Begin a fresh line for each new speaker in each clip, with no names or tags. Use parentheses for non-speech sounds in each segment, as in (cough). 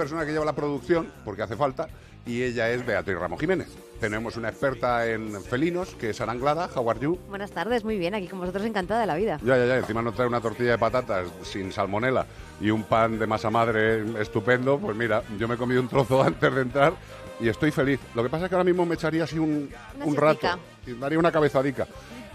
persona que lleva la producción, porque hace falta, y ella es Beatriz Ramos Jiménez. Tenemos una experta en felinos, que es Aranglada. How are you?
Buenas tardes, muy bien, aquí con vosotros encantada de la vida.
Ya, ya, ya. Encima nos trae una tortilla de patatas sin salmonela y un pan de masa madre estupendo. Pues mira, yo me he comido un trozo (laughs) antes de entrar y estoy feliz. Lo que pasa es que ahora mismo me echaría así un,
Una
un rato y daría una cabezadica.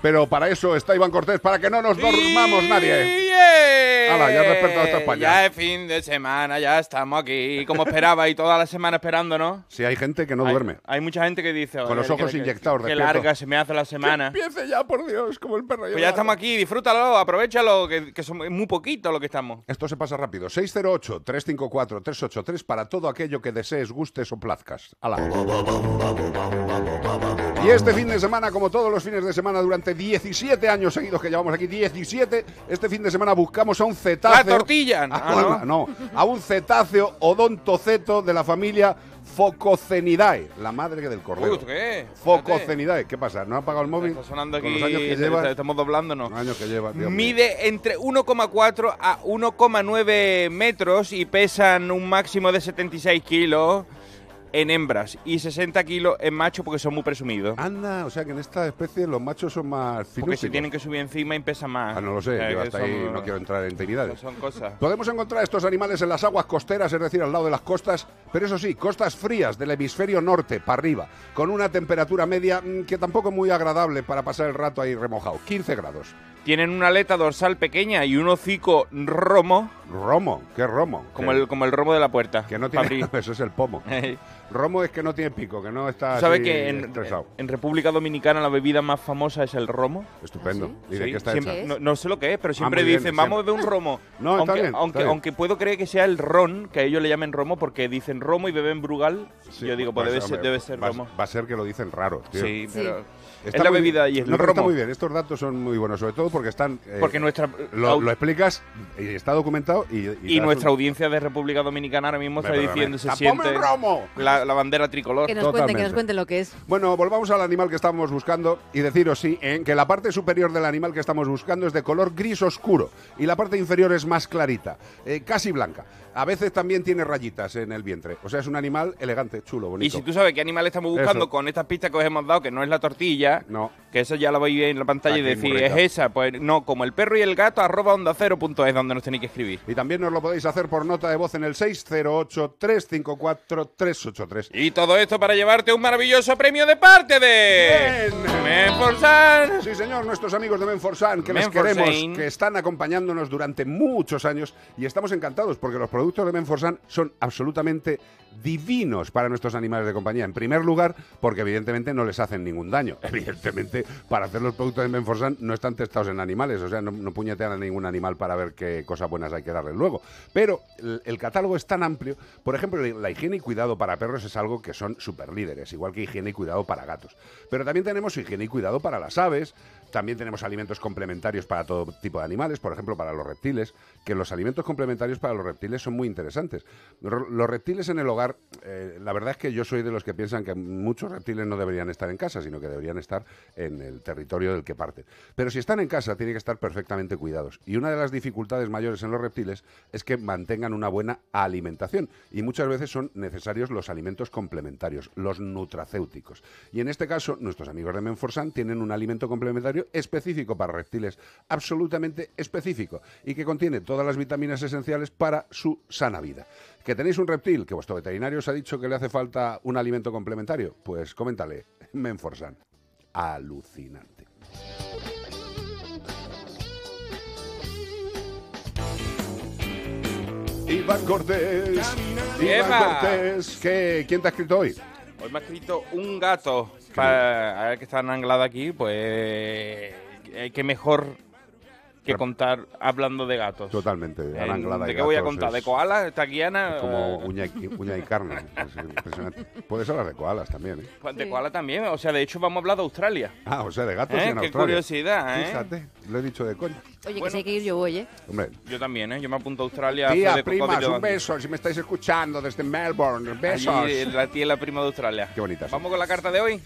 Pero para eso está Iván Cortés, para que no nos dormamos nadie.
¡Yeah!
Hala, ya despertado esta España.
Ya es fin de semana, ya estamos aquí, como esperaba, y toda la semana esperándonos.
Si hay gente que no
Hay-
duerme.
Hay, mucha gente que dice...
Con
"Oye,
los ojos
que- que-
inyectados,
Que
despierto".
larga se me hace la semana.
Empiece ya, por Dios, como el perro.
Pues ya estamos aquí, disfrútalo, aprovechalo, que, que somos muy poquito lo que estamos.
Esto se pasa rápido. 608-354-383 para todo aquello que desees, gustes o plazcas. ¡Hala! Y este fin de semana, como todos los fines de semana, durante 17 años seguidos que llevamos aquí, 17, este fin de semana buscamos a un cetáceo.
¡La tortilla!
Ah,
Ah, ¿no?
no, a un cetáceo odontoceto de la familia Fococenidae, la madre del cordero.
¿esto qué?
Fococenidae, ¿qué pasa? ¿No ha apagado el móvil?
Está sonando
Con los años que lleva.
estamos doblándonos.
Los años que lleva.
Mide entre 1,4 a 1,9 metros y pesan un máximo de 76 kilos en hembras y 60 kilos en machos porque son muy presumidos.
Anda, o sea que en esta especie los machos son más
porque
finúsicos.
se tienen que subir encima y pesan más.
Ah, no lo sé,
Eh,
yo hasta ahí no quiero entrar en intimidades.
Son cosas.
Podemos encontrar estos animales en las aguas costeras, es decir, al lado de las costas, pero eso sí, costas frías del hemisferio norte para arriba, con una temperatura media mm, que tampoco es muy agradable para pasar el rato ahí remojado, 15 grados.
Tienen una aleta dorsal pequeña y un hocico romo,
Romo, ¿qué romo?
como el, como el romo de la puerta.
que no tiene, (laughs) eso es el pomo. Romo es que no tiene pico, que no está
¿Sabes
así
que en,
estresado.
en República Dominicana la bebida más famosa es el romo?
Estupendo.
¿Ah,
¿Y de
Sí,
qué está
siempre-
hecha?
no, no sé lo que es, pero siempre
muy bien,
dicen, vamos a beber un romo. (laughs)
No, está
aunque,
bien, está
aunque,
bien.
aunque puedo creer que sea el ron, que a ellos le llamen romo, porque dicen romo y beben brugal.
Sí,
yo digo, pues debe,
hombre,
ser, debe ser
va,
romo.
Va a ser que lo dicen raro, tío.
Sí,
Sí.
pero
Está
es la
muy
bebida
bien.
y es
No,
el
está muy bien. Estos datos son muy buenos, sobre todo porque están. eh,
Porque nuestra,
lo, lo explicas y está documentado y.
y, nuestra
un-
audiencia de República Dominicana ahora mismo está diciendo, se
¡Tapame
siente
el romo!
la, la bandera tricolor.
Que nos cuenten, que nos cuenten lo que es.
Bueno, volvamos al animal que estábamos buscando y deciros sí, en que la parte superior del animal que estamos buscando es de color gris oscuro y la parte inferior es más clarita, eh, casi blanca. A veces también tiene rayitas en el vientre. O sea, es un animal elegante, chulo,
Y
bonito.
si tú sabes qué animal estamos buscando
Eso.
con estas pistas que os hemos dado, que no es la tortilla,
No.
que eso ya lo veis en la pantalla y
Aquí,
decís, es esa, pues no, como el perro y el gato, arroba onda cero punto es donde nos tenéis que escribir.
Y también nos lo podéis hacer por nota de voz en el 608-354-383.
Y todo esto para llevarte un maravilloso premio de parte de... Menforsan.
Sí, señor, nuestros amigos de Menforsan, que les queremos, que están acompañándonos durante muchos años y estamos encantados porque los productos de Menforsan son absolutamente divinos para nuestros animales de compañía. En primer lugar, porque evidentemente no les hacen ningún daño. (laughs) Evidentemente, para hacer los productos de Menforsan no están testados en animales, o sea, no, no puñetean a ningún animal para ver qué cosas buenas hay que darle luego. Pero el, el catálogo es tan amplio, por ejemplo, la higiene y cuidado para perros es algo que son super líderes, igual que higiene y cuidado para gatos. Pero también tenemos higiene y cuidado para las aves, también tenemos alimentos complementarios para todo tipo de animales, por ejemplo, para los reptiles, que los alimentos complementarios para los reptiles son muy interesantes. Los reptiles en el hogar, eh, la verdad es que yo soy de los que piensan que muchos reptiles no deberían estar en casa, sino que deberían estar en el territorio del que parten. Pero si están en casa, tienen que estar perfectamente cuidados. Y una de las dificultades mayores en los reptiles es que mantengan una buena alimentación. Y muchas veces son necesarios los alimentos complementarios, los nutracéuticos. Y en este caso, nuestros amigos de Menforsan tienen un alimento complementario específico para reptiles, absolutamente específico, y que contiene todas las vitaminas esenciales para su sana vida. ¿Que tenéis un reptil? ¿Que vuestro veterinario os ha dicho que le hace falta un alimento complementario? Pues coméntale, Menforsan. Alucinante. Iván Cortés. Iván
¡Epa!
Cortés. ¿Qué, ¿Quién te ha escrito hoy?
Hoy me ha escrito un gato. Para, a ver que está anglada aquí, pues... eh, qué mejor que contar hablando de gatos.
Totalmente.
En-
Ana Anglada
¿De
y
qué voy a contar?
es-
¿De koala? ¿Está aquí Ana?
es como
Eh,
uña y, uña y carne. Es impresionante. Puedes hablar de koalas también, ¿eh?
pues de
Sí.
koala también. O sea, de hecho vamos a hablar de Australia.
Ah, o sea, de gatos
¿Eh?
y en
Qué
Australia.
curiosidad, ¿eh?
Fíjate, lo he dicho de coña.
Oye, que
Bueno.
si hay que ir, yo voy, ¿eh?
Hombre,
Yo también, ¿eh? Yo me apunto a Australia.
tía,
de
primas, un
de-
beso, si me estáis escuchando desde Melbourne. Besos.
Allí, la tía es la prima de Australia.
Qué bonita, sí.
Vamos con la carta de hoy.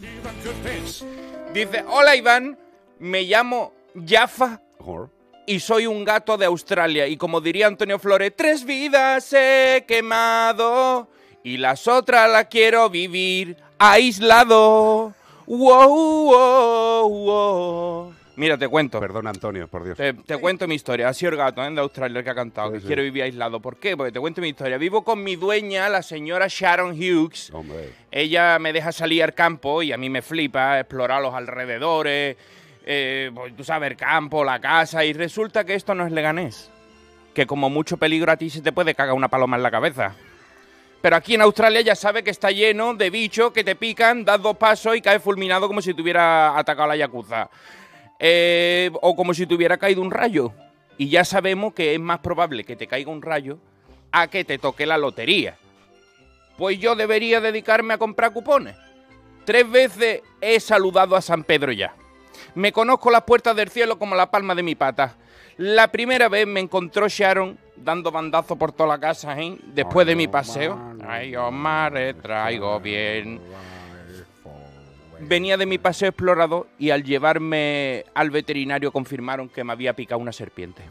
Dice, hola Iván, me llamo Jaffa
Jor.
Y soy un gato de Australia. Y como diría Antonio Flores, tres vidas he quemado y las otras las quiero vivir aislado. Wow, wow, wow. Mira, te cuento.
Perdón, Antonio, por Dios.
Te, te cuento mi historia. Ha sido el gato ¿eh? de Australia el que ha cantado,
Sí,
que
sí.
quiero vivir aislado. ¿Por qué? Porque te cuento mi historia. Vivo con mi dueña, la señora Sharon Hughes.
Hombre.
Ella me deja salir al campo y a mí me flipa explorar los alrededores, eh, pues, tú sabes, el campo, la casa, y resulta que esto no es Leganés. Que como mucho peligro a ti se te puede cagar una paloma en la cabeza. Pero aquí en Australia ya sabe que está lleno de bichos que te pican, das dos pasos y caes fulminado como si te hubiera atacado la yakuza. Eh, o como si te hubiera caído un rayo. Y ya sabemos que es más probable que te caiga un rayo a que te toque la lotería. Pues yo debería dedicarme a comprar cupones. Tres veces he saludado a San Pedro ya. Me conozco las puertas del cielo como la palma de mi pata. La primera vez me encontró Sharon dando bandazo por toda la casa, ¿eh? Después de mi paseo. Ay, Omar, traigo bien. Venía de mi paseo explorador y al llevarme al veterinario confirmaron que me había picado una serpiente.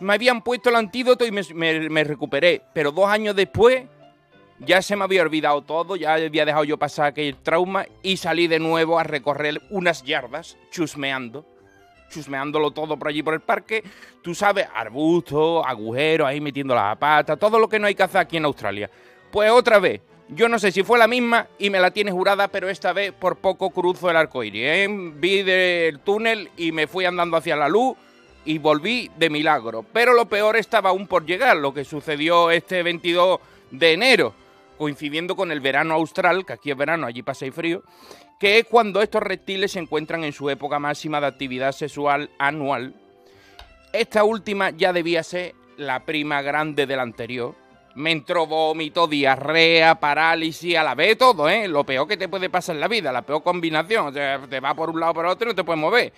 Me habían puesto el antídoto y me, me- me recuperé, pero dos años después ya se me había olvidado todo, ya había dejado yo pasar aquel trauma y salí de nuevo a recorrer unas yardas chusmeando, chusmeándolo todo por allí por el parque. Tú sabes, arbustos, agujeros, ahí metiendo la pata, todo lo que no hay que hacer aquí en Australia. Pues otra vez, yo no sé si fue la misma y me la tiene jurada, pero esta vez por poco cruzo el arco iris. ¿eh? Vi del túnel y me fui andando hacia la luz y volví de milagro. Pero lo peor estaba aún por llegar, lo que sucedió este 22 de enero, coincidiendo con el verano austral, que aquí es verano, allí pasa y frío, que es cuando estos reptiles se encuentran en su época máxima de actividad sexual anual. Esta última ya debía ser la prima grande de la anterior. Me entró vómito, diarrea, parálisis, a la vez todo, ¿eh? Lo peor que te puede pasar en la vida, la peor combinación. O sea, te va por un lado por otro y no te puedes mover.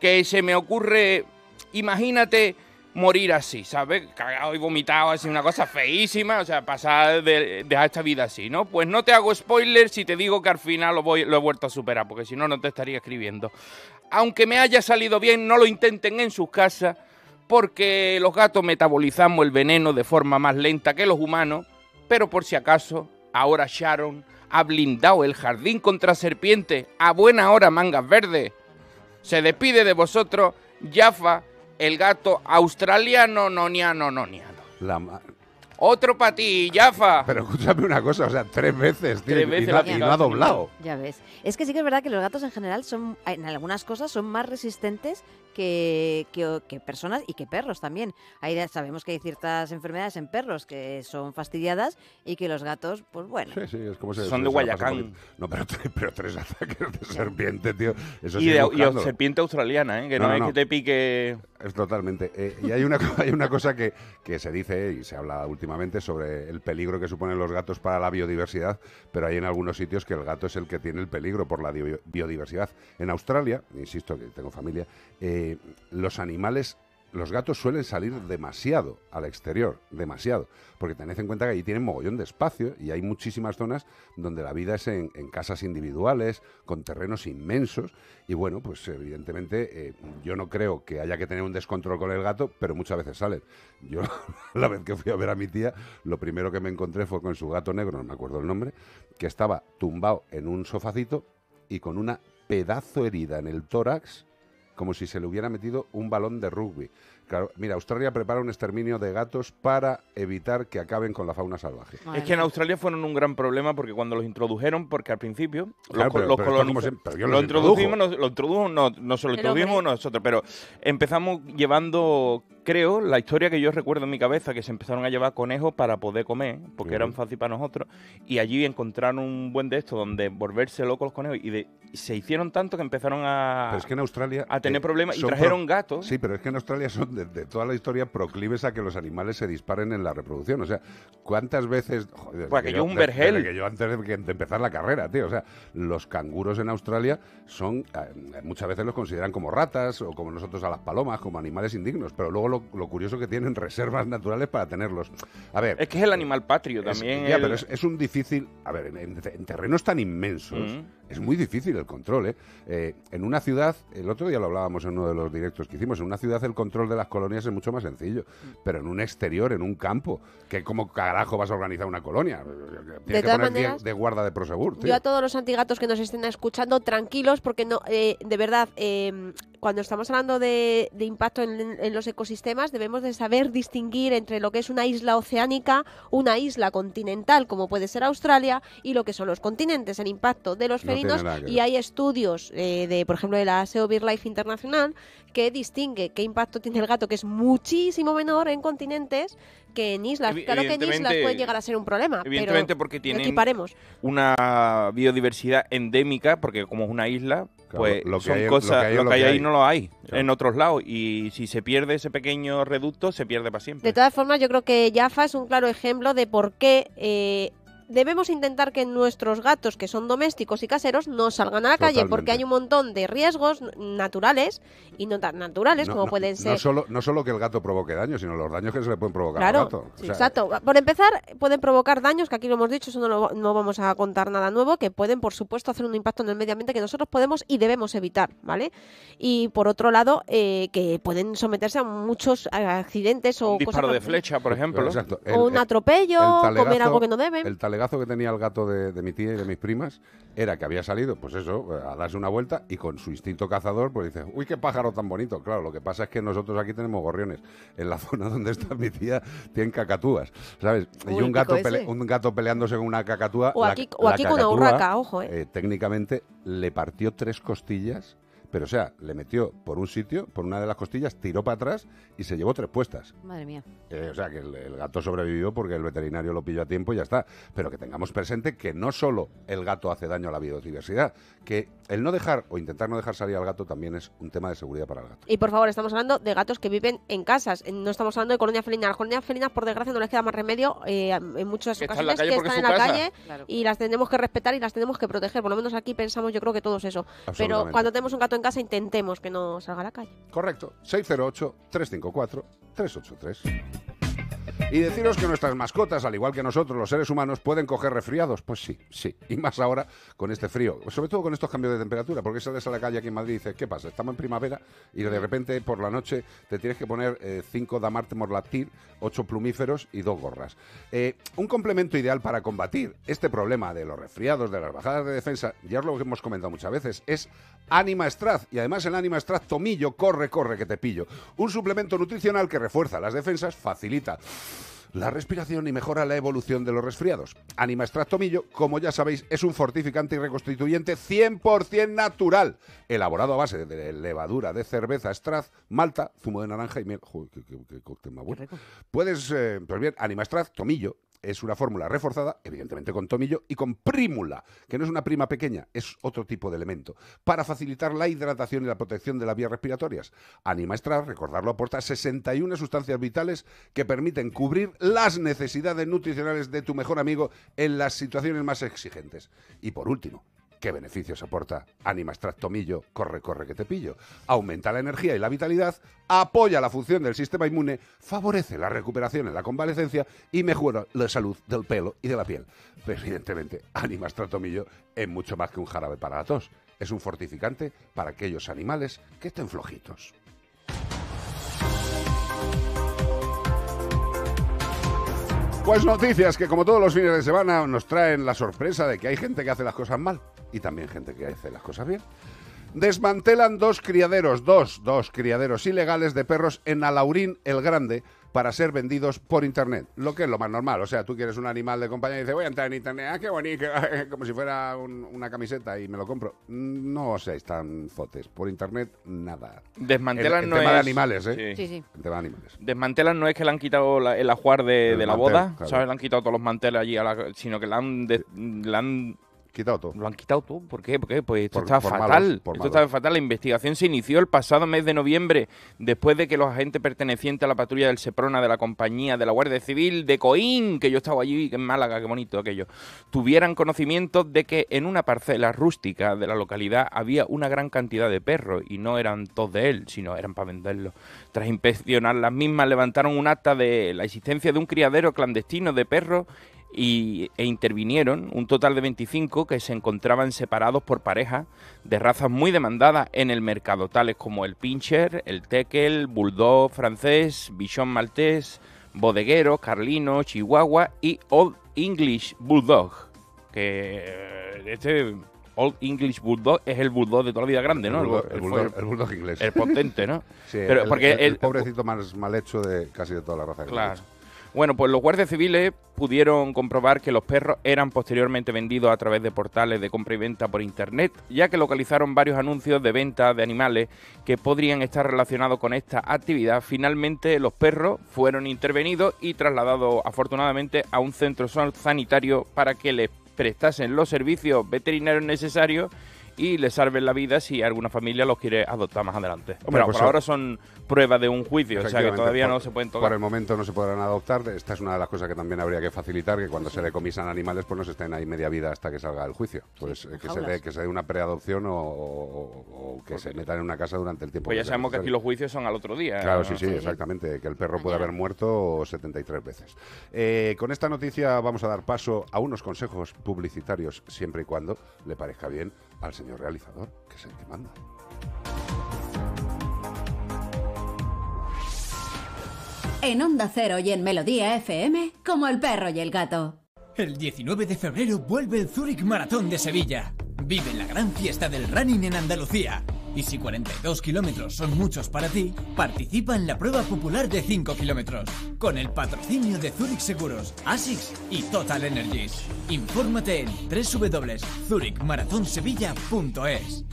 Que se me ocurre, imagínate morir así, ¿sabes? Cagado y vomitado, así, una cosa feísima. O sea, pasar de, dejar esta vida así, ¿no? Pues no te hago spoiler si te digo que al final lo, voy, lo he vuelto a superar, porque si no, no te estaría escribiendo. Aunque me haya salido bien, no lo intenten en sus casas porque los gatos metabolizamos el veneno de forma más lenta que los humanos, pero por si acaso, ahora Sharon ha blindado el jardín contra serpientes a buena hora mangas verdes. Se despide de vosotros Jaffa, el gato australiano noniano noniano.
La
Otro para ti.
Pero escúchame una cosa, o sea, tres veces, tío,
Tres
y
veces
no- y no, ha doblado.
Ya ves. Es que sí que es verdad que los gatos en general son, en algunas cosas, son más resistentes que, que, que personas y que perros también. Ahí sabemos que hay ciertas enfermedades en perros que son fastidiadas y que los gatos, pues bueno.
Sí, sí, es como se
Son
se-
de
se
Guayacán.
No, pero, tre- pero tres ataques de serpiente, tío. Eso
y de y serpiente australiana, ¿eh? que no,
No, no,
es
no.
que te pique...
Es totalmente. Eh, y hay una, (laughs) hay una cosa que, que se dice y se habla últimamente sobre el peligro que suponen los gatos para la biodiversidad, pero hay en algunos sitios que el gato es el que tiene el peligro por la biodiversidad. En Australia, insisto que tengo familia, eh, los animales, los gatos suelen salir demasiado al exterior, demasiado, porque tened en cuenta que allí tienen mogollón de espacio y hay muchísimas zonas donde la vida es en, casas individuales, con terrenos inmensos, y bueno, pues evidentemente eh, yo no creo que haya que tener un descontrol con el gato, pero muchas veces salen. Yo (laughs) la vez que fui a ver a mi tía, lo primero que me encontré fue con su gato negro, no me acuerdo el nombre, que estaba tumbado en un sofacito y con una pedazo herida en el tórax, como si se le hubiera metido un balón de rugby. Claro, mira, Australia prepara un exterminio de gatos para evitar que acaben con la fauna salvaje.
Es que en. Australia fueron un gran problema porque cuando los introdujeron, porque al principio
Claro,
los,
pero-
los
pero esto como
coloniza-
se- pero yo
lo
los
introducimos,
introdujo.
nos- lo introdujo, no, no se lo introdujimos nosotros, pero empezamos llevando, creo, la historia que yo recuerdo en mi cabeza, que se empezaron a llevar conejos para poder comer, porque eran fácil para nosotros, y allí encontraron un buen de esto donde volverse locos los conejos, y de- se hicieron tanto que empezaron a,
Pero es que en Australia...
a tener
eh,
problemas y trajeron
pro-
gatos.
Sí, pero es que en Australia son de, de toda la historia proclives a que los animales se disparen en la reproducción. O sea, ¿cuántas veces... Joder,
Pues aquello es un
de-
vergel.
que yo antes de, que- de empezar la carrera, tío. O sea, los canguros en Australia son... eh, muchas veces los consideran como ratas o como nosotros a las palomas, como animales indignos. Pero luego lo, lo curioso que tienen (laughs) reservas naturales para tenerlos. A ver...
Es que es el animal patrio
es-
también.
ya, pero es, es un difícil... A ver, en, en- en terrenos tan inmensos...
Mm.
Es muy difícil el control. ¿eh? Eh, en una ciudad, el otro día lo hablábamos en uno de los directos que hicimos, en una ciudad el control de las colonias es mucho más sencillo, pero en un exterior, en un campo, que como carajo vas a organizar una colonia. Tienes que
todas
poner
maneras,
de guarda de Prosegur. tío.
Yo a todos los antigatos que nos estén escuchando, tranquilos, porque no, eh, de verdad, eh, cuando estamos hablando de, de impacto en, en los ecosistemas, debemos de saber distinguir entre lo que es una isla oceánica, una isla continental, como puede ser Australia, y lo que son los continentes, el impacto de los
No
felinos. y hay estudios eh, de, por ejemplo, de la SEO BirdLife Internacional que distingue qué impacto tiene el gato, que es muchísimo menor en continentes que en islas. Claro que en islas puede llegar a ser un problema,
Evidentemente
pero
porque tienen
equiparemos.
una biodiversidad endémica, porque como es una isla,
Claro,
pues
lo que
son
hay- lo
cosas,
que hay es
lo
lo
que hay ahí
hay.
no lo hay
Claro.
en otros lados. Y si se pierde ese pequeño reducto, se pierde para siempre.
De todas formas, yo creo que Jaffa es un claro ejemplo de por qué eh, debemos intentar que nuestros gatos, que son domésticos y caseros, no salgan a la calle, porque hay un montón de riesgos naturales y no tan naturales
No-
como
no-
pueden
no
ser.
solo, no solo que el gato provoque daño, sino los daños que se le pueden provocar al
Claro,
gato. O sea,
exacto. Por empezar, pueden provocar daños, que aquí lo hemos dicho, eso no, lo- no vamos a contar nada nuevo, que pueden, por supuesto, hacer un impacto en el medio ambiente que nosotros podemos y debemos evitar, ¿vale? Y por otro lado, eh, que pueden someterse a muchos eh, accidentes o
Un disparo
cosas
de flecha, por ejemplo.
Exacto.
o un
el-
atropello,
el
comer algo que no deben.
El talegazo que tenía el gato de, de mi tía y de mis primas era que había salido, pues eso, a darse una vuelta y con su instinto cazador, pues dice, uy, qué pájaro tan bonito. Claro, lo que pasa es que nosotros aquí tenemos gorriones. En la (laughs) zona donde está mi tía tienen cacatúas, ¿sabes? y un gato, pele- un gato peleándose con una cacatúa.
O
la-
aquí, o con una urraca, ojo, ¿eh?
eh, técnicamente le partió tres costillas. Pero, o sea, le metió por un sitio, por una de las costillas, tiró para atrás y se llevó tres puestas.
Madre mía.
Eh, o sea, que el, el gato sobrevivió porque el veterinario lo pilló a tiempo y ya está. Pero que tengamos presente que no solo el gato hace daño a la biodiversidad, que el no dejar o intentar no dejar salir al gato también es un tema de seguridad para el gato.
Y por favor, estamos hablando de gatos que viven en casas, eh, no estamos hablando de colonias felinas. Las colonias felinas, por desgracia, no les queda más remedio eh, en muchas
Que están en la
ocasiones
calle
que
porque
están
es
en la
casa.
calle
Claro.
y las tenemos que respetar y las tenemos que proteger. Por lo menos aquí pensamos, yo creo que todos eso. Pero
Absolutamente.
cuando tenemos un gato en casa, intentemos que no salga a la calle.
Correcto. 608-354-383. Y deciros que nuestras mascotas, al igual que nosotros, los seres humanos, pueden coger resfriados. Pues sí, sí. Y más ahora con este frío. Sobre todo con estos cambios de temperatura. Porque sales a la calle aquí en Madrid y dices, ¿qué pasa? Estamos en primavera y de repente por la noche te tienes que poner 5 Damarte Morlatir, 8 plumíferos y dos gorras. Eh, un complemento ideal para combatir este problema de los resfriados, de las bajadas de defensa, ya es lo hemos comentado muchas veces, es Anima Straz. Y además el Anima Straz Tomillo, corre, corre, que te pillo. Un suplemento nutricional que refuerza las defensas, facilita la respiración y mejora la evolución de los resfriados. Anima Extracto Millo, como ya sabéis, es un fortificante y reconstituyente 100% natural, elaborado a base de levadura de cerveza Straz, malta, zumo de naranja y miel. Joder, qué, qué- qué cóctel más bueno. Puedes, eh, pues bien, Anima Straz Tomillo es una fórmula reforzada, evidentemente con tomillo, y con prímula, que no es una prima pequeña, es otro tipo de elemento, para facilitar la hidratación y la protección de las vías respiratorias. Anima Extra, recordarlo, aporta 61 sustancias vitales que permiten cubrir las necesidades nutricionales de tu mejor amigo en las situaciones más exigentes. Y por último, ¿Qué beneficios aporta Anima Extract Tomillo? Corre, corre, que te pillo. Aumenta la energía y la vitalidad, apoya la función del sistema inmune, favorece la recuperación en la convalecencia y mejora la salud del pelo y de la piel. Pero evidentemente, Anima Extract Tomillo es mucho más que un jarabe para la tos. Es un fortificante para aquellos animales que estén flojitos. Pues noticias que como todos los fines de semana nos traen la sorpresa de que hay gente que hace las cosas mal y también gente que hace las cosas bien. Desmantelan dos criaderos, dos, dos criaderos ilegales de perros en Alaurín el Grande para ser vendidos por internet, lo que es lo más normal. O sea, tú quieres un animal de compañía y dices, voy a entrar en internet, ah, qué bonito, (laughs) como si fuera un- una camiseta y me lo compro. No seáis tan fotes, por internet nada.
Desmantelan
En- en
no
tema
es...
de animales, ¿eh?
Sí.
Sí, sí.
En tema de animales.
Desmantelan no es que le han quitado la- el ajuar de,
El
de la
mantel,
boda,
claro.
¿sabes? Le han quitado todos los manteles allí, a la- sino que le han, de- le han
Quitado todo.
Lo han quitado todo. ¿Por qué? ¿Por qué? Pues esto
Por-
está
por
fatal.
malos,
esto
malos.
está fatal. La investigación se inició el pasado mes de noviembre, después de que los agentes pertenecientes a la patrulla del Seprona de la compañía de la Guardia Civil de Coín, que yo estaba allí en Málaga, qué bonito aquello, tuvieran conocimiento de que en una parcela rústica de la localidad había una gran cantidad de perros y no eran todos de él, sino eran para venderlos. Tras inspeccionar las mismas, levantaron un acta de la existencia de un criadero clandestino de perros y, e intervinieron un total de 25 que se encontraban separados por parejas de razas muy demandadas en el mercado, tales como el Pinscher, el Tekel, Bulldog francés, Bichon maltés, Bodeguero, Carlino, Chihuahua y Old English Bulldog. Que eh, este Old English Bulldog es el Bulldog de toda la vida grande, ¿no?
El, bulldog, el, bulldog, el bulldog inglés.
El potente, ¿no? (laughs)
Sí, Pero el, porque el, pobrecito más mal hecho de casi de toda la raza.
Claro. Bueno, pues los guardias civiles pudieron comprobar que los perros eran posteriormente vendidos a través de portales de compra y venta por internet, ya que localizaron varios anuncios de venta de animales que podrían estar relacionados con esta actividad. Finalmente, los perros fueron intervenidos y trasladados afortunadamente a un centro sanitario para que les prestasen los servicios veterinarios necesarios y le salven la vida si alguna familia los quiere adoptar más adelante. Pero pues por ahora son pruebas de un juicio, o sea que todavía no se pueden tocar.
Por el momento no se podrán adoptar. Esta es una de las cosas que también habría que facilitar, que cuando se decomisan animales pues no se estén ahí media vida hasta que salga el juicio. Pues eh, que, se dé, que se dé una preadopción o, que se metan en una casa durante el tiempo.
Pues ya sabemos que aquí los juicios son al otro día.
Claro, sí, sí, exactamente. Que el perro puede haber muerto 73 veces. Eh, con esta noticia vamos a dar paso a unos consejos publicitarios, siempre y cuando le parezca bien al señor realizador, que es el que manda.
En Onda Cero y en Melodía FM, como el perro y el gato.
El 19 de febrero vuelve el Zurich Maratón de Sevilla. Vive la gran fiesta del running en Andalucía. Y si 42 kilómetros son muchos para ti, participa en la prueba popular de 5 kilómetros, con el patrocinio de Zurich Seguros, ASICS y Total Energies. Infórmate en www.zurichmaratonsevilla.es.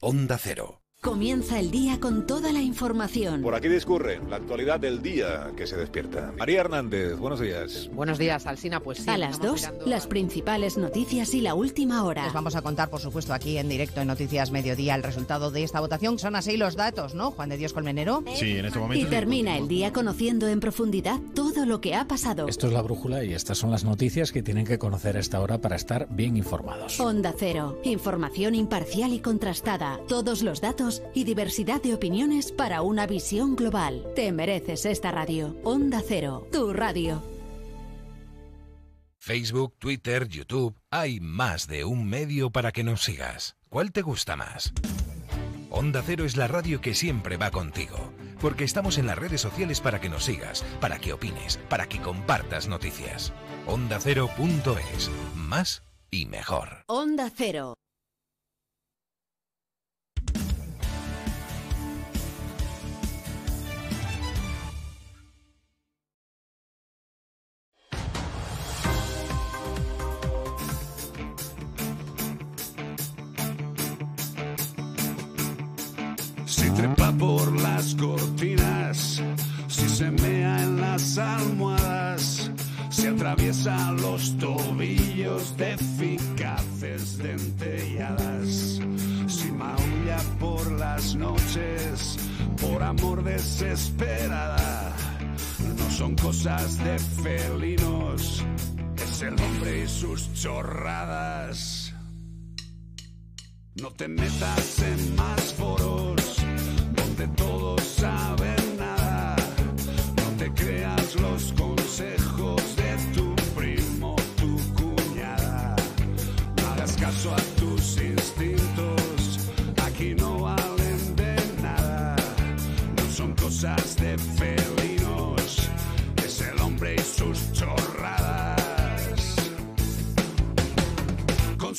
Onda Cero.
Comienza el día con toda la información.
Por aquí discurre la actualidad del día que se despierta. María Hernández, buenos días.
Buenos días, Alsina. Pues sí,
A las dos, las principales noticias y la última hora.
Les vamos a contar, por supuesto, aquí en directo en Noticias Mediodía el resultado de esta votación. Son así los datos, ¿no, Juan de Dios Colmenero?
Sí, en este momento.
Y termina el día conociendo en profundidad todo lo que ha pasado.
Esto es la brújula y estas son las noticias que tienen que conocer a esta hora para estar bien informados.
Onda Cero. Información imparcial y contrastada. Todos los datos y diversidad de opiniones para una visión global. Te mereces esta radio. Onda Cero, tu radio.
Facebook, Twitter, YouTube, hay más de un medio para que nos sigas. ¿Cuál te gusta más? Onda Cero es la radio que siempre va contigo, porque estamos en las redes sociales para que nos sigas, para que opines, para que compartas noticias. Onda Cero.es, más y mejor.
Onda Cero.
Por las cortinas, si se mea en las almohadas, si atraviesa los tobillos de eficaces dentelladas, si maulla por las noches, por amor desesperada, no son cosas de felinos, es el hombre y sus chorradas. No te metas en más foros donde todos saben nada. No te creas los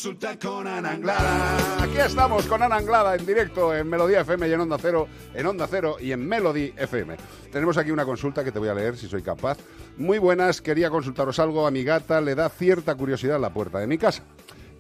Consulta con Ana Anglada.
Aquí estamos con Ana Anglada en directo en Melodía FM y en Onda Cero, en Onda Cero y en Melody FM. Tenemos aquí una consulta que te voy a leer si soy capaz. Muy buenas, quería consultaros algo. A mi gata le da cierta curiosidad la puerta de mi casa.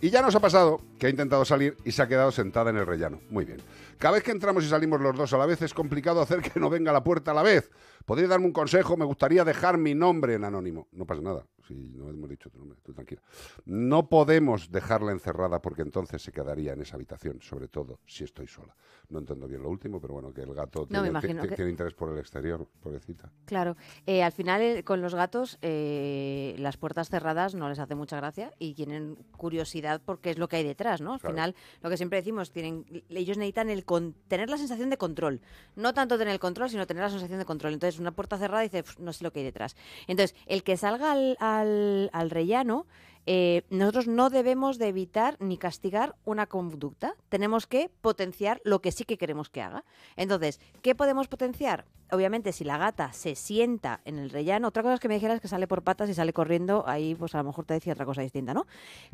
Y ya nos ha pasado que ha intentado salir y se ha quedado sentada en el rellano. Muy bien. Cada vez que entramos y salimos los dos a la vez es complicado hacer que no venga a la puerta a la vez. ¿Podría darme un consejo? Me gustaría dejar mi nombre en anónimo. No pasa nada. Si no hemos dicho tu nombre, tú tranquila. No podemos dejarla encerrada porque entonces se quedaría en esa habitación, sobre todo si estoy sola. No entiendo bien lo último, pero bueno, que el gato
No, me
tiene,
imagino que-
tiene interés por el exterior, pobrecita.
Claro, eh, al final eh, con los gatos eh, las puertas cerradas no les hace mucha gracia y tienen curiosidad porque es lo que hay detrás, ¿no? Al
Claro.
final, lo que siempre decimos, tienen, ellos necesitan el con- tener la sensación de control. No tanto tener el control, sino tener la sensación de control. Entonces, una puerta cerrada dice, "Pf, no sé lo que hay detrás. Entonces, el que salga al, al, rellano, eh, nosotros no debemos de evitar ni castigar una conducta. Tenemos que potenciar lo que sí que queremos que haga. Entonces, ¿qué podemos potenciar? Obviamente, si la gata se sienta en el rellano, otra cosa es que me dijeras que sale por patas y sale corriendo, ahí pues a lo mejor te decía otra cosa distinta, ¿no?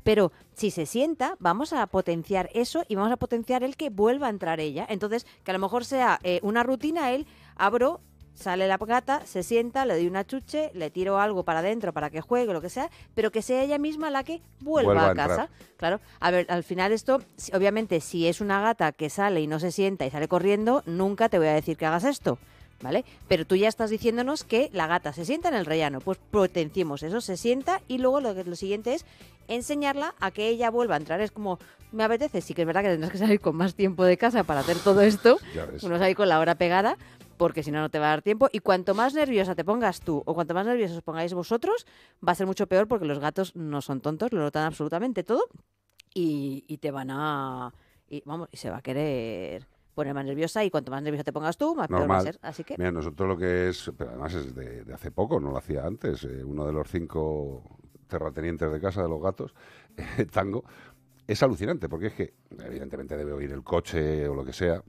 Pero si se sienta, vamos a potenciar eso y vamos a potenciar el que vuelva a entrar ella. Entonces, que a lo mejor sea eh, una rutina, él abro, Sale la gata, se sienta, le doy una chuche, le tiro algo para adentro para que juegue, lo que sea, pero que sea ella misma la que vuelva,
Vuelva a
casa. Claro, a ver, al final esto, obviamente, si es una gata que sale y no se sienta y sale corriendo, nunca te voy a decir que hagas esto. ¿Vale? Pero tú ya estás diciéndonos que la gata se sienta en el rellano. Pues potenciemos eso, se sienta y luego lo, que, lo siguiente es enseñarla a que ella vuelva a entrar. Es como, me apetece, sí que es verdad que tendrás que salir con más tiempo de casa para hacer todo esto.
Ya ves.
Uno sale con la hora pegada, porque si no, no te va a dar tiempo. Y cuanto más nerviosa te pongas tú o cuanto más nerviosos os pongáis vosotros, va a ser mucho peor porque los gatos no son tontos, lo notan absolutamente todo y, y te van a... Y, vamos, y se va a querer poner más nerviosa y cuanto más nerviosa te pongas tú, más peor va a ser. Así que...
Mira, nosotros lo que es, pero además es de, de hace poco, no lo hacía antes, eh, uno de los cinco terratenientes de casa de los gatos, (laughs) eh, Tango, es alucinante, porque es que evidentemente debe oír el coche o lo que sea,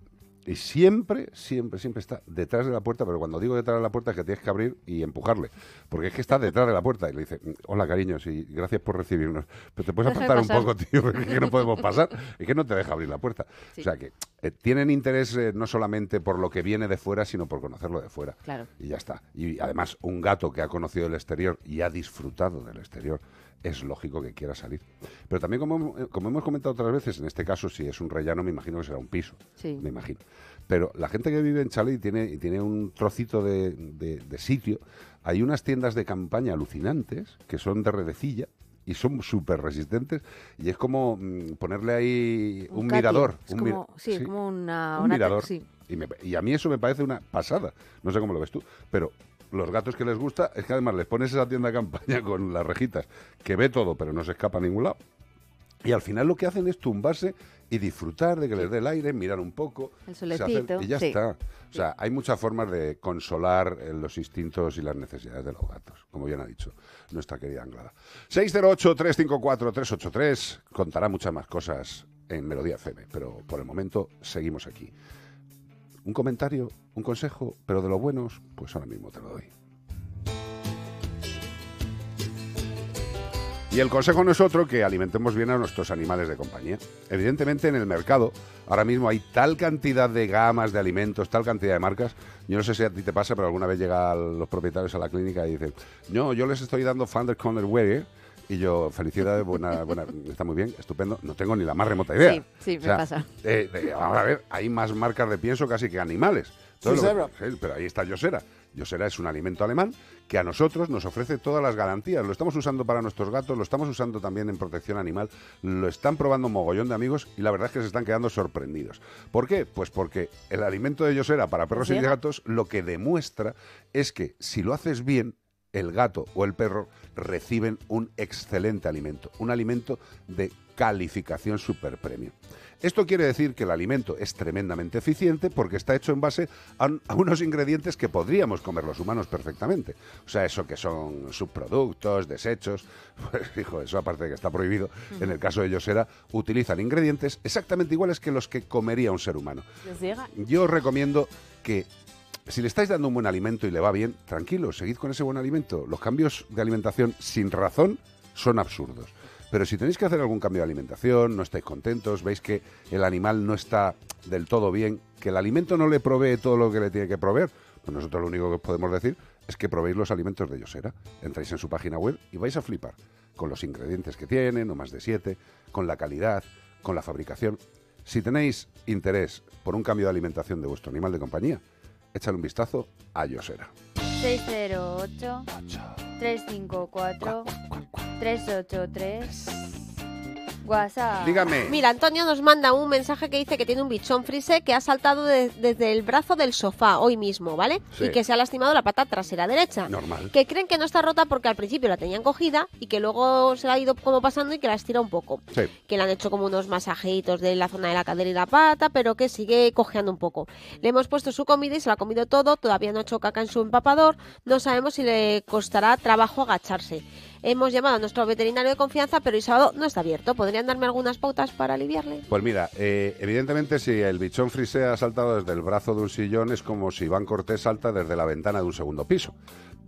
y siempre, siempre, siempre está detrás de la puerta, pero cuando digo detrás de la puerta es que tienes que abrir y empujarle, porque es que está detrás de la puerta y le dice, hola cariño, sí, gracias por recibirnos, pero te puedes apartar un poco, tío, porque es que no (laughs) podemos pasar, es que no te deja abrir la puerta.
Sí.
O sea que eh, tienen interés eh, no solamente por lo que viene de fuera, sino por conocerlo de fuera.
Claro.
Y ya está. Y además, un gato que ha conocido el exterior y ha disfrutado del exterior, es lógico que quiera salir. Pero también, como, hemos- eh, como hemos comentado otras veces, en este caso, si es un rellano, me imagino que será un piso.
Sí.
Me imagino. Pero la gente que vive en Chalet y tiene, y tiene un trocito de, de- de sitio, hay unas tiendas de campaña alucinantes que son de redecilla y son súper resistentes y es como mm, ponerle ahí un, mirador.
Es
un
como, sí, es como una...
un
una
mirador.
sí.
Y, me- y a mí eso me parece una pasada. No sé cómo lo ves tú, pero los gatos que les gusta es que además les pones esa tienda de campaña (laughs) con las rejitas que ve todo, pero no se escapa a ningún lado. Y al final lo que hacen es tumbarse y disfrutar de que les dé el aire, mirar un poco.
El
hacer-
solecito,
y ya
sí.
está. O sea, hay muchas formas de consolar eh, los instintos y las necesidades de los gatos, como bien ha dicho nuestra querida Anglada. 608-354-383 contará muchas más cosas en Melodía FM, pero por el momento seguimos aquí. Un comentario, un consejo, pero de los buenos, pues ahora mismo te lo doy. Y el consejo no es otro que alimentemos bien a nuestros animales de compañía. Evidentemente en el mercado ahora mismo hay tal cantidad de gamas de alimentos, tal cantidad de marcas. Yo no sé si a ti te pasa, pero alguna vez llegan los propietarios a la clínica y dicen, no, yo les estoy dando Thunder Corner Wear. Y yo, felicidades, buena, (laughs) buena, está muy bien, estupendo. No tengo ni la más remota idea.
Sí, sí, me pasa.
eh, eh, ahora a ver, hay más marcas de pienso casi que animales. Que- sí, pero ahí está Yosera. Yosera es un alimento alemán que a nosotros nos ofrece todas las garantías. Lo estamos usando para nuestros gatos, lo estamos usando también en protección animal, lo están probando un mogollón de amigos y la verdad es que se están quedando sorprendidos. ¿Por qué? Pues porque el alimento de Yosera para perros y gatos lo que demuestra es que si lo haces bien, el gato o el perro reciben un excelente alimento, un alimento de calificación super premium. Esto quiere decir que el alimento es tremendamente eficiente porque está hecho en base a, un- a unos ingredientes que podríamos comer los humanos perfectamente. O sea, eso que son subproductos, desechos, (laughs) pues hijo, eso aparte de que está prohibido, en el caso de ellos era, utilizan ingredientes exactamente iguales que los que comería un ser humano. Yo recomiendo que si le estáis dando un buen alimento y le va bien, tranquilo, seguid con ese buen alimento. Los cambios de alimentación sin razón son absurdos. Pero si tenéis que hacer algún cambio de alimentación, no estáis contentos, veis que el animal no está del todo bien, que el alimento no le provee todo lo que le tiene que proveer, pues nosotros lo único que os podemos decir es que probéis los alimentos de Yosera. Entráis en su página web y vais a flipar con los ingredientes que tienen, no más de siete, con la calidad, con la fabricación. Si tenéis interés por un cambio de alimentación de vuestro animal de compañía, échale un vistazo a Yosera.
608 354 383 WhatsApp.
Dígame.
Mira, Antonio nos manda un mensaje que dice que tiene un bichón frise que ha saltado de- desde el brazo del sofá hoy mismo, ¿vale?
Sí.
Y que se ha lastimado la pata trasera derecha.
Normal.
Que creen que no está rota porque al principio la tenían cogida y que luego se la ha ido como pasando y que la estira un poco.
Sí.
Que le han hecho como unos masajitos de la zona de la cadera y la pata, pero que sigue cojeando un poco. Le hemos puesto su comida y se la ha comido todo, todavía no ha hecho caca en su empapador, no sabemos si le costará trabajo agacharse. Hemos llamado a nuestro veterinario de confianza, pero el sábado no está abierto. ¿Podrían darme algunas pautas para aliviarle?
Pues mira, eh, evidentemente si el bichón frisé ha saltado desde el brazo de un sillón es como si Iván Cortés salta desde la ventana de un segundo piso.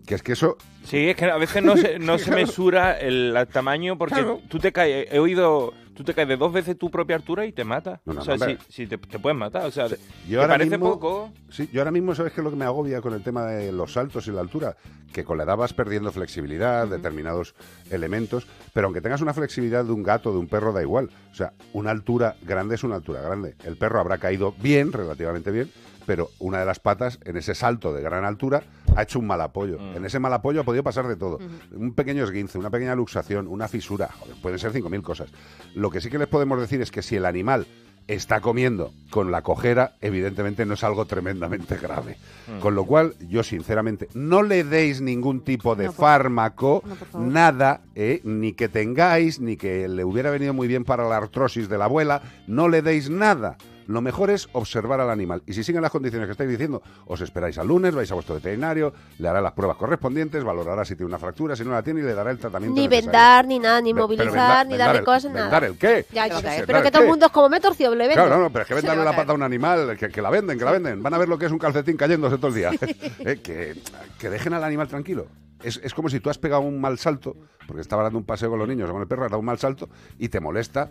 Que es que eso...
Sí, es que a veces no se, no se (laughs) mesura el, tamaño porque
Claro.
tú te caes, he oído, tú te caes de dos veces tu propia altura y te mata.
No, no,
o sea,
no,
sí,
hombre.
sí, te, te puedes matar. O sea,
Yo
que
ahora
parece
mismo,
poco.
Sí, yo ahora mismo, ¿sabes qué es lo que me agobia con el tema de los saltos y la altura? Que con la edad vas perdiendo flexibilidad, determinados elementos, pero aunque tengas una flexibilidad de un gato, de un perro, da igual. O sea, una altura grande es una altura grande. El perro habrá caído bien, relativamente bien, pero una de las patas, en ese salto de gran altura, ha hecho un mal apoyo.
Mm.
En ese mal apoyo ha podido pasar de todo. Un pequeño esguince, una pequeña luxación, una fisura, joder, pueden ser 5.000 cosas. Lo que sí que les podemos decir es que si el animal está comiendo con la cojera, evidentemente no es algo tremendamente grave.
Mm.
Con lo cual, yo sinceramente, no le deis ningún tipo de
No, por-
fármaco,
no,
nada, eh, ni que tengáis, ni que le hubiera venido muy bien para la artrosis de la abuela, no le deis nada. Lo mejor es observar al animal. Y si siguen las condiciones que estáis diciendo, os esperáis al lunes, vais a vuestro veterinario, le hará las pruebas correspondientes, valorará si tiene una fractura, si no la tiene y le dará el tratamiento
Ni
necesario.
vendar, ni nada, ni movilizar,
vendar-
ni darle
el-
cosas, nada.
¿Vendar el qué?
Ya, yo pero
¿Vendar
que todo el mundo es como me he torcido, le vendo.
Claro, no, no, pero es que
Se
vendan
le va
la pata a un animal, que, que la venden, que la venden. Van a ver lo que es un calcetín cayéndose todo el día. (laughs) Eh, que, que dejen al animal tranquilo. Es, es como si tú has pegado un mal salto, porque estaba dando un paseo con los niños o con el perro, has dado un mal salto y te molesta,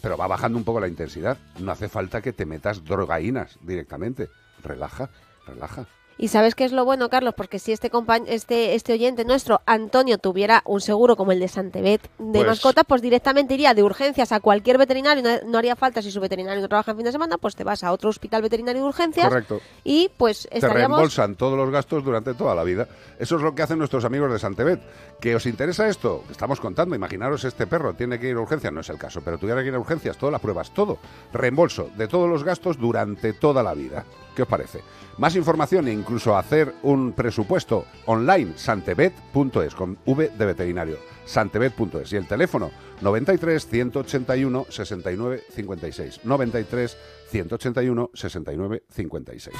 pero va bajando un poco la intensidad. No hace falta que te metas drogaínas directamente. Relaja, relaja.
Y sabes qué es lo bueno, Carlos, porque si este este este oyente nuestro, Antonio, tuviera un seguro como el de Santebet de
Pues-
mascotas, pues directamente iría de urgencias a cualquier veterinario, no, no haría falta si su veterinario no trabaja en fin de semana, pues te vas a otro hospital veterinario de urgencias
Correcto.
y pues
Te
estaríamos
reembolsan todos los gastos durante toda la vida. Eso es lo que hacen nuestros amigos de Santebet. ¿Que os interesa esto? Estamos contando. Imaginaros este perro tiene que ir a urgencias. No es el caso, pero tuviera que ir a urgencias. Todas las pruebas, todo. Reembolso de todos los gastos durante toda la vida. ¿Qué os parece? Más información e incluso hacer un presupuesto online, santebet.es, con V de veterinario. Santebet.es. Y el teléfono 93 181 69 56. 93 181 69 56.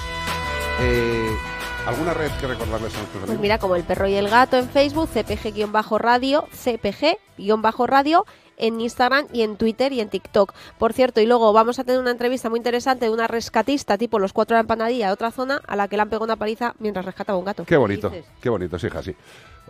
Eh, ¿Alguna red que recordarles a nuestros
Pues
amigos?
mira, como el perro y el gato en Facebook, CPG-radio, CPG-radio en Instagram y en Twitter y en TikTok. Por cierto, y luego vamos a tener una entrevista muy interesante de una rescatista tipo los cuatro de la empanadilla de otra zona a la que le han pegado una paliza mientras rescataba un gato.
Qué bonito,
dices?
qué bonito, sí, hija, sí.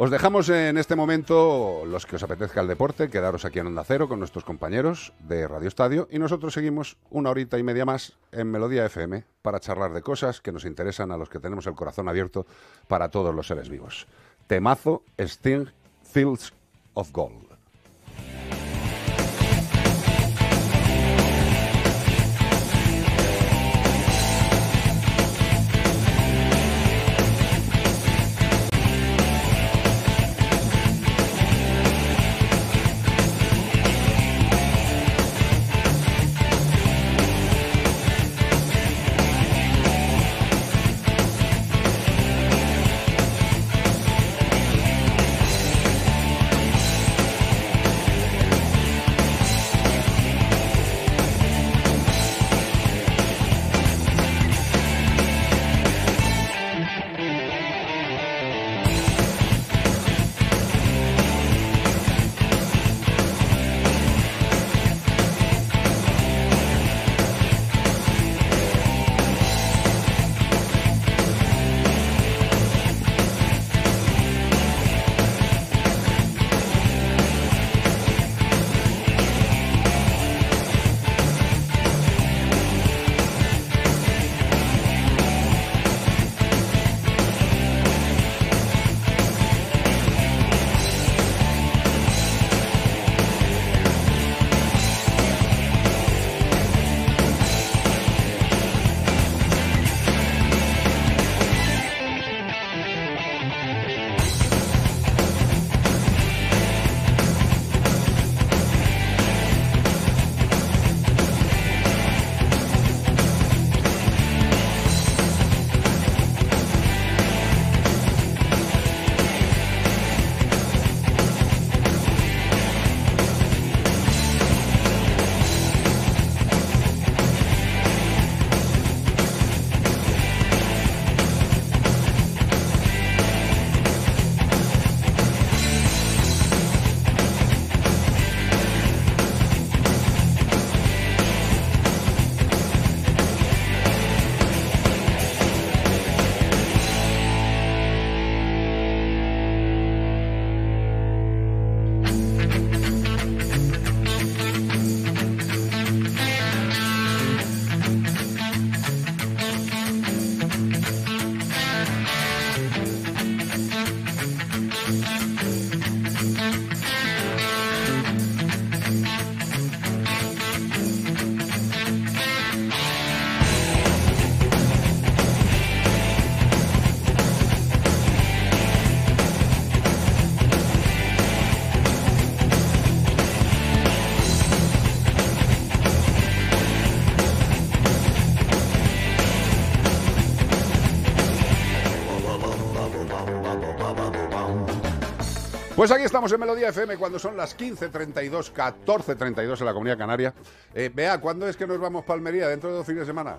Os dejamos en este momento, los que os apetezca el deporte, quedaros aquí en Onda Cero con nuestros compañeros de Radio Estadio y nosotros seguimos una horita y media más en Melodía FM para charlar de cosas que nos interesan a los que tenemos el corazón abierto para todos los seres vivos. Temazo Sting Fields of Gold. Pues aquí estamos en Melodía FM cuando son las 15.32, 14.32 en la Comunidad Canaria. Eh, vea, ¿cuándo es que nos vamos para Almería? ¿Dentro de dos fines de semana?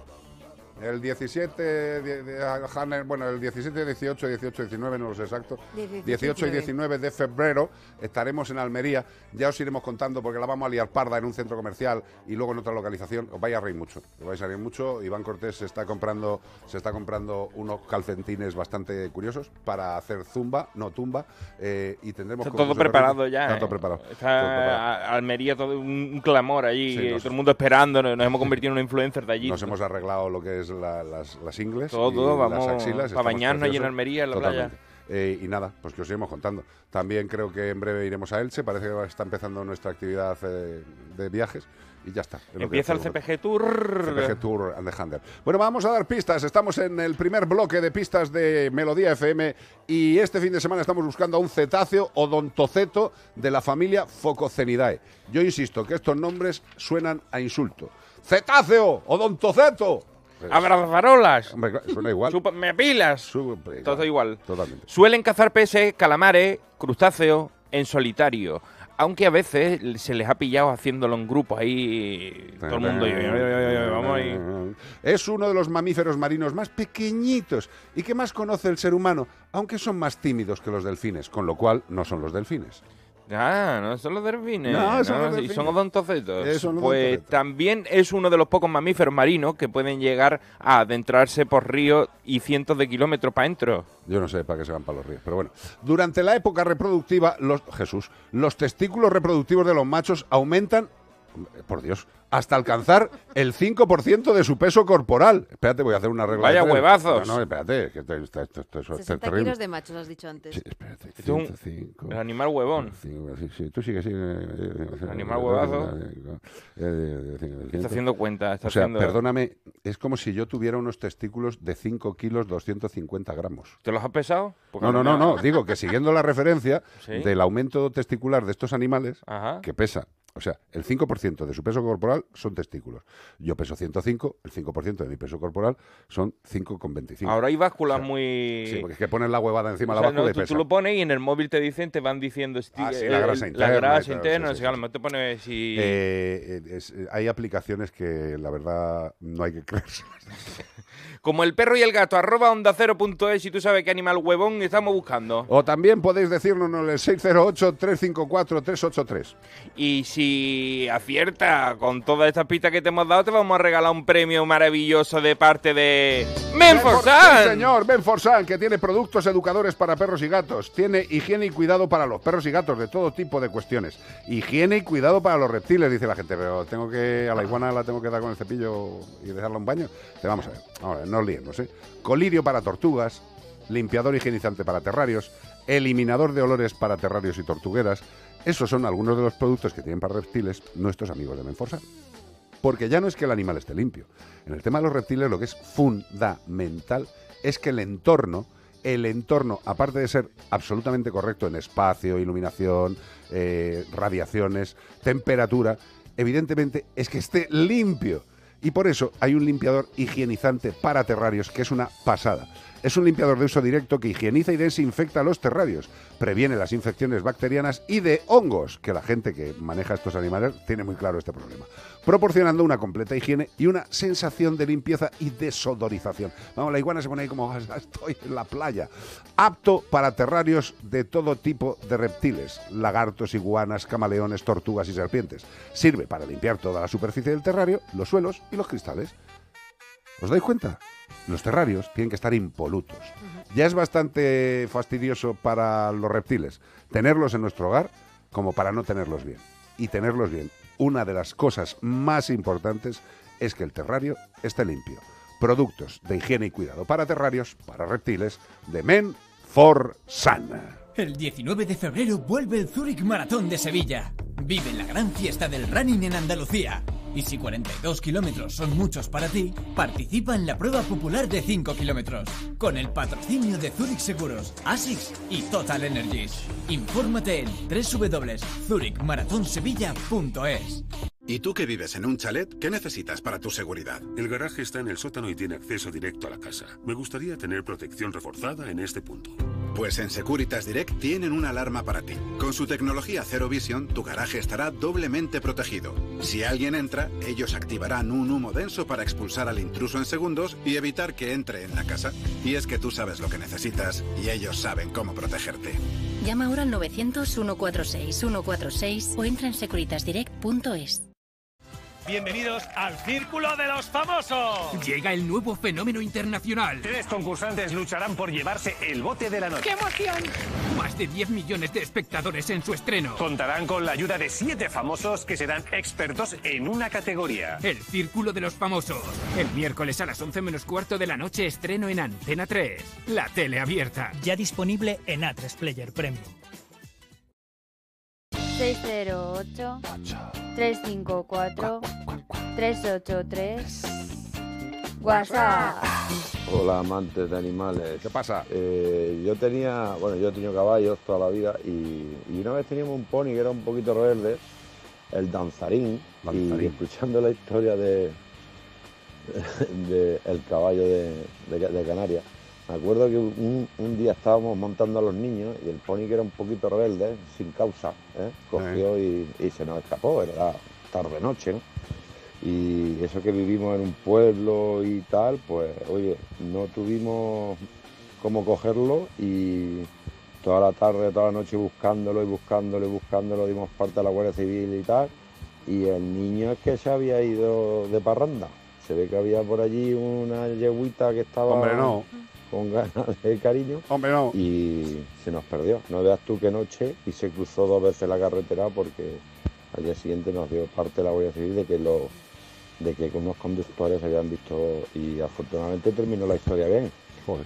El 17, de- de- Hanner, bueno, el 17, 18, 18, 19, no lo sé exacto.
18,
18 y 19 de febrero estaremos en Almería. Ya os iremos contando porque la vamos a liar parda en un centro comercial y luego en otra localización. Os vais a reír mucho. Os vais a reír mucho. Iván Cortés se está comprando, se está comprando unos calcetines bastante curiosos para hacer zumba, no tumba. eh, y tendremos
Está todo preparado ya.
Está
¿eh?
todo preparado.
Está
todo preparado.
Almería todo un, un clamor allí,
Sí,
eh,
nos-
todo el mundo esperando, nos, nos hemos (laughs) convertido en una influencer de allí.
Nos hemos arreglado lo que es la- las, las ingles.
Todo,
y las axilas,
pa'
estamos
bañarnos allí en. Almería, en la
Totalmente. Eh, y nada, pues que os iremos contando. También creo que en breve iremos a Elche. Parece que está empezando nuestra actividad eh, de viajes. Y ya está.
Empieza el. CPG Tour.
CPG Tour and the. Bueno, vamos a dar pistas. Estamos en el primer bloque de pistas de Melodía FM y este fin de semana estamos buscando a un cetáceo odontoceto de la familia Fococenidae. Yo insisto que estos nombres suenan a insulto. ¡Cetáceo! ¡Odontoceto! Claro, suena igual.
Me pilas.
Su-
Todo igual.
Totalmente.
Suelen cazar peces, calamares, crustáceos en solitario. Aunque a veces se les ha pillado haciéndolo en grupo ahí. Todo el mundo. Vamos ahí.
Es uno de los mamíferos marinos más pequeñitos y que más conoce el ser humano, aunque son más tímidos que los delfines, con lo cual no son los delfines.
Ah, no son los delfines.
No, son los
y son odontocetos.
Eh, son
pues también es uno de los pocos mamíferos marinos que pueden llegar a adentrarse por ríos y cientos de kilómetros para adentro.
Yo no sé para qué se van para los ríos, pero bueno. Durante la época reproductiva, los Jesús, los testículos reproductivos de los machos aumentan, por Dios, hasta alcanzar el 5% de su peso corporal. Espérate, voy a hacer una regla.
Vaya
de
huevazos.
No, no, espérate, que esto, esto- esto- esto es
60
terrible.
kilos de machos, has dicho antes.
Sí, espérate.
Es un-
105.
el animal huevón.
Cinco, sí, sí, tú sigue, sigue.
Animal huevazo. Está haciendo cuenta. Está
O sea,
haciendo...
perdóname, es como si yo tuviera unos testículos de 5 kilos 250 gramos.
¿Te los has pesado? Porque
No, no, no, no. Digo que siguiendo la referencia (laughs)
Sí.
del aumento testicular de estos animales,
Ajá.
que pesa, o sea, el 5% de su peso corporal son testículos. Yo peso 105, el 5% de mi peso corporal son 5,25.
Ahora hay básculas
O sea,
muy...
Sí, porque es que pones la huevada encima
O
de la báscula
no,
y
tú,
pesa.
tú lo pones y en el móvil te dicen, te van diciendo
Ah, sí, la grasa
el-
interna
La
y
grasa interna,
sí, sí,
mejor te pones si...
Eh, eh, es- hay aplicaciones que la verdad no hay que creerse. (laughs)
Como el perro y el gato, arroba onda cero punto es, y tú sabes qué animal huevón estamos buscando.
O también podéis decirnos en el 608-354-383.
Y si acierta con todas estas pistas que te hemos dado, te vamos a regalar un premio maravilloso de parte de Menforsan.
señor, Benforsan, que tiene productos educadores para perros y gatos. Tiene higiene y cuidado para los perros y gatos de todo tipo de cuestiones. Higiene y cuidado para los reptiles, dice la gente. Pero tengo que, a la iguana la tengo que dar con el cepillo y dejarla en baño. Te vamos a ver. Vamos a ver, no liemos, ¿eh? Colirio para tortugas, limpiador higienizante para terrarios, eliminador de olores para terrarios y tortugueras. Esos son algunos de los productos que tienen para reptiles nuestros amigos de Menforsan. Porque ya no es que el animal esté limpio. En el tema de los reptiles lo que es fundamental es que el entorno, el entorno, aparte de ser absolutamente correcto en espacio, iluminación, eh, radiaciones, temperatura, evidentemente es que esté limpio. Y por eso hay un limpiador higienizante para terrarios que es una pasada. Es un limpiador de uso directo que higieniza y desinfecta los terrarios, previene las infecciones bacterianas y de hongos, que la gente que maneja estos animales tiene muy claro este problema, proporcionando una completa higiene y una sensación de limpieza y desodorización. Vamos, la iguana se pone ahí como (laughs) "Ah, estoy en la playa. Apto para terrarios de todo tipo de reptiles, lagartos, iguanas, camaleones, tortugas y serpientes. Sirve para limpiar toda la superficie del terrario, los suelos y los cristales. ¿Os dais cuenta? Los terrarios tienen que estar impolutos. Ya es bastante fastidioso para los reptiles tenerlos en nuestro hogar como para no tenerlos bien. Y tenerlos bien, una de las cosas más importantes es que el terrario esté limpio. Productos de higiene y cuidado para terrarios, para reptiles, de Men for Sun.
El 19 de febrero vuelve el Zurich Maratón de Sevilla. Vive la gran fiesta del running en Andalucía. Y si 42 kilómetros son muchos para ti, participa en la prueba popular de 5 kilómetros. Con el patrocinio de Zurich Seguros, ASICS y Total Energies. Infórmate en www.zurichmaratonsevilla.es.
¿Y tú que vives en un chalet, qué necesitas para tu seguridad?
El garaje está en el sótano y tiene acceso directo a la casa. Me gustaría tener protección reforzada en este punto.
Pues en Securitas Direct tienen una alarma para ti. Con su tecnología Zero Vision, tu garaje estará doblemente protegido. Si alguien entra, ellos activarán un humo denso para expulsar al intruso en segundos y evitar que entre en la casa. Y es que tú sabes lo que necesitas y ellos saben cómo protegerte.
Llama ahora al 900-146-146 o entra en securitasdirect.es.
Bienvenidos al Círculo de los Famosos.
Llega el nuevo fenómeno internacional.
Tres concursantes lucharán por llevarse el bote de la noche.
¡Qué emoción! Más de 10 millones de espectadores en su estreno.
Contarán con la ayuda de siete famosos que serán expertos en una categoría.
El Círculo de los Famosos. El miércoles a las 11 menos cuarto de la noche estreno en Antena 3. La tele abierta.
Ya disponible en A3 Player Premium.
608 354 383 WhatsApp.
Hola amantes de animales.
¿Qué pasa?
Eh, yo tenía, bueno, yo he tenido caballos toda la vida y, y una vez teníamos un pony que era un poquito rebelde, el danzarín, y escuchando la historia de, (laughs) de el caballo de, de, de Canarias, me acuerdo que un, un día estábamos montando a los niños y el pony que era un poquito rebelde, sin causa, ¿eh? cogió y, y se nos escapó, era tarde-noche, ¿no? Y eso que vivimos en un pueblo y tal, pues oye, no tuvimos cómo cogerlo y toda la tarde, toda la noche buscándolo y buscándolo y buscándolo, dimos parte a la Guardia Civil y tal. Y el niño es que se había ido de parranda. Se ve que había por allí una yeguita que estaba
Hombre, no.
Con ganas de cariño.
Hombre, no.
Y se nos perdió. No veas tú qué noche y se cruzó dos veces la carretera porque al día siguiente nos dio parte la Guardia Civil de que lo de que unos conductores habían visto y afortunadamente terminó la historia bien.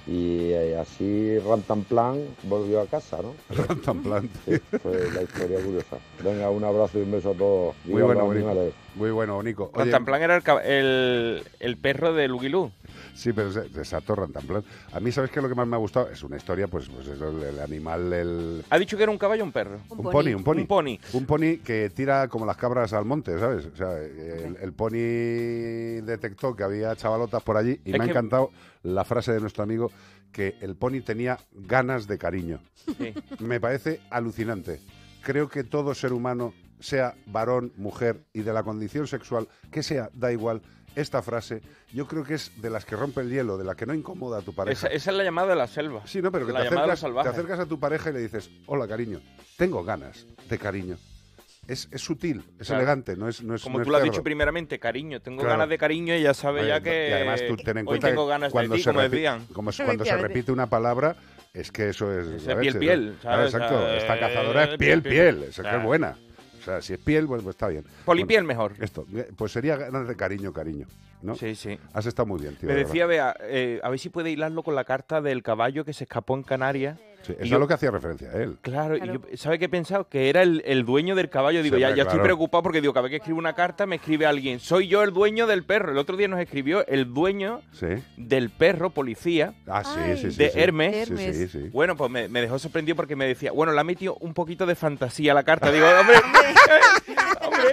Y eh, así Rantanplan volvió a casa, ¿no?
Rantanplan.
Sí, fue la historia curiosa. Venga, un abrazo y un beso a todos.
Muy bueno,
los animales.
Muy bueno, Nico.
Rantanplan era el, cab- el, el perro de Lugilú.
Sí, pero es, exacto, Rantanplan. A mí, ¿sabes qué es lo que más me ha gustado? Es una historia, pues, pues es el, el animal, el...
¿Ha dicho que era un caballo o un perro?
Un pony, un pony.
Un pony.
Un pony que tira como las cabras al monte, ¿sabes? O sea, el, el pony detectó que había chavalotas por allí y
Es
me ha encantado la frase de nuestro amigo que el pony tenía ganas de cariño.
Sí.
Me parece alucinante. Creo que todo ser humano, sea varón, mujer y de la condición sexual que sea, da igual. Esta frase, yo creo que es de las que rompe el hielo, de la que no incomoda a tu pareja.
Esa, esa es la llamada de la selva.
Sí, no, pero que
la
te acercas, te acercas a tu pareja y le dices, hola cariño, tengo ganas de cariño. Es, es sutil, es
Claro.
elegante, no es no es
Como
no
tú
es
lo has dicho primeramente, cariño. Tengo
Claro.
ganas de cariño y ya sabes
Oye,
ya que.
Y además tú ten en
hoy
cuenta
tengo
que
ganas
cuando
de ti,
se
como
repi-
decían.
como es- cuando se repite una palabra, es que eso es...
Es piel,
leche,
piel,
¿no?
¿sabes?
Claro, exacto,
Eh,
esta cazadora es piel,
piel, piel.
que
Claro.
es buena. O sea, si es piel, pues, pues está bien.
Polipiel mejor.
Esto, pues sería ganas de cariño, cariño, ¿no?
Sí, sí.
Has estado muy bien, tío.
Me
de
decía, Bea, eh, a ver si puede hilarlo con la carta del caballo que se escapó en Canarias.
Sí, eso
yo-
es lo que hacía referencia a él.
Claro, y yo, ¿sabe qué he pensado? Que era el, el dueño del caballo. Digo,
Sí,
ya, ya estoy preocupado porque digo, cada vez que escribo una carta me escribe alguien. Soy yo el dueño del perro. El otro día nos escribió el dueño
Sí.
del perro policía.
Ah, sí, sí, sí.
de
sí.
Hermes.
Sí, sí, sí.
Bueno, pues me, me dejó sorprendido porque me decía, bueno, le ha metido un poquito de fantasía a la carta. Digo, hombre, (laughs) hombre,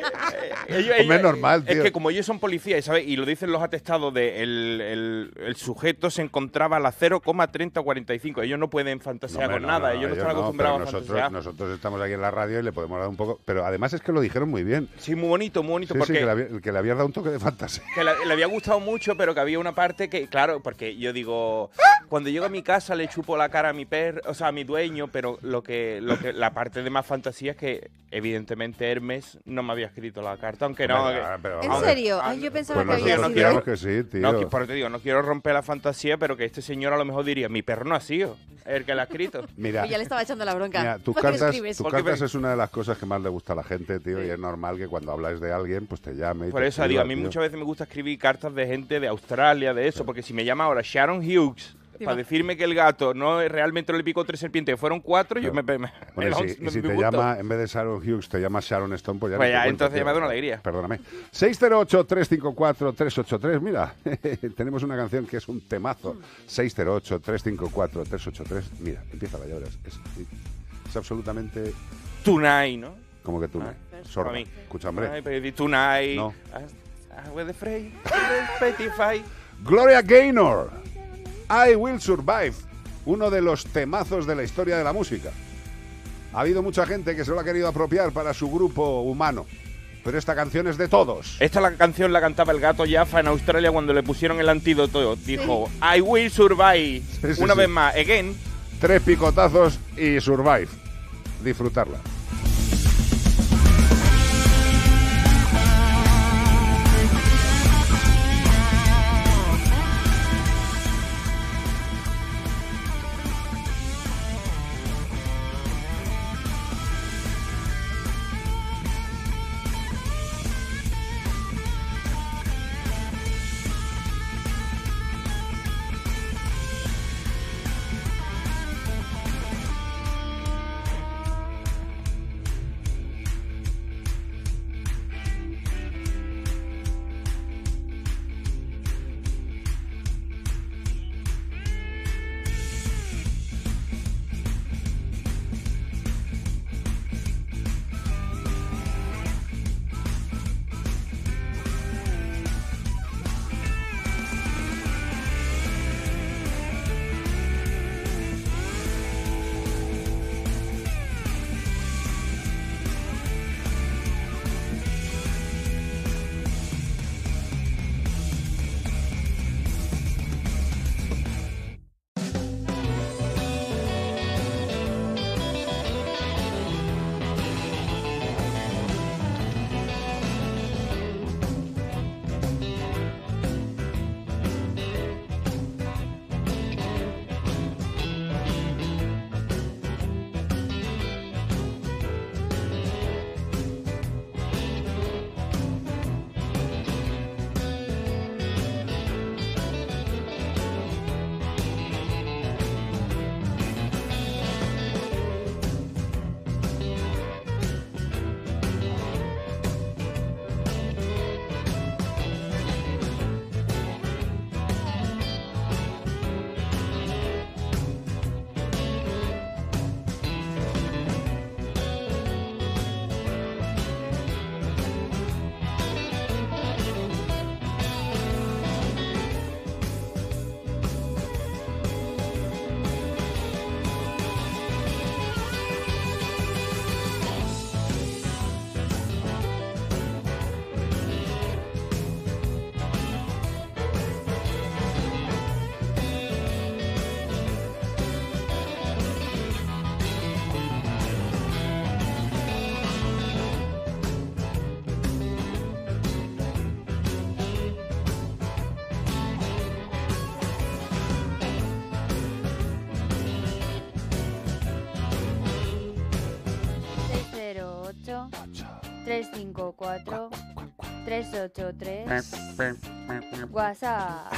eh, ellos-
Hombre, normal,
Es
tío.
que como ellos son policías, ¿sabes? Y lo dicen los atestados de el, el- el sujeto se encontraba a la 0,3045. Ellos no pueden fantasear
hombre,
con
no,
nada,
no,
ellos no están
no,
acostumbrados a
nosotros,
fantasear.
nosotros estamos aquí en la radio y le podemos dar un poco... Pero además es que lo dijeron muy bien.
Sí, muy bonito, muy bonito,
Sí, sí,
porque
que le, había- que le habías dado un toque de fantasía.
que le, le había gustado mucho, pero que había una parte que, claro, porque yo digo, cuando llego a mi casa le chupo la cara a mi perro, o sea, a mi dueño, pero lo que, lo que, la parte de más fantasía es que, evidentemente, Hermes no me había escrito la carta, aunque no. Que-
ah, pero
¿En serio? Ay, yo pensaba
Pues
que había sido...
creemos que sí, tío.
No, por te digo, no quiero romper la fantasía, pero que este señor a lo mejor diría, mi perro no ha sido el que la ha escrito. (laughs)
Mira,
Y ya le estaba echando la bronca.
Mira, tus
¿Por qué le
cartas, tus cartas es una de las cosas que más le gusta a la gente, tío, y es normal que cuando hablas de alguien, pues te llame. y
Por
te
eso
escriba,
digo, a mí
tío.
muchas veces me gusta escribir cartas de gente de Australia, de eso, porque si me llama ahora Sharon Hughes para decirme que el gato no es- realmente no le picó tres serpientes, fueron cuatro, yo me, me, me-
Bueno,
me-
y si, y si te
disgusto.
llama, en vez de Sharon Hughes, te llama Sharon Stone, pues ya
Pues
te
ya, entonces ya me da una alegría.
Perdóname. 608-354-383. Mira, (laughs) tenemos una canción que es un temazo. 608-354-383. Mira, empieza la lloras. Es, es absolutamente
Tonight, ¿no?
como que tú,
Ah, mí.
Escucha, hombre.
Ay, pero di Tonight.
No.
Ah, ah, with the.
Gloria Gaynor. I will survive. uno de los temazos de la historia de la música. Ha habido mucha gente que se lo ha querido apropiar para su grupo humano, pero esta canción es de todos.
Esta la canción la cantaba el gato Jaffa en Australia cuando le pusieron el antídoto. Dijo, I will survive.
Sí, sí,
Una vez más, again.
Tres picotazos y survive. Disfrutarla.
354 383 WhatsApp.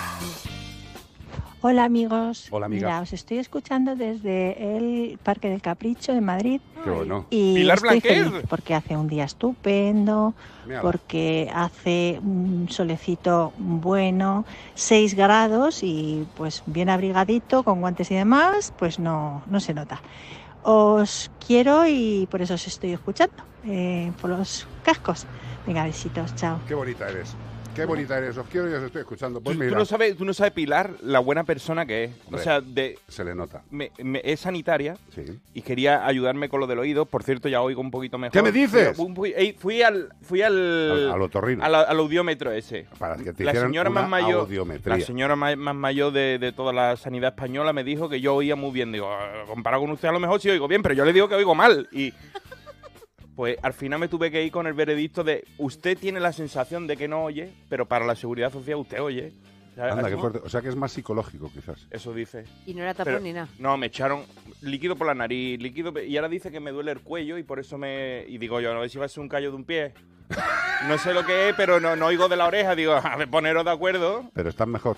Hola amigos.
Hola, amiga.
Mira, os estoy escuchando desde el Parque del Capricho de Madrid.
Qué bueno.
Y
Pilar
estoy feliz porque hace un día estupendo, porque hace un solecito bueno, 6 grados y pues bien abrigadito, con guantes y demás, pues no, no se nota. Os quiero y por eso os estoy escuchando, eh, por los cascos. Venga, besitos, chao.
Qué bonita eres. Qué bonita eres. Os quiero y os estoy escuchando. Pues
Tú, tú
mira,
no sabes, tú no sabes, Pilar, la buena persona que es.
Hombre,
o sea, de,
se le nota.
me- me- es sanitaria
Sí.
y quería ayudarme con lo del oído. Por cierto, ya oigo un poquito mejor.
¿Qué me dices?
Fui, fui- ey, fui al, fui al,
Al- al otorrino.
al- al audiómetro ese.
Para que te
la
hicieran
señora
una
más mayor,
audiometría.
la señora ma- más mayor de, de toda la sanidad española me dijo que yo oía muy bien. Digo, "Ah, comparado con usted a lo mejor sí oigo bien, pero yo le digo que oigo mal. Y pues al final me tuve que ir con el veredicto de usted tiene la sensación de que no oye, pero para la seguridad social usted oye. ¿Sabes?
Anda, qué fuerte. O sea que es más psicológico, quizás.
Eso dice.
Y no era tapón
Pero-
ni nada.
No, me echaron líquido por la nariz, líquido y ahora dice que me duele el cuello y por eso me y digo yo, a ver si va a ser un callo de un pie. (laughs) No sé lo que es, pero no, no oigo de la oreja, digo, a ver, poneros de acuerdo.
Pero estás mejor.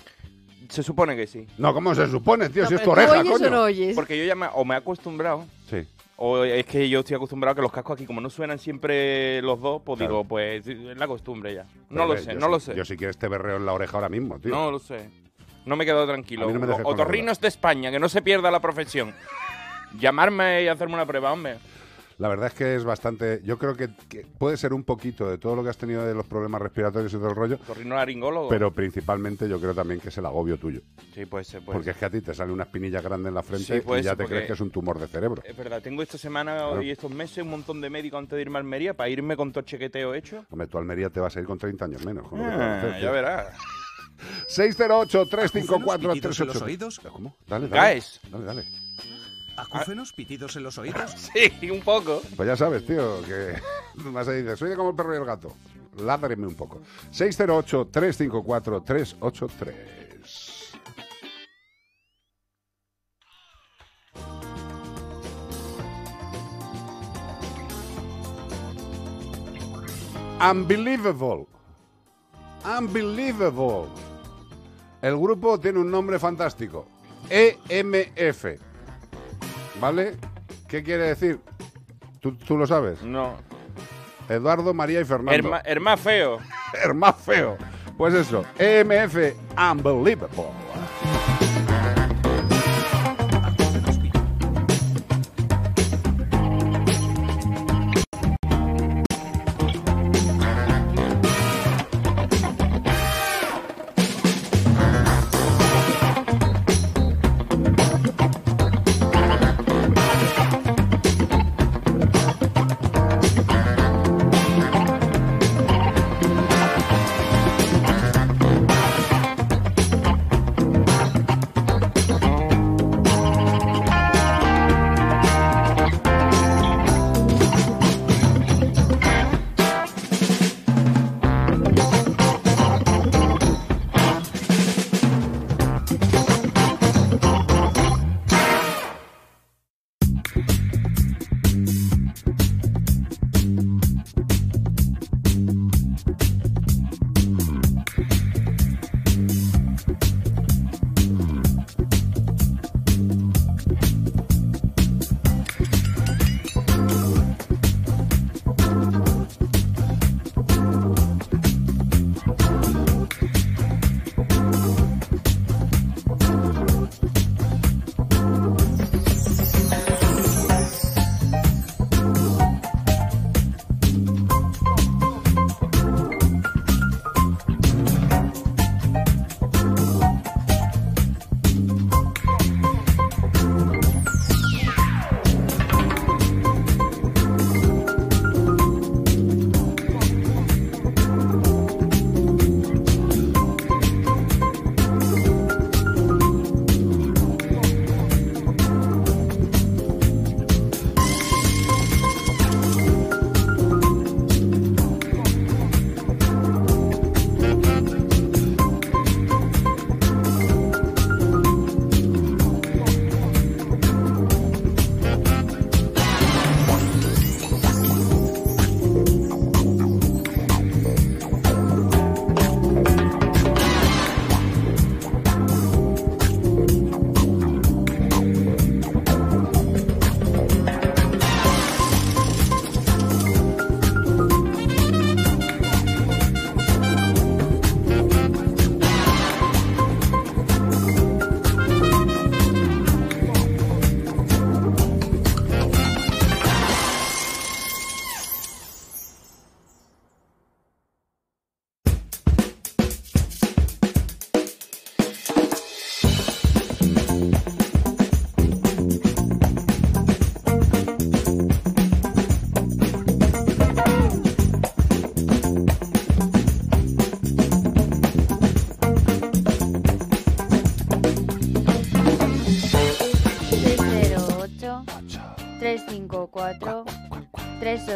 Se supone que sí.
No, ¿cómo se supone, tío?
No,
si es tu
pero ¿tú
oreja,
oyes o
coño.
no oyes?
Porque yo ya me, o me he acostumbrado,
Sí.
O es que yo estoy acostumbrado a que los cascos aquí, como no suenan siempre los dos, pues
Claro.
digo, pues es la costumbre ya.
Pero
No lo sé, no lo sé.
Yo si quieres te berreo en la oreja ahora mismo, tío.
No lo sé. No me he quedado tranquilo.
No
Otorrinos de España, que no se pierda la profesión. Llamarme y hacerme una prueba, hombre.
La verdad es que es bastante. Yo creo que, que puede ser un poquito de todo lo que has tenido de los problemas respiratorios y todo el rollo.
Torrinolaringólogo.
Pero principalmente yo creo también que es el agobio tuyo.
Sí, puede ser, puede
Porque es que a ti te sale una espinilla grande en la frente
Sí,
y ya
ser,
te crees que es un tumor de cerebro.
Es verdad, tengo esta semana
Claro.
y estos meses un montón de médicos antes de irme a Almería para irme con todo el chequeteo hecho.
Hombre, tú a Almería te vas a ir con 30 años menos. con lo que
Ah,
hacer,
ya
tío.
verás. (laughs)
608-354-388.
pitidos en los oídos?
¿Cómo? Dale, dale.
Gaes.
Dale, dale.
¿Acúfenos? ¿Pitidos en los oídos? (laughs)
Sí, un poco.
Pues ya sabes, tío, que vas a decir, soy de como el perro y el gato. Ládreme un poco. 608-354-383. Unbelievable. Unbelievable. El grupo tiene un nombre fantástico. EMF. ¿Vale? ¿Qué quiere decir? ¿Tú, tú lo sabes?
No.
Eduardo, María y Fernando.
Herma- Hermá feo. (laughs)
Hermá feo. Pues eso, EMF Unbelievable.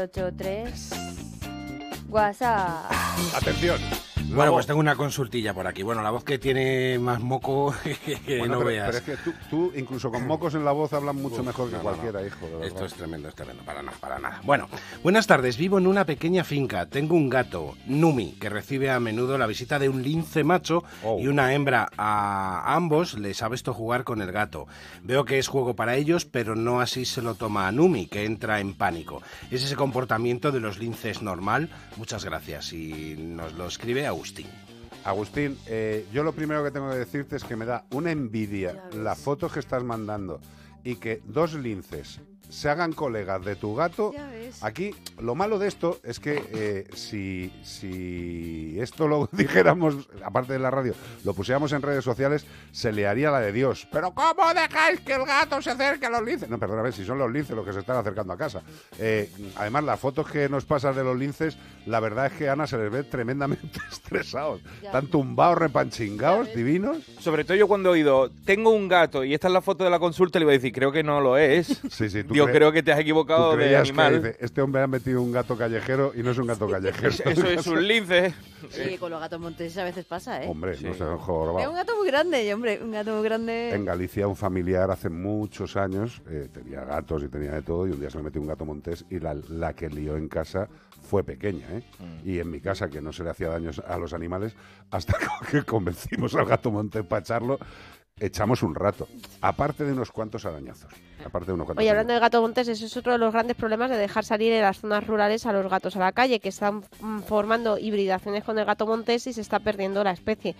383 WhatsApp.
Atención.
Bueno, pues tengo una consultilla por aquí. Bueno, la voz que tiene más moco (laughs) que
Bueno,
no
pero,
veas.
pero es que tú, tú, incluso con mocos en la voz, hablas mucho
Uf,
mejor que
no,
cualquiera,
no.
hijo. de
Esto es tremendo, es tremendo, para nada, para nada. Bueno, buenas tardes. Vivo en una pequeña finca. Tengo un gato, Numi, que recibe a menudo la visita de un lince macho
Oh.
y una hembra. A ambos les ha visto jugar con el gato. Veo que es juego para ellos, pero no así se lo toma a Numi, que entra en pánico. ¿Es ese comportamiento de los linces normal? Muchas gracias. Y nos lo escribe Agustín.
Agustín, eh, yo lo primero que tengo que decirte es que me da una envidia las fotos que estás mandando y que dos linces se hagan colegas de tu gato.
Ya ves.
Aquí, lo malo de esto es que eh, si, si esto lo (laughs) dijéramos, aparte de la radio, lo pusiéramos en redes sociales, se le haría la de Dios. Pero ¿cómo dejáis que el gato se acerque a los linces? No, perdóname, si son los linces los que se están acercando a casa. Eh, además, las fotos que nos pasan de los linces, la verdad es que a Ana se les ve tremendamente (laughs) estresados. Están tumbados, repanchingados, divinos.
Sobre todo yo cuando he oído, tengo un gato y esta es la foto de la consulta, le iba a decir, creo que no lo es.
Sí, sí, tú
Yo
cre-
creo que te has equivocado de animal.
dice, este hombre ha metido un gato callejero y no es un gato callejero.
Eso es un lince.
Sí, con los gatos monteses a veces pasa, ¿eh?
Hombre, no se han
Es un gato muy grande, y, hombre, un gato muy grande.
En Galicia un familiar hace muchos años eh, tenía gatos y tenía de todo y un día se le metió un gato montés y la, la que lió en casa fue pequeña, ¿eh?
Mm.
Y en mi casa, que no se le hacía daños a los animales, hasta (laughs) que convencimos al gato montés para echarlo, echamos un rato. Aparte de unos cuantos arañazos. Aparte de unos cuantos
Oye, hablando de gato montés, ese es otro de los grandes problemas de dejar salir en las zonas rurales a los gatos a la calle, que están mm, formando hibridaciones con el gato montés y se está perdiendo la especie.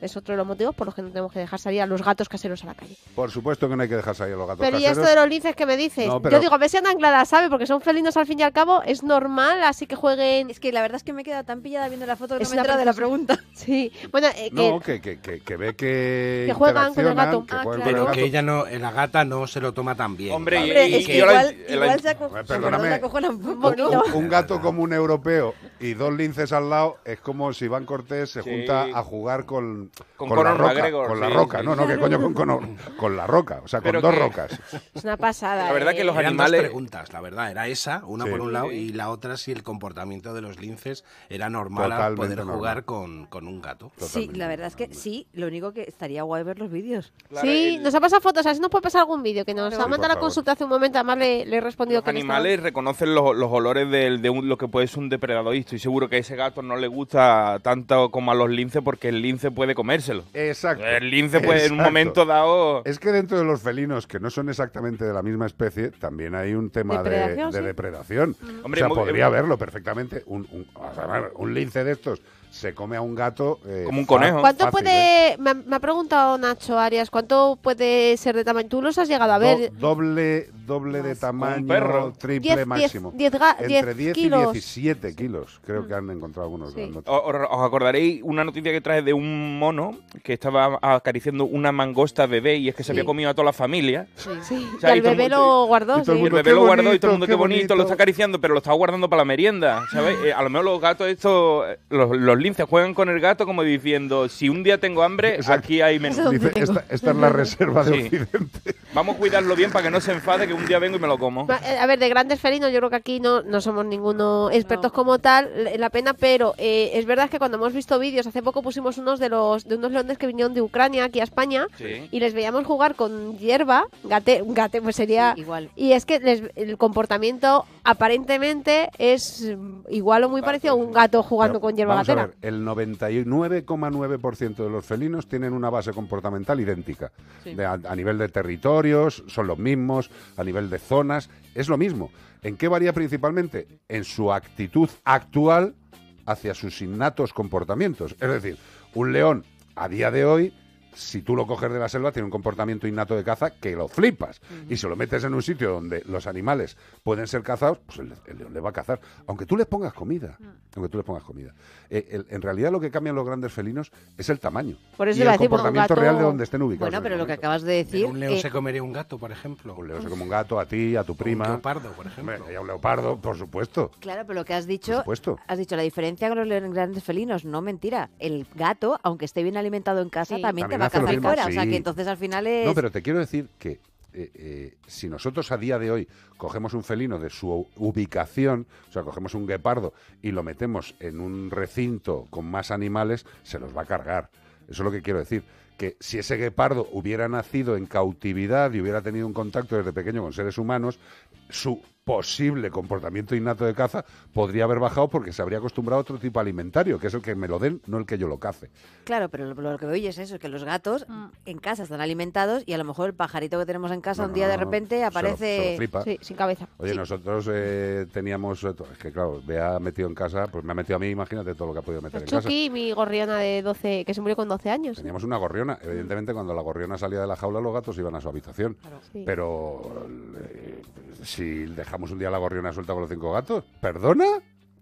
Es otro de los motivos por los que no tenemos que dejar salir a los gatos caseros a la calle.
Por supuesto que no hay que dejar salir a los gatos
Pero y esto
caseros.
de los linces que me dices,
No, pero-
yo digo, a ver si andan claras, ¿sabe? Porque son felinos al fin y al cabo, es normal, así que jueguen.
Es que la verdad es que me he quedado tan pillada viendo la foto que
Es
no me enterado de la pregunta. (laughs)
Sí, bueno, eh, que
No, que, que, que, que ve que,
Que juegan con el gato.
que
Ah,
con
Pero
el
que ella no, la gata no se lo toma tan bien.
Hombre,
claro.
Hombre,
y-
es
y
que
yo la-
igual,
la-
igual se, aco-
Eh, perdóname.
se un
Un,
poquito.
un gato como un europeo y dos linces al lado es como si Iván Cortés se junta a jugar con,
Con
la
Conor
roca.
McGregor,
con la
sí,
roca,
sí.
no, no, que coño con, Conor? con la roca, o sea, con
Pero
dos
que-
rocas. (laughs)
es una pasada.
La verdad que
eh.
los
Eran
animales-
dos preguntas, la verdad. Era esa, una
Sí.
por un lado,
Sí.
y la otra si el comportamiento de los linces era normal a
Totalmente
poder
normal.
jugar con, con un gato.
Sí,
Totalmente.
la verdad es que sí, lo único que estaría guay ver los vídeos.
Claro,
Sí,
el-
nos ha pasado fotos, así nos puede pasar algún vídeo que nos ha
Sí,
mandado la consulta hace un momento, además le, le he respondido
Los
que estaba-
animales reconocen los, los olores de, un- lo que puede ser un depredador y estoy seguro que a ese gato no le gusta tanto como a los linces porque el lince puede comérselo.
Exacto.
El lince puede en un momento dado...
Es que dentro de los felinos, que no son exactamente de la misma especie, también hay un tema de,
Depredación,
de
sí.
depredación.
Hombre,
o sea,
muy-
podría verlo perfectamente. Un, un, lince de estos se come a un gato. eh,
Como un conejo.
¿Cuánto
fácil,
puede,
¿eh?
me, ha- me ha preguntado Nacho Arias, cuánto puede ser de tamaño? ¿Tú los has llegado a ver?
Do- doble doble de tamaño,
perro.
triple
Diez- diez-
máximo.
diez ga-
Entre
diez
10 y
kilos.
17 kilos. Creo que han encontrado algunos
Sí.
Os, os acordaréis una noticia que traje de un mono que estaba acariciando una mangosta bebé y es que se había comido a toda la familia.
Sí,
O sea, y el
bebé
mundo-
lo guardó,
y el
Y
sí.
el
mundo,
bebé lo guardó y todo el mundo,
qué
qué bonito,
bonito.
lo está acariciando, pero lo estaba guardando para la merienda, ¿sabes? Eh, a lo mejor los gatos estos, eh, los, los linces juegan con el gato como diciendo, si un día tengo hambre,
Exacto.
aquí hay menú.
Dice, esta, esta es la reserva de
Sí.
Occidente.
Vamos a cuidarlo bien para que no se enfade que un día vengo y me lo como.
Eh, A ver, de grandes felinos, yo creo que aquí no, no somos ninguno expertos como tal, la pena, pero eh, es verdad que cuando hemos visto vídeos, hace poco pusimos unos de los de unos leones que vinieron de Ucrania aquí a España
Sí.
y les veíamos jugar con hierba, gate, gate pues sería...
Sí, igual.
Y es que les- el comportamiento aparentemente es mm, igual o muy parecido a un gato jugando
Pero
con hierba
vamos a
gatera.
ver, el 99,9% de los felinos tienen una base comportamental idéntica.
Sí.
De- a, a nivel de territorios, son los mismos, a nivel de zonas, es lo mismo. ¿En qué varía principalmente? En su actitud actual hacia sus innatos comportamientos. Es decir, un león a día de hoy, si tú lo coges de la selva, tiene un comportamiento innato de caza que lo flipas. Y si lo metes en un sitio donde los animales pueden ser cazados, pues el, el león le va a cazar. Aunque tú les pongas comida. Aunque tú les pongas comida. Eh, el- en realidad lo que cambian los grandes felinos es el tamaño.
Por eso
y el
decir,
comportamiento
gato-
real de donde estén ubicados.
Bueno,
en
pero lo que acabas de decir...
un león
eh,
se comería un gato, por ejemplo.
Un león se come un gato, a ti, a tu prima.
Un leopardo, por ejemplo.
Hombre, y a un leopardo, por supuesto.
Claro, pero lo que has
Por
dicho,
supuesto.
has dicho la diferencia con los leones grandes felinos, no mentira. El gato, aunque esté bien alimentado en casa,
Sí.
también,
También
te va a
hace lo
cazar
mismo,
fuera. O sea que entonces al final es.
No, pero te quiero decir que eh, eh, si nosotros a día de hoy cogemos un felino de su ubicación, o sea, cogemos un guepardo y lo metemos en un recinto con más animales, se los va a cargar. Eso es lo que quiero decir. Que si ese guepardo hubiera nacido en cautividad y hubiera tenido un contacto desde pequeño con seres humanos, su posible comportamiento innato de caza podría haber bajado porque se habría acostumbrado a otro tipo alimentario, que es el que me lo den, no el que yo lo cace.
Claro, pero lo, lo que oye es eso, que los gatos en casa están alimentados y a lo mejor el pajarito que tenemos en casa
No,
un día
no,
de
no,
repente
se lo-
aparece
se lo flipa.
Sí, sin cabeza.
Oye,
Sí.
nosotros eh, teníamos, eh, es que claro, Bea metido en casa, pues me ha metido a mí, imagínate todo lo que ha podido meter en casa.
Chucky, mi gorriona de 12, que se murió con 12 años.
Teníamos una gorriona. Evidentemente, cuando la gorriona salía de la jaula, los gatos iban a su habitación.
Sí.
Pero eh, si dejamos un día la gorriona suelta con los cinco gatos, ¿perdona?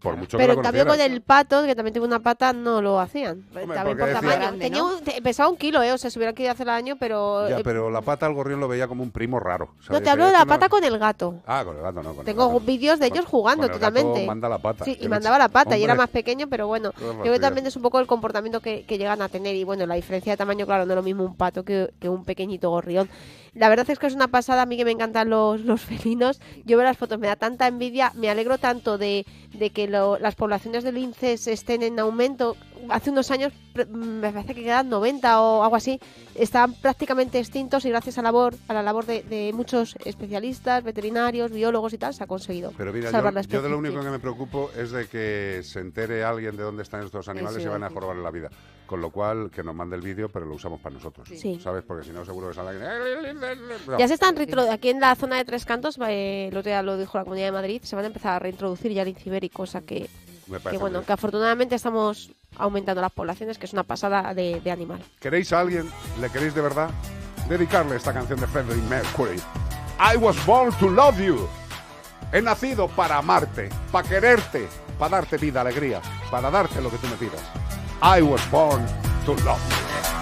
Por mucho
Pero
que
en cambio con el pato, que también tiene una pata, no lo hacían. También
porque
por tamaño.
Grande,
Tenía
¿no?
un- pesaba un kilo, ¿eh? O sea, se hubiera querido hacer daño, pero...
Ya,
eh,
pero la pata al gorrión lo veía como un primo raro.
no, te hablo de la
no-
pata con el gato.
Ah, con el gato no. Con el
Tengo
gato.
vídeos de ellos
Con-
jugando
con el gato
totalmente.
manda la pata.
Sí, y mandaba la pata y era
Hombre.
más pequeño, pero bueno,
Qué
creo que también es un poco el comportamiento que, que llegan a tener y bueno, la diferencia de tamaño, claro, no es lo mismo un pato que, que un pequeñito gorrión. La verdad es que es una pasada, a mí que me encantan los, los felinos, yo veo las fotos, me da tanta envidia, me alegro tanto de, de que lo- las poblaciones de linces estén en aumento. Hace unos años me parece que quedan 90 o algo así, estaban prácticamente extintos y gracias a, labor, a la labor de, de muchos especialistas, veterinarios, biólogos y tal, se ha conseguido
Pero mira,
salvar
yo,
la
yo
especie.
de lo único que me preocupo es de que se entere alguien de dónde están estos animales y
Eso
van a jorobar en la vida. Con lo cual, que nos mande el vídeo, pero lo usamos para nosotros.
Sí.
¿Sabes? Porque si no, seguro que sale alguien... No.
Ya se están reintro- aquí en la zona de Tres Cantos, eh, el otro día lo dijo la Comunidad de Madrid, se van a empezar a reintroducir ya el incibérico, cosa que,
Me
que
parece
bueno,
muy
que afortunadamente estamos aumentando las poblaciones, que es una pasada de, de animal.
¿Queréis a alguien? ¿Le queréis de verdad? Dedicarle esta canción de Freddie Mercury. I was born to love you. He nacido para amarte, para quererte, para darte vida, alegría, para darte lo que tú me pidas. I was born to love you.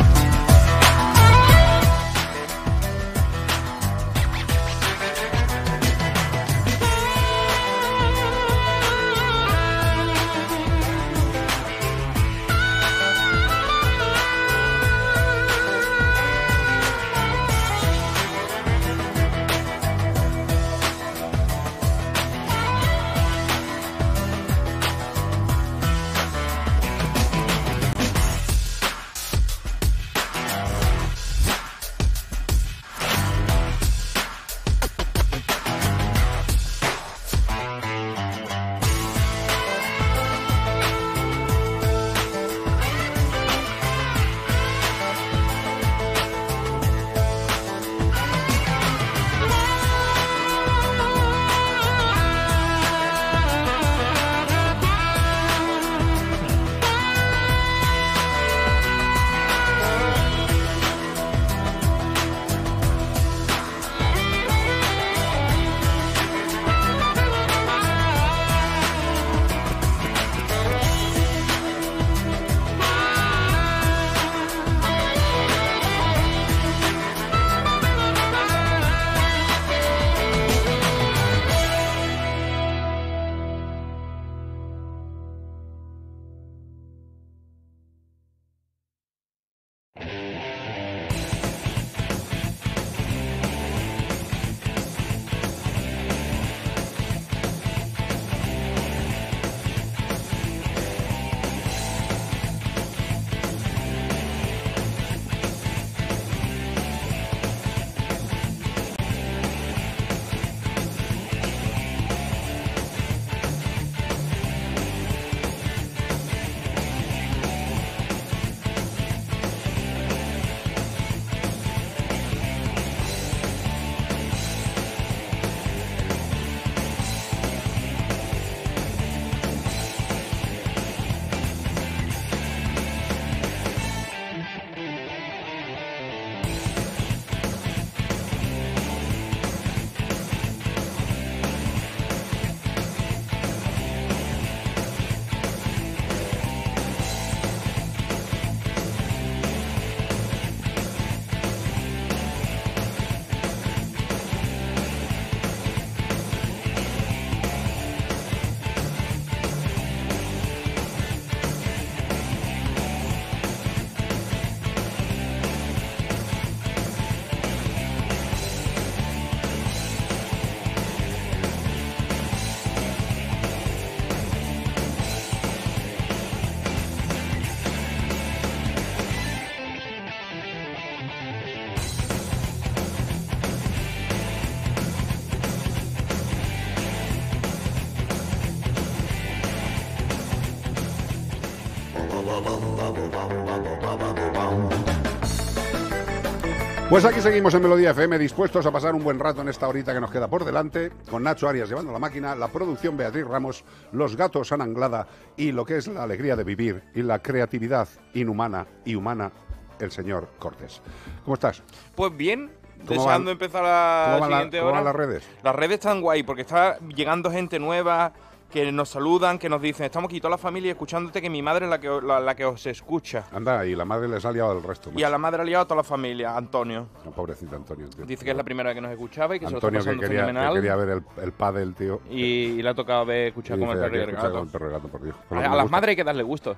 Pues aquí seguimos en Melodía FM, dispuestos a pasar un buen rato en esta horita que nos queda por delante, con Nacho Arias llevando la máquina, la producción Beatriz Ramos, los gatos Ana Anglada y lo que es la alegría de vivir y la creatividad inhumana y humana, el señor Cortés. ¿Cómo estás?
Pues bien,
¿Cómo
deseando
van-
empezar la
cómo la- van las redes?
Las redes están guay porque está llegando gente nueva que nos saludan, que nos dicen, estamos aquí toda la familia escuchándote, que mi madre es la que, la, la que os escucha.
Anda, y la madre les ha liado al resto.
Y a la madre ha liado a toda la familia, Antonio.
No, pobrecito Antonio. tío.
Dice que es la primera vez que nos escuchaba y que
Antonio
se lo
que
está pasando
quería, que
fenomenal.
quería ver el, el pádel, tío.
y, y le ha tocado ver, escuchar como el perro y
"Hay
el gato.
como el perro y el gato, por Dios. Por lo
A, las madres hay que darle gusto.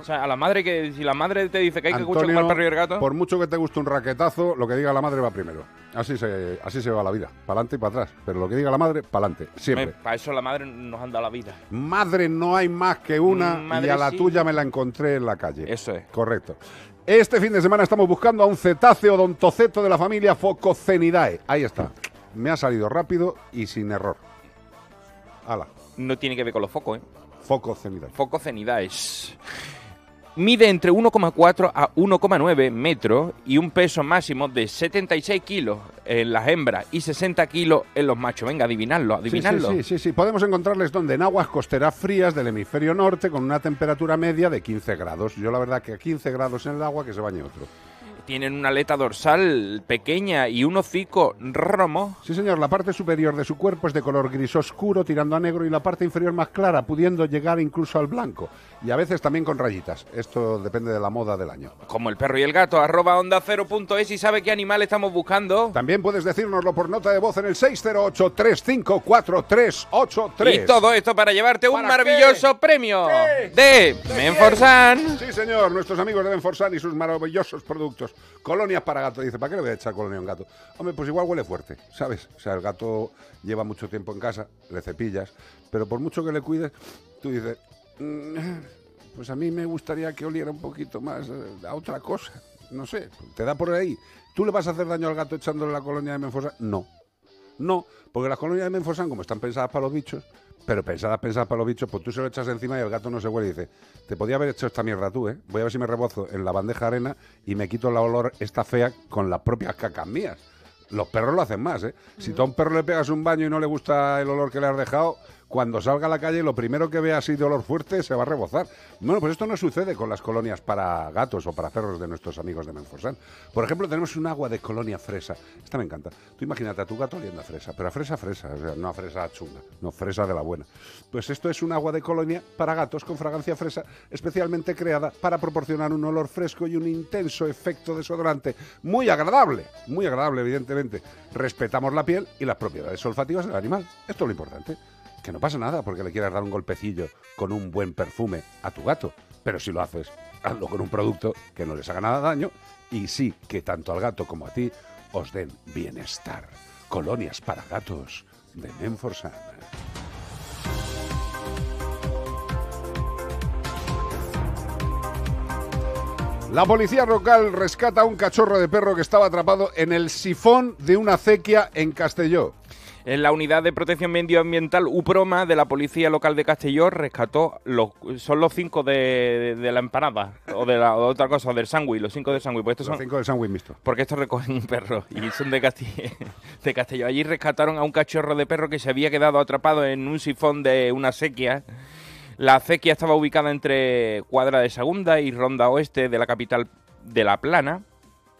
O sea, a la madre que si la madre te dice que hay que escuchar como
Antonio,
el perro y el gato.
por mucho que te guste un raquetazo, lo que diga la madre va primero. Así se, así se va la vida, para adelante y para atrás. Pero lo que diga la madre, para adelante, siempre.
Para eso la madre nos han dado la vida.
Madre no hay más que una
madre
y a la
sí.
tuya me la encontré en la calle.
Eso es.
Correcto. Este fin de semana estamos buscando a un cetáceo odontoceto de la familia Fococenidae. Ahí está. Me ha salido rápido y sin error. Hala.
No tiene que ver con los focos, ¿eh?
Fococenidae.
Fococenidaes. Mide entre 1,4 a 1,9 metros y un peso máximo de 76 kilos en las hembras y 60 kilos en los machos. Venga, adivinadlo,
Sí,
adivinadlo.
Sí, sí, sí, sí. Podemos encontrarles donde en aguas costeras frías del hemisferio norte con una temperatura media de 15 grados. Yo la verdad que a 15 grados en el agua que se bañe otro.
Tienen una aleta dorsal pequeña y un hocico romo.
Sí, señor, la parte superior de su cuerpo es de color gris oscuro tirando a negro y la parte inferior más clara, pudiendo llegar incluso al blanco. Y a veces también con rayitas. Esto depende de la moda del año.
Como el perro y el gato, arroba onda es y sabe qué animal estamos buscando.
También puedes decírnoslo por nota de voz en el 608-354-383.
Y todo esto para llevarte un
¿Para
maravilloso premio de Menforsan.
Sí, señor, nuestros amigos de Benforsan y sus maravillosos productos. Colonias para gato. Dice, ¿para qué le voy a echar colonia a un gato? Hombre, pues igual huele fuerte, ¿sabes? O sea, el gato lleva mucho tiempo en casa, le cepillas, pero por mucho que le cuides, tú dices, "Mm, pues a mí me gustaría que oliera un poquito más eh, a otra cosa. No sé, te da por ahí. ¿Tú le vas a hacer daño al gato echándole la colonia de Menforsan? No. No, porque las colonias de Menforsan, como están pensadas para los bichos, pero pensadas, pensadas para los bichos, pues tú se lo echas encima y el gato no se huele y dice, te podía haber hecho esta mierda tú, ¿eh? Voy a ver si me rebozo en la bandeja arena y me quito la olor esta fea con las propias cacas mías. Los perros lo hacen más, ¿eh? Si tú a un perro le pegas un baño y no le gusta el olor que le has dejado, cuando salga a la calle lo primero que vea así de olor fuerte se va a rebozar. Bueno, pues esto no sucede con las colonias para gatos o para perros de nuestros amigos de Menforsan. Por ejemplo, tenemos un agua de colonia fresa. Esta me encanta. Tú imagínate a tu gato oliendo a fresa, pero a fresa fresa, no a fresa chunga, no fresa de la buena. Pues esto es un agua de colonia para gatos con fragancia fresa, especialmente creada para proporcionar un olor fresco y un intenso efecto desodorante. Muy agradable, muy agradable, evidentemente. Respetamos la piel y las propiedades olfativas del animal. Esto es lo importante. Que no pasa nada porque le quieras dar un golpecillo con un buen perfume a tu gato. Pero si lo haces, hazlo con un producto que no les haga nada daño y sí que tanto al gato como a ti os den bienestar. Colonias para gatos de Menforsan. La policía local rescata a un cachorro de perro que estaba atrapado en el sifón de una acequia en Castelló.
En la unidad de protección medioambiental UPROMA de la policía local de Castelló rescató los son los cinco de, de la empanada o de la o otra cosa del sándwich, los cinco del sándwich. Pues estos
Los
son
cinco del sándwich mixto.
porque estos recogen un perro y son de (laughs) de Castelló. Allí rescataron a un cachorro de perro que se había quedado atrapado en un sifón de una sequía. La acequia estaba ubicada entre Cuadra de Segunda y Ronda Oeste de la capital de La Plana.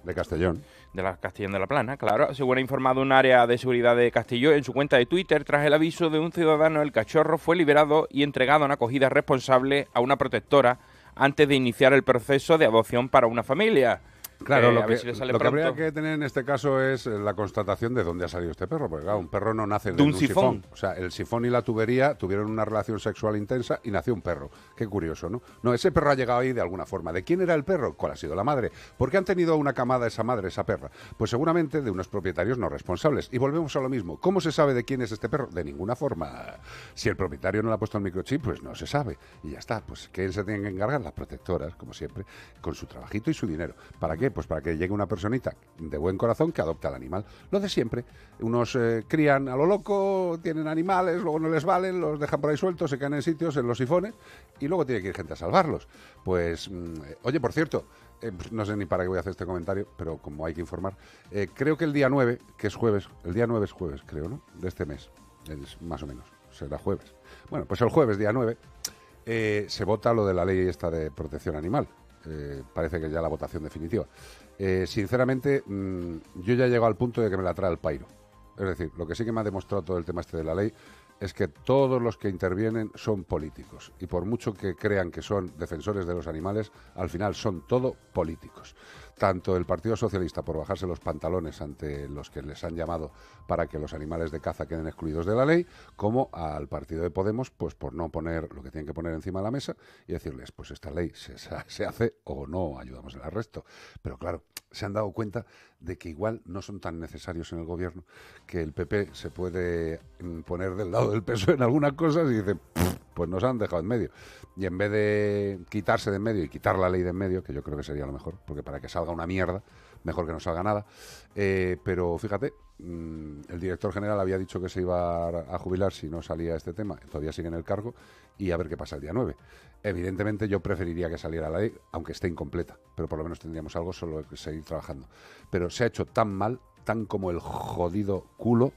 De Castellón.
De la Castellón de la Plana, claro. Según ha informado un área de seguridad de Castelló en su cuenta de Twitter, tras el aviso de un ciudadano, el cachorro fue liberado y entregado en acogida responsable a una protectora antes de iniciar el proceso de adopción para una familia.
Claro,
Eh,
lo que,
si
lo que habría que tener en este caso es la constatación de dónde ha salido este perro, porque claro, un perro no nace
De un
un
sifón.
O sea, el sifón y la tubería tuvieron una relación sexual intensa y nació un perro. Qué curioso, ¿no? No, ese perro ha llegado ahí de alguna forma. ¿De quién era el perro? ¿Cuál ha sido la madre? ¿Por qué han tenido una camada esa madre, esa perra? Pues seguramente de unos propietarios no responsables. Y volvemos a lo mismo. ¿Cómo se sabe de quién es este perro? De ninguna forma. Si el propietario no le ha puesto el microchip, pues no se sabe. Y ya está. Pues ¿quién se tiene que encargar? Las protectoras, como siempre, con su trabajito y su dinero. ¿Para qué? Pues para que llegue una personita de buen corazón que adopte al animal. Lo de siempre. Unos eh, crían a lo loco, tienen animales, luego no les valen, los dejan por ahí sueltos, se caen en sitios, en los sifones, y luego tiene que ir gente a salvarlos. Pues, mm, oye, por cierto, eh, pues no sé ni para qué voy a hacer este comentario, pero como hay que informar, eh, creo que el día 9, que es jueves, el día 9 es jueves, creo, ¿no? De este mes, es más o menos, será jueves. Bueno, pues el jueves, día 9, eh, se vota lo de la ley esta de protección animal. Eh, parece que ya la votación definitiva. Eh, sinceramente, mm, yo ya he llegado al punto de que me la trae el pairo. Es decir, lo que sí que me ha demostrado todo el tema este de la ley es que todos los que intervienen son políticos. Y por mucho que crean que son defensores de los animales, al final son todo políticos. Tanto el Partido Socialista por bajarse los pantalones ante los que les han llamado para que los animales de caza queden excluidos de la ley, como al Partido de Podemos, pues por no poner lo que tienen que poner encima de la mesa y decirles, pues esta ley se, hace o no ayudamos el resto. Pero claro, se han dado cuenta de que igual no son tan necesarios en el gobierno, que el PP se puede mm, poner del lado del peso en algunas cosas y dice, pues nos han dejado en medio. Y en vez de quitarse de en medio y quitar la ley de en medio, que yo creo que sería lo mejor, porque para que salga una mierda, mejor que no salga nada. Eh, pero fíjate, mm, el director general había dicho que se iba a jubilar si no salía este tema, todavía sigue en el cargo, y a ver qué pasa el día 9. Evidentemente yo preferiría que saliera la ley, aunque esté incompleta, pero por lo menos tendríamos algo solo que seguir trabajando. Pero se ha hecho tan mal, tan como el jodido culo,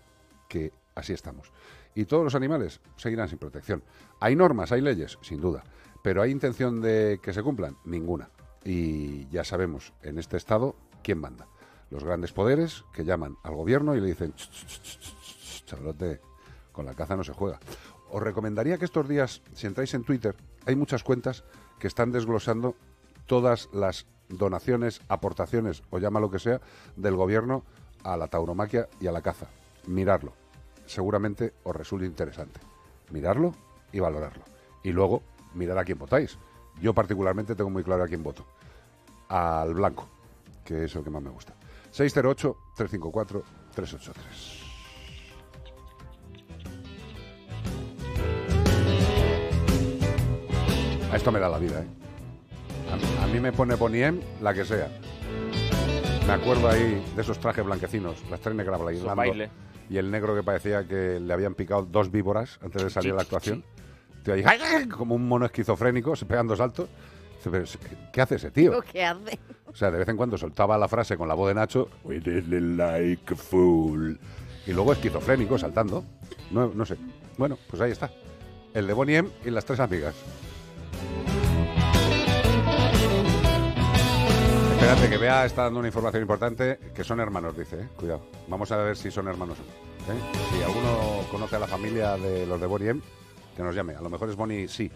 que así estamos. Y todos los animales seguirán sin protección. Hay normas, hay leyes, sin duda, pero hay intención de que se cumplan, ninguna. Y ya sabemos en este estado quién manda. Los grandes poderes que llaman al gobierno y le dicen, "Ch, ch, ch, ch, ch, chavalote, con la caza no se juega. Os recomendaría que estos días, si entráis en Twitter, hay muchas cuentas que están desglosando todas las donaciones, aportaciones o llama lo que sea del gobierno a la tauromaquia y a la caza. Mirarlo. Seguramente os resulte interesante. Mirarlo y valorarlo. Y luego mirar a quién votáis. Yo particularmente tengo muy claro a quién voto. Al blanco, que es el que más me gusta. 608-354-383. A esto me da la vida, ¿eh? A mí, a mí me pone Boniem la que sea. Me acuerdo ahí de esos trajes blanquecinos, las tres negras bailando.
baile.
Y el negro que parecía que le habían picado dos víboras antes de salir a la actuación. Tío, ahí, ¡ay, ay! como un mono esquizofrénico, se pegando saltos. Dice, "Pero, ¿qué- ¿Qué hace ese tío?
¿Qué hace?
O sea, de vez en cuando soltaba la frase con la voz de Nacho, "We did it like a fool", y luego esquizofrénico saltando. No, no sé. Bueno, pues ahí está. El de Bonnie M y las tres amigas. Espérate, que Bea está dando una información importante, que son hermanos, dice. ¿eh? Cuidado. Vamos a ver si son hermanos. ¿eh? Si alguno conoce a la familia de los de Bonnie M, que nos llame. A lo mejor es Bonnie sí.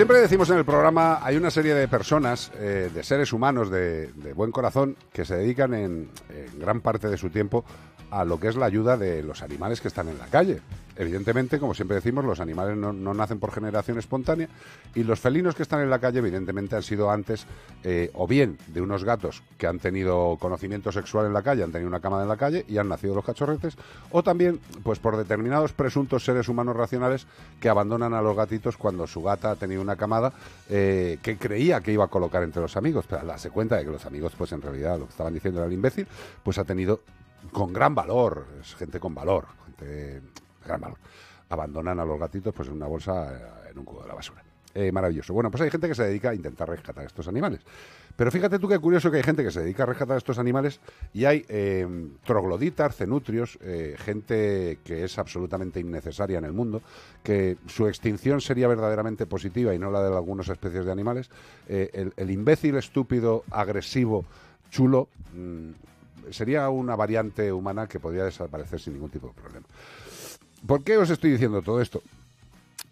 Siempre decimos en el programa, hay una serie de personas, eh, de seres humanos de, de buen corazón, que se dedican en, en gran parte de su tiempo a lo que es la ayuda de los animales que están en la calle. Evidentemente, como siempre decimos, los animales no, no nacen por generación espontánea y los felinos que están en la calle, evidentemente, han sido antes eh, o bien de unos gatos que han tenido conocimiento sexual en la calle, han tenido una cama en la calle y han nacido los cachorretes, o también, pues por determinados presuntos seres humanos racionales que abandonan a los gatitos cuando su gata ha tenido una camada eh, que creía que iba a colocar entre los amigos, pero al darse cuenta de que los amigos, pues en realidad lo que estaban diciendo era el imbécil, pues ha tenido con gran valor, es gente con valor, gente gran valor. Abandonan a los gatitos pues en una bolsa eh, en un cubo de la basura. Eh, maravilloso. Bueno, pues hay gente que se dedica a intentar rescatar estos animales. Pero fíjate tú qué curioso que hay gente que se dedica a rescatar estos animales y hay eh, trogloditas, cenutrios, gente que es absolutamente innecesaria en el mundo, que su extinción sería verdaderamente positiva y no la de algunas especies de animales. El, el imbécil, estúpido, agresivo, chulo, mm, sería una variante humana que podría desaparecer sin ningún tipo de problema. ¿Por qué os estoy diciendo todo esto?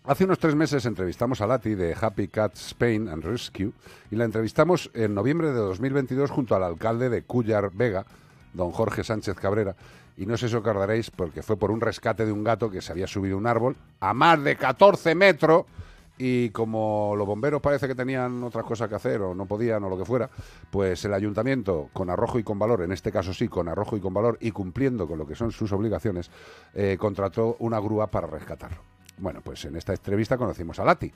Hace unos tres meses entrevistamos a Lati de Happy Cat Spain and Rescue y la entrevistamos en noviembre de 2022 junto al alcalde de Cuyar Vega, don Jorge Sánchez Cabrera. Y no sé si os acordaréis porque fue por un rescate de un gato que se había subido un árbol a más de 14 metros y como los bomberos parece que tenían otras cosas que hacer o no podían o lo que fuera, pues el ayuntamiento, con arrojo y con valor, en este caso sí, con arrojo y con valor y cumpliendo con lo que son sus obligaciones, eh, contrató una grúa para rescatarlo. Bueno, pues en esta entrevista conocimos a Lati.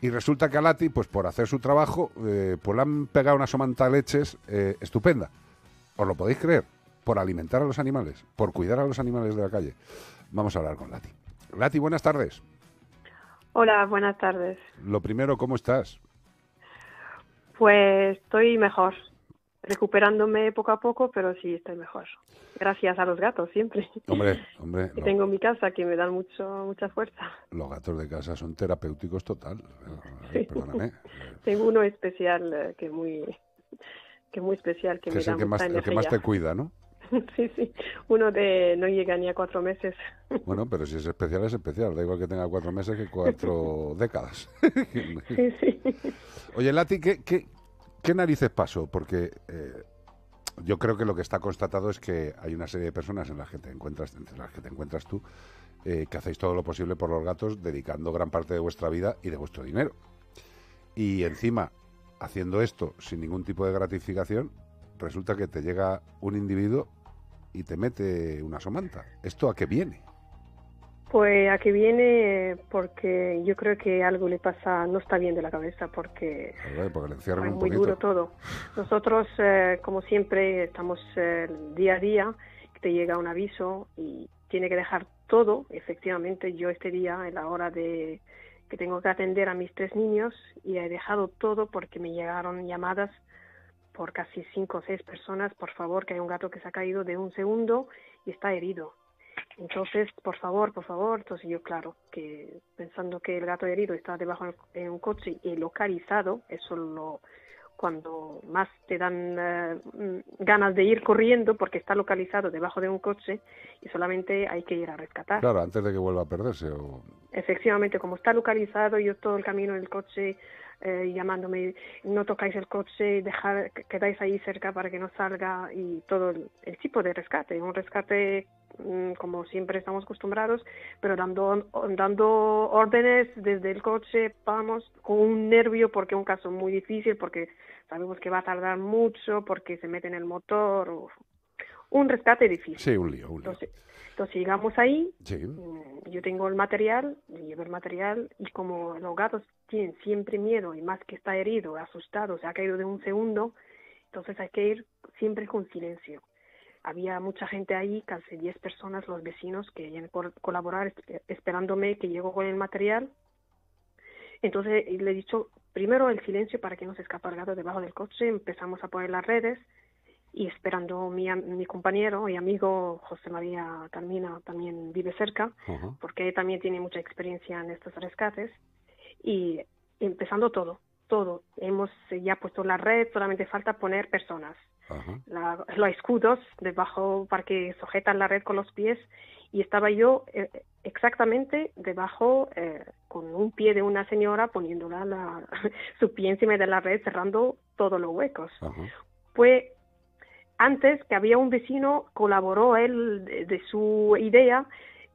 Y resulta que a Lati, pues por hacer su trabajo, eh, pues le han pegado una somanta leches eh, estupenda. ¿Os lo podéis creer? Por alimentar a los animales, por cuidar a los animales de la calle. Vamos a hablar con Lati. Lati, buenas tardes.
Hola, buenas tardes.
Lo primero, ¿cómo estás?
Pues estoy mejor, recuperándome poco a poco, pero sí estoy mejor. Gracias a los gatos siempre.
Hombre, hombre, (laughs)
que
no,
tengo en mi casa que me dan mucho mucha fuerza.
los gatos de casa son terapéuticos total. Eh, Perdóname. (laughs)
Tengo uno especial eh, que muy que muy especial que,
Que
me
es
da
el que, más,
mucha
el que más te
energía.
cuida, ¿no? (laughs)
sí, sí. Uno de no llega ni a cuatro meses. (laughs)
Bueno, pero si es especial, es especial. Da igual que tenga cuatro meses que cuatro (laughs) décadas.
sí, sí.
Oye, Lati, ¿qué, qué, qué narices pasó? Porque eh, yo creo que lo que está constatado es que hay una serie de personas en las que te encuentras, entre las que te encuentras tú, eh, que hacéis todo lo posible por los gatos, dedicando gran parte de vuestra vida y de vuestro dinero. Y encima, haciendo esto sin ningún tipo de gratificación, resulta que te llega un individuo y te mete una somanta. ¿Esto a qué viene?
Pues aquí viene eh, porque yo creo que algo le pasa, no está bien de la cabeza porque
A ver, Porque le encierran
es
un
muy
poquito.
duro todo. Nosotros, eh, como siempre, estamos eh, día a día, te llega un aviso y tiene que dejar todo. Efectivamente, yo este día, en la hora de que tengo que atender a mis tres niños, y he dejado todo porque me llegaron llamadas por casi cinco o seis personas, por favor, que hay un gato que se ha caído de un segundo y está herido. Entonces, por favor, por favor, entonces yo, claro, que pensando que el gato herido está debajo de un coche y localizado, eso lo cuando más te dan eh, ganas de ir corriendo porque está localizado debajo de un coche y solamente hay que ir a rescatar.
Claro, antes de que vuelva a perderse. O...
Efectivamente, como está localizado, yo todo el camino en el coche eh, llamándome, no tocáis el coche, dejar, quedáis ahí cerca para que no salga y todo el, el tipo de rescate, un rescate mm, como siempre estamos acostumbrados, pero dando, dando órdenes desde el coche, vamos, con un nervio porque es un caso muy difícil, porque sabemos que va a tardar mucho, porque se mete en el motor, uf. un rescate difícil.
Sí, un lío, un lío.
Entonces, entonces llegamos ahí,
Sí.
mm, yo tengo el material, llevo el material y como los gatos tienen siempre miedo y más que está herido, asustado, se ha caído de un segundo, entonces hay que ir siempre con silencio. Había mucha gente ahí, casi 10 personas, los vecinos que querían col- colaborar esp- esperándome que llego con el material. Entonces le he dicho primero el silencio para que no se escape el gato debajo del coche, empezamos a poner las redes y esperando mi, mi compañero y amigo José María Carmina también vive cerca porque él también tiene mucha experiencia en estos rescates y empezando todo, todo. Hemos eh, ya puesto la red, solamente falta poner personas. La- los escudos debajo para que sujetan la red con los pies y estaba yo eh, exactamente debajo eh, con un pie de una señora poniéndola la, (laughs) su pie encima de la red cerrando todos los huecos. Pues antes que había un vecino colaboró él de, de su idea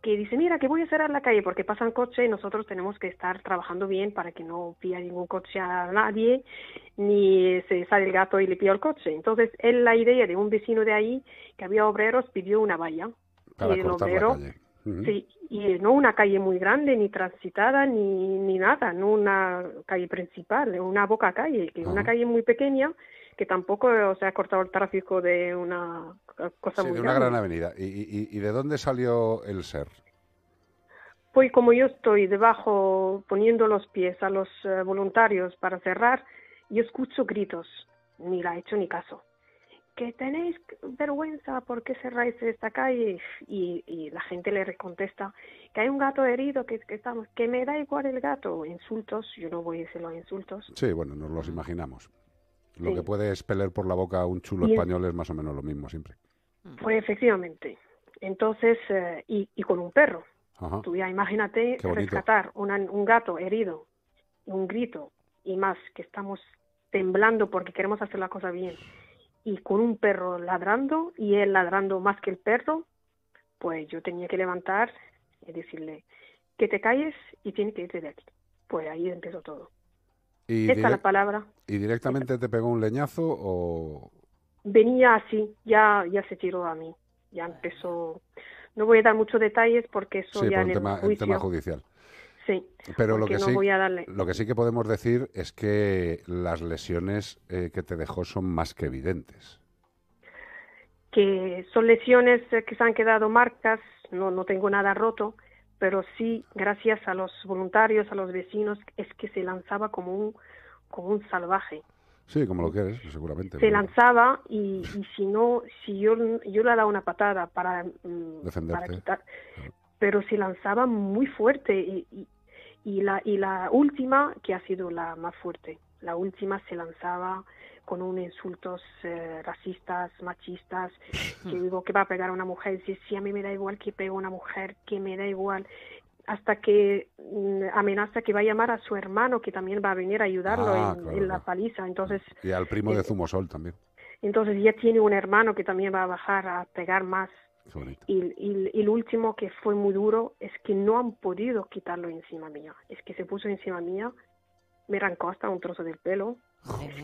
que dice, mira, que voy a cerrar la calle porque pasan coches y nosotros tenemos que estar trabajando bien para que no pilla ningún coche a nadie, ni se sale el gato y le pilla el coche. Entonces, él la idea de un vecino de ahí, que había obreros, pidió una valla.
Para
y el
la
obrero, sí, y no una calle muy grande, ni transitada, ni, ni nada, no una calle principal, una boca calle, que una
Ajá.
calle muy pequeña, que tampoco eh, se ha cortado el tráfico de una cosa
Sí,
muy
de una
grande.
gran avenida. ¿Y, y- y de dónde salió el ser?
Pues como yo estoy debajo poniendo los pies a los eh, voluntarios para cerrar, yo escucho gritos, ni la he hecho ni caso. Que tenéis vergüenza, ¿por qué cerráis esta calle? Y, y la gente le contesta que hay un gato herido, que, que estamos, que me da igual el gato. Insultos, yo no voy a decir los insultos.
Sí, bueno, nos los imaginamos. Lo
Sí.
que puede expeler por la boca un chulo
Y-
español es más o menos lo mismo siempre.
Pues efectivamente. Entonces, eh, y, y con un perro.
Ajá.
Tú ya imagínate rescatar una- un gato herido, un grito y más que estamos temblando porque queremos hacer la cosa bien y con un perro ladrando y él ladrando más que el perro, pues yo tenía que levantar y decirle que te calles y tienes que irte de aquí. Pues ahí empezó todo.
Y,
Esta es la palabra.
¿Y directamente te pegó un leñazo o...?
Venía así, ya, ya se tiró a mí, ya empezó. No voy a dar muchos detalles porque eso
Sí,
ya
por
en
un
el
tema,
juicio.
tema judicial.
Sí,
Pero lo que,
no
sí,
voy a darle.
lo que sí que podemos decir es que las lesiones eh, que te dejó son más que evidentes.
que son lesiones eh, que se han quedado marcas, no, no tengo nada roto, pero sí, gracias a los voluntarios, a los vecinos, es que se lanzaba como un, como un salvaje.
Sí, como lo quieres, seguramente.
Se
pero
lanzaba y, y si no, si yo, yo le daba una patada para, mm,
Defenderte.
para quitar, pero se lanzaba muy fuerte y, y, y la, y la última, que ha sido la más fuerte, la última se lanzaba con unos insultos eh, racistas, machistas, (laughs) que digo que va a pegar a una mujer, dice, sí, a mí me da igual que pegue a una mujer, que me da igual, hasta que mm, amenaza que va a llamar a su hermano, que también va a venir a ayudarlo
Ah,
en,
claro,
en la paliza, entonces,
Y al primo de
eh,
Zumosol también.
entonces ya tiene un hermano que también va a bajar a pegar más, y, y, y lo último que fue muy duro es que no han podido quitarlo encima mía. Es que se puso encima mía, me arrancó hasta un trozo del pelo. Es que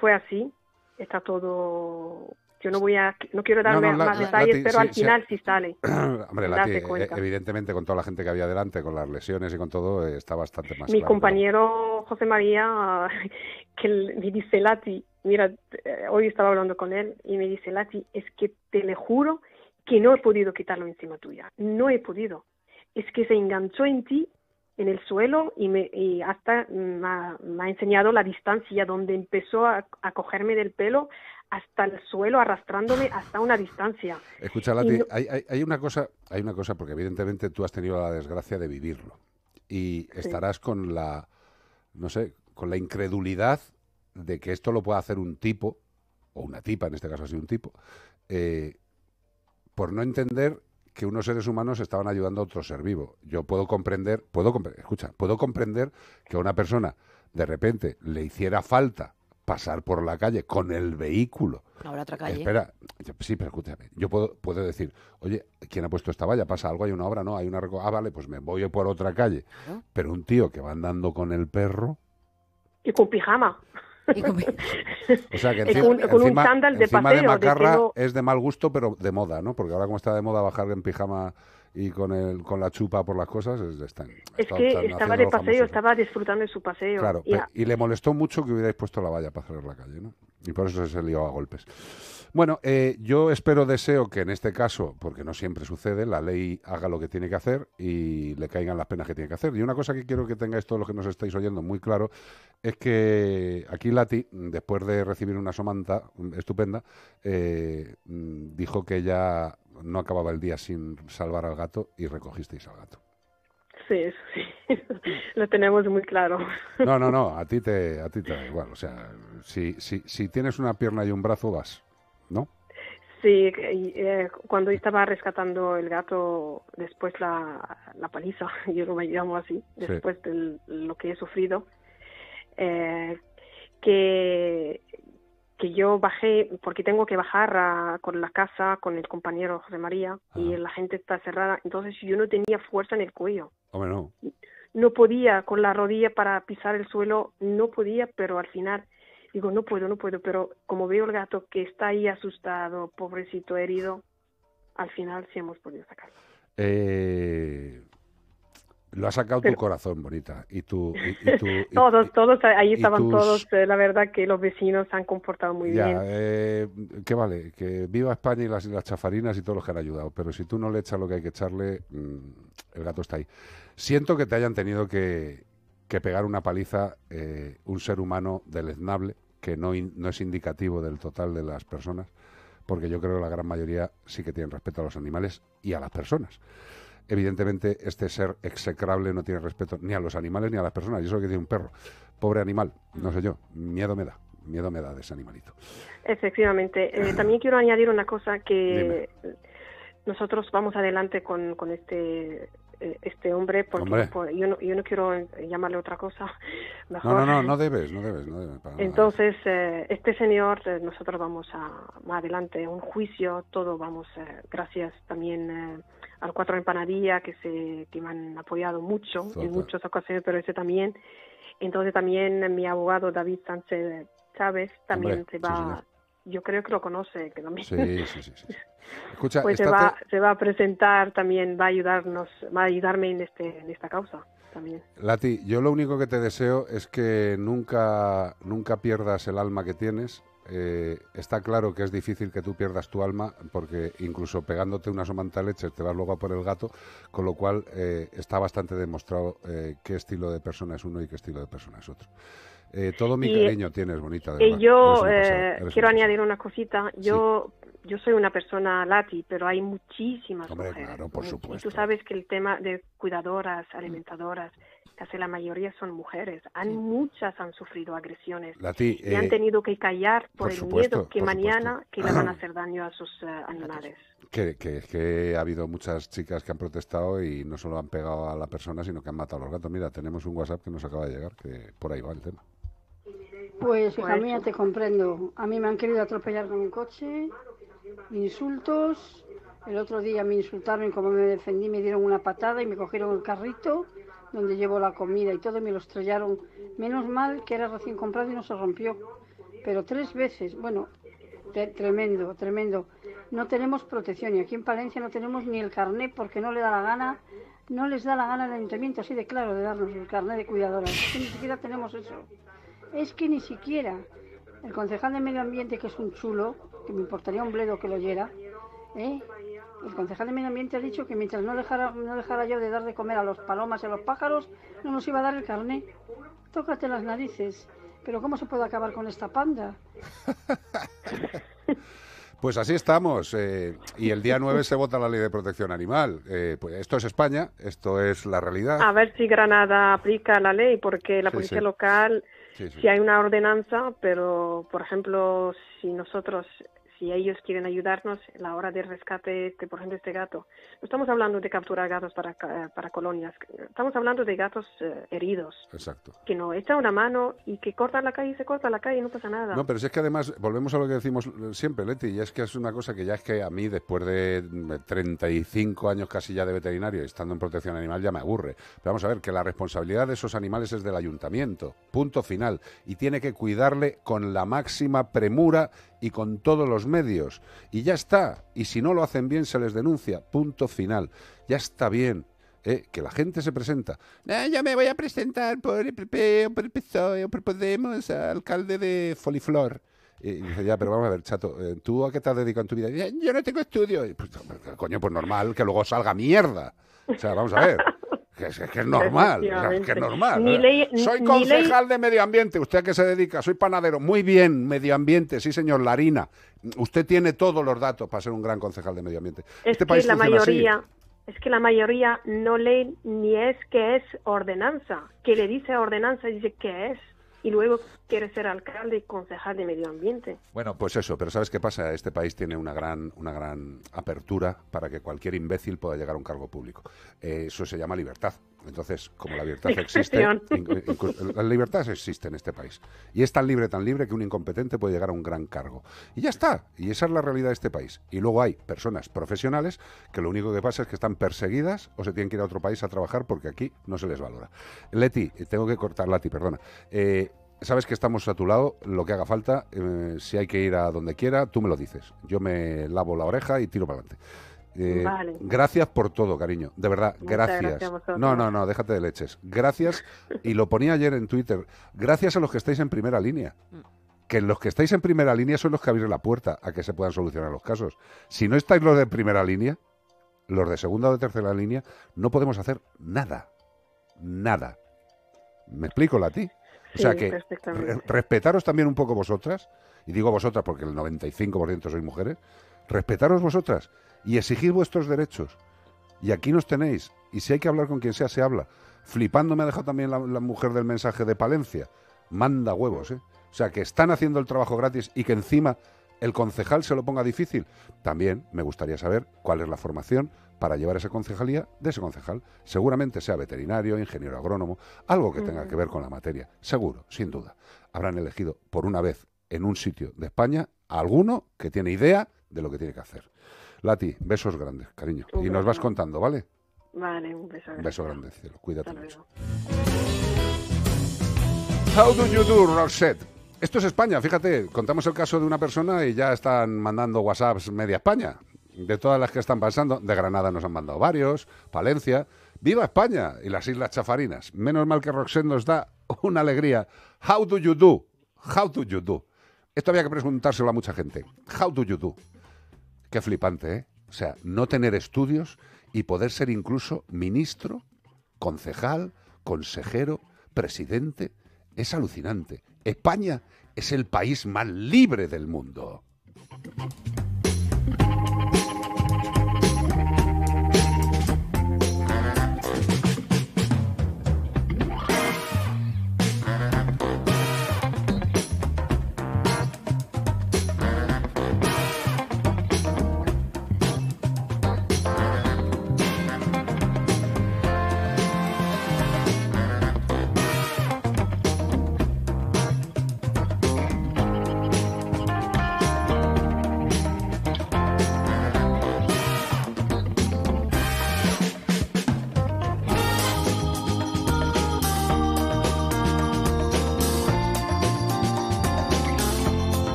fue así, está todo... Yo no voy a... No quiero
No,
darme
no, la-
más
la-
detalles,
Lati,
pero
sí,
al
sí.
final sí sale. (clears throat)
Hombre, Lati, eh, evidentemente con toda la gente que había delante, con las lesiones y con todo, eh, está bastante más
Mi
claro.
compañero José María, (laughs) que me dice, Lati, mira, eh, hoy estaba hablando con él y me dice, Lati, es que te le juro que no he podido quitarlo encima tuya, no he podido. Es que se enganchó en ti, en el suelo, y, me, y hasta me ha, me ha enseñado la distancia donde empezó a, a cogerme del pelo hasta el suelo, arrastrándome hasta una distancia.
Escucha, Lati,
no-
hay, hay- hay una cosa, hay una cosa, porque evidentemente tú has tenido la desgracia de vivirlo y estarás con la, no sé, con la incredulidad de que esto lo pueda hacer un tipo o una tipa, en este caso ha sido un tipo, eh, por no entender que unos seres humanos estaban ayudando a otro ser vivo. Yo puedo comprender, puedo compre- escucha, puedo comprender que a una persona de repente le hiciera falta pasar por la calle con el vehículo
Habrá otra calle.
Espera, yo- sí, pero escúchame. Yo puedo, puedo decir, oye, ¿quién ha puesto esta valla? ¿Pasa algo? ¿Hay una obra? No, hay una... Ah, vale, pues me voy por otra calle. Pero un tío que va andando con el perro...
Y con pijama.
O sea, que (laughs) encima,
con- con un
encima-
chándal de paseo, de
macarra
pelo-
es de mal gusto, pero de moda, ¿no? Porque ahora como está de moda bajar en pijama y con el con la chupa por las cosas, es, están,
Es
están-
que
están
estaba de paseo,
famosos.
estaba disfrutando de su paseo.
Claro,
Y
pe-
a-
y le molestó mucho que hubierais puesto la valla para cerrar la calle, ¿no? Y por eso se lió a golpes. Bueno, eh, yo espero, deseo que en este caso, porque no siempre sucede, la ley haga lo que tiene que hacer y le caigan las penas que tiene que hacer. Y una cosa que quiero que tengáis todos los que nos estáis oyendo muy claro es que aquí Lati, después de recibir una somanta estupenda, eh, dijo que ya no acababa el día sin salvar al gato y recogisteis al gato.
Sí, eso sí. (laughs) Lo tenemos muy claro.
No, no, no, a ti te, a ti te da igual. O sea, si, si, si tienes una pierna y un brazo, vas, ¿no?
Sí, eh, cuando estaba rescatando el gato después la, la paliza, (laughs) yo lo llamo así,
Sí.
después de lo que he sufrido, eh, que, que yo bajé, porque tengo que bajar a- con la casa, con el compañero José María, y la gente está cerrada, entonces yo no tenía fuerza en el cuello.
Hombre, no.
No podía, con la rodilla para pisar el suelo, no podía, pero al final digo, no puedo, no puedo, pero como veo el gato que está ahí asustado, pobrecito, herido, al final sí hemos podido sacarlo.
Eh, lo ha sacado
Pero-
tu corazón, bonita. Y tu. y- y tu- (laughs) y-
todos, todos, ahí estaban
tus-
todos, eh, la verdad que los vecinos se han comportado muy
ya,
bien.
eh, ¿qué vale? Que viva España y las, las chafarinas y todos los que han ayudado. Pero si tú no le echas lo que hay que echarle, mm, el gato está ahí. Siento que te hayan tenido que, que pegar una paliza eh, un ser humano deleznable, que no, in- no es indicativo del total de las personas, porque yo creo que la gran mayoría sí que tienen respeto a los animales y a las personas. Evidentemente, este ser execrable no tiene respeto ni a los animales ni a las personas. Y eso que tiene un perro. Pobre animal, no sé yo, miedo me da. Miedo me da de ese animalito.
Efectivamente. Eh, (clears throat) también quiero añadir una cosa que nosotros vamos adelante con, con este eh, este hombre porque
Hombre.
por- yo, no, yo no quiero llamarle otra cosa. Mejor. (laughs)
No, no, no, no debes, no debes, no debes.
Entonces, eh, este señor, eh, nosotros vamos a más adelante, un juicio, todo vamos, eh, gracias también eh, al Cuatro Empanadilla, que, se, que me han apoyado mucho
Total.
en muchas ocasiones, pero ese también. Entonces también mi abogado David Sánchez Chávez también
Hombre,
se
sí,
va,
señor.
yo creo que lo conoce, que también.
Sí, sí, sí, sí. (laughs) Escucha,
pues se va, se va a presentar también, va a ayudarnos, va a ayudarme en, este, en esta causa también.
Lati, yo lo único que te deseo es que nunca, nunca pierdas el alma que tienes. Eh, está claro que es difícil que tú pierdas tu alma porque incluso pegándote una somanta leche te vas luego a por el gato, con lo cual eh, está bastante demostrado eh, qué estilo de persona es uno y qué estilo de persona es otro. Eh, todo mi
Y-
cariño tienes, bonita. de
Y yo
pasada,
eh, quiero añadir una cosita. Yo yo soy una persona lati, pero hay muchísimas
Hombre,
mujeres.
claro, por supuesto.
Y tú sabes que el tema de cuidadoras, alimentadoras, casi la mayoría son mujeres. Han, Muchas han sufrido agresiones
Lati,
y han
eh,
tenido que callar por,
por
el
supuesto,
miedo que mañana que le van a (clears throat) hacer daño a sus eh, animales.
Que, que, que ha habido muchas chicas que han protestado y no solo han pegado a la persona, sino que han matado a los gatos. Mira, tenemos un WhatsApp que nos acaba de llegar, que por ahí va el tema.
Pues hija
Pues-
mía, te comprendo. A mí me han querido atropellar con un coche, insultos. El otro día me insultaron y como me defendí me dieron una patada y me cogieron el carrito donde llevo la comida y todo me lo estrellaron. Menos mal que era recién comprado y no se rompió. Pero tres veces, bueno, tremendo, tremendo. No tenemos protección y aquí en Palencia no tenemos ni el carnet porque no le da la gana, no les da la gana al ayuntamiento así de claro de darnos el carnet de cuidadora. Es que ni siquiera tenemos eso. Es que ni siquiera el concejal de medio ambiente, que es un chulo, que me importaría un bledo que lo oyera, ¿eh? El concejal de medio ambiente ha dicho que mientras no dejara, no dejara yo de dar de comer a los palomas y a los pájaros, no nos iba a dar el carnet. Tócate las narices. Pero ¿cómo se puede acabar con esta panda? (laughs)
Pues así estamos. eh, y el día 9 se vota la ley de protección animal. Eh, pues esto es España, esto es la realidad.
A ver si Granada aplica la ley, porque la
Sí,
policía
sí.
local,
Sí, sí.
si hay una ordenanza, pero, por ejemplo, si nosotros, si ellos quieren ayudarnos a la hora de rescate, este, por ejemplo, este gato, no estamos hablando de capturar gatos para, para colonias, estamos hablando de gatos eh, heridos,
Exacto.
que no echan una mano y que cortan la calle y se corta la calle y no pasa nada.
No, pero si es que además, volvemos a lo que decimos siempre, Leti, y es que es una cosa que ya es que a mí, después de mm, 35 años casi ya de veterinario y estando en protección animal, ya me aburre. Pero vamos a ver, que la responsabilidad de esos animales es del ayuntamiento, punto final, y tiene que cuidarle con la máxima premura y con todos los medios. Y ya está. Y si no lo hacen bien, se les denuncia, punto final. Ya está bien. ¿eh? que la gente se presenta. "Ah, yo me voy a presentar por el PP por el PSOE o por Podemos, alcalde de Foliflor. Y dice, ya, pero vamos a ver, chato, eh, ¿tú a qué te has dedicado en tu vida? Y yo no tengo estudio. Y, pues, coño, pues normal, que luego salga mierda. O sea, vamos a ver. Que es, que es normal, que es normal.
Ni ley-
Soy
ni
concejal de medio ambiente. ¿Usted a qué se dedica? Soy panadero. Muy bien, medio ambiente. Sí, señor, la harina. Usted tiene todos los datos para ser un gran concejal de medio ambiente.
Es
este
que
país
la
así.
mayoría, es que la mayoría no lee ni es que es ordenanza. Que le dice ordenanza, dice que es. Y luego quiere ser alcalde y concejal de medio ambiente.
Bueno, pues eso, pero ¿sabes qué pasa? Este país tiene una gran, una gran apertura para que cualquier imbécil pueda llegar a un cargo público. Eh, eso se llama libertad. Entonces, como la libertad existe,
Expresión.
inc- incluso- la libertad existe en este país. Y es tan libre, tan libre que un incompetente puede llegar a un gran cargo. Y ya está. Y esa es la realidad de este país. Y luego hay personas profesionales que lo único que pasa es que están perseguidas o se tienen que ir a otro país a trabajar porque aquí no se les valora. Leti, eh, tengo que cortar, Lati, perdona. Eh, Sabes que estamos a tu lado, lo que haga falta, eh, si hay que ir a donde quiera, tú me lo dices. Yo me lavo la oreja y tiro para adelante. Eh,
Vale.
Gracias por todo, cariño. De verdad,
Muchas
gracias. no, no, no, déjate de leches. Gracias, y lo ponía ayer en Twitter, gracias a los que estáis en primera línea. Que los que estáis en primera línea son los que abrís la puerta a que se puedan solucionar los casos. Si no estáis los de primera línea, los de segunda o de tercera línea, no podemos hacer nada. Nada. ¿Me explico, Lati? O sea
Sí,
que re- respetaros también un poco vosotras, y digo vosotras porque el 95% sois mujeres, respetaros vosotras y exigid vuestros derechos. Y aquí nos tenéis. Y si hay que hablar con quien sea, se habla. Flipando me ha dejado también la, la mujer del mensaje de Palencia. Manda huevos, ¿eh? O sea, que están haciendo el trabajo gratis y que encima el concejal se lo ponga difícil. También me gustaría saber cuál es la formación para llevar esa concejalía de ese concejal. Seguramente sea veterinario, ingeniero agrónomo, algo que tenga que ver con la materia. Seguro, sin duda. Habrán elegido por una vez en un sitio de España a alguno que tiene idea de lo que tiene que hacer. Lati, besos grandes, cariño.
Un
Y nos vas contando, ¿vale?
Vale, un beso.
Un beso grande, cielo. Cuídate
Hasta
mucho.
luego.
How do you do, Roxette? Esto es España, fíjate, contamos el caso de una persona y ya están mandando WhatsApps media España. De todas las que están pasando, de Granada nos han mandado varios, Palencia. ¡Viva España! Y las Islas Chafarinas. Menos mal que Roxette nos da una alegría. How do you do? How do you do? Esto había que preguntárselo a mucha gente. How do you do? Qué flipante, ¿eh? O sea, no tener estudios y poder ser incluso ministro, concejal, consejero, presidente. Es alucinante. España es el país más libre del mundo.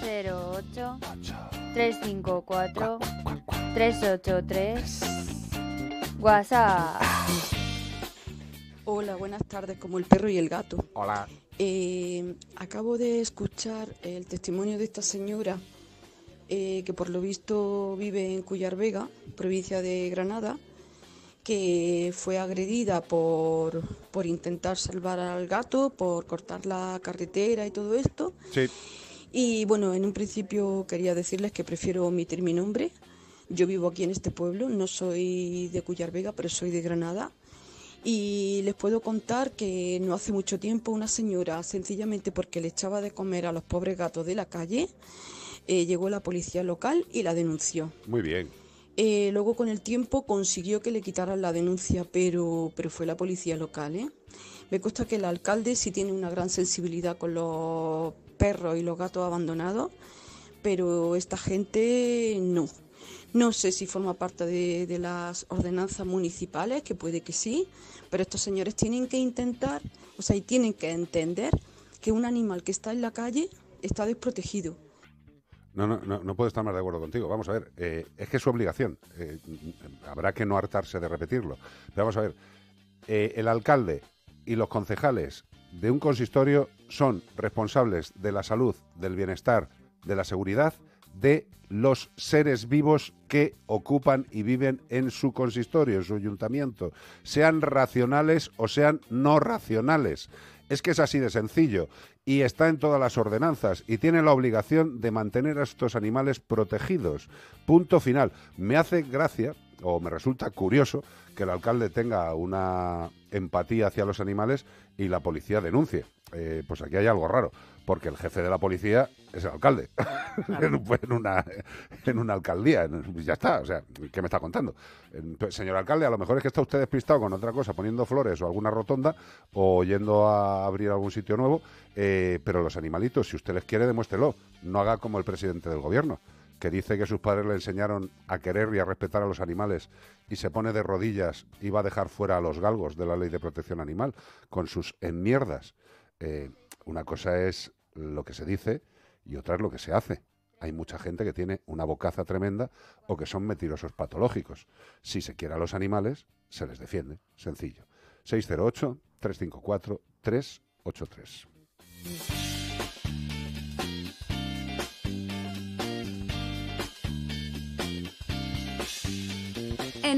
Cero ocho tres cinco cuatro tres ocho tres WhatsApp.
Hola, buenas tardes, como el perro y el gato.
Hola.
Eh, acabo de escuchar el testimonio de esta señora eh, que por lo visto vive en Cuyar Vega, provincia de Granada, que fue agredida por, por intentar salvar al gato, por cortar la carretera y todo esto.
Sí.
Y bueno, en un principio quería decirles que prefiero omitir mi nombre. Yo vivo aquí en este pueblo, no soy de Cuyar Vega, pero soy de Granada. Y les puedo contar que no hace mucho tiempo una señora, sencillamente porque le echaba de comer a los pobres gatos de la calle, eh, llegó la policía local y la denunció.
Muy bien.
Eh, luego con el tiempo consiguió que le quitaran la denuncia, pero, pero fue la policía local. ¿eh? Me consta que el alcalde sí tiene una gran sensibilidad con los perros y los gatos abandonados, pero esta gente no. No sé si forma parte de, las ordenanzas municipales, que puede que sí, pero estos señores tienen que intentar, o sea, y tienen que entender que un animal que está en la calle está desprotegido.
No, no, no, no puedo estar más de acuerdo contigo. Vamos a ver, eh, es que es su obligación. Eh, habrá que no hartarse de repetirlo. Vamos a ver, eh, el alcalde y los concejales de un consistorio son responsables de la salud, del bienestar, de la seguridad de los seres vivos que ocupan y viven en su consistorio, en su ayuntamiento, sean racionales o sean no racionales. Es que es así de sencillo y está en todas las ordenanzas y tiene la obligación de mantener a estos animales protegidos. Punto final. Me hace gracia o me resulta curioso que el alcalde tenga una empatía hacia los animales y la policía denuncie. Eh, pues aquí hay algo raro, porque el jefe de la policía es el alcalde (laughs) en, un- en una, en una alcaldía. en- Ya está, o sea, ¿qué me está contando? Entonces, señor alcalde, a lo mejor es que está usted despistado con otra cosa, poniendo flores o alguna rotonda o yendo a abrir algún sitio nuevo, eh, pero los animalitos, si usted les quiere, demuéstrelo. No haga como el presidente del gobierno que dice que sus padres le enseñaron a querer y a respetar a los animales y se pone de rodillas y va a dejar fuera a los galgos de la ley de protección animal con sus enmierdas. Eh, una cosa es lo que se dice y otra es lo que se hace. Hay mucha gente que tiene una bocaza tremenda o que son mentirosos patológicos. Si se quiere a los animales, se les defiende. Sencillo. 608-354-383.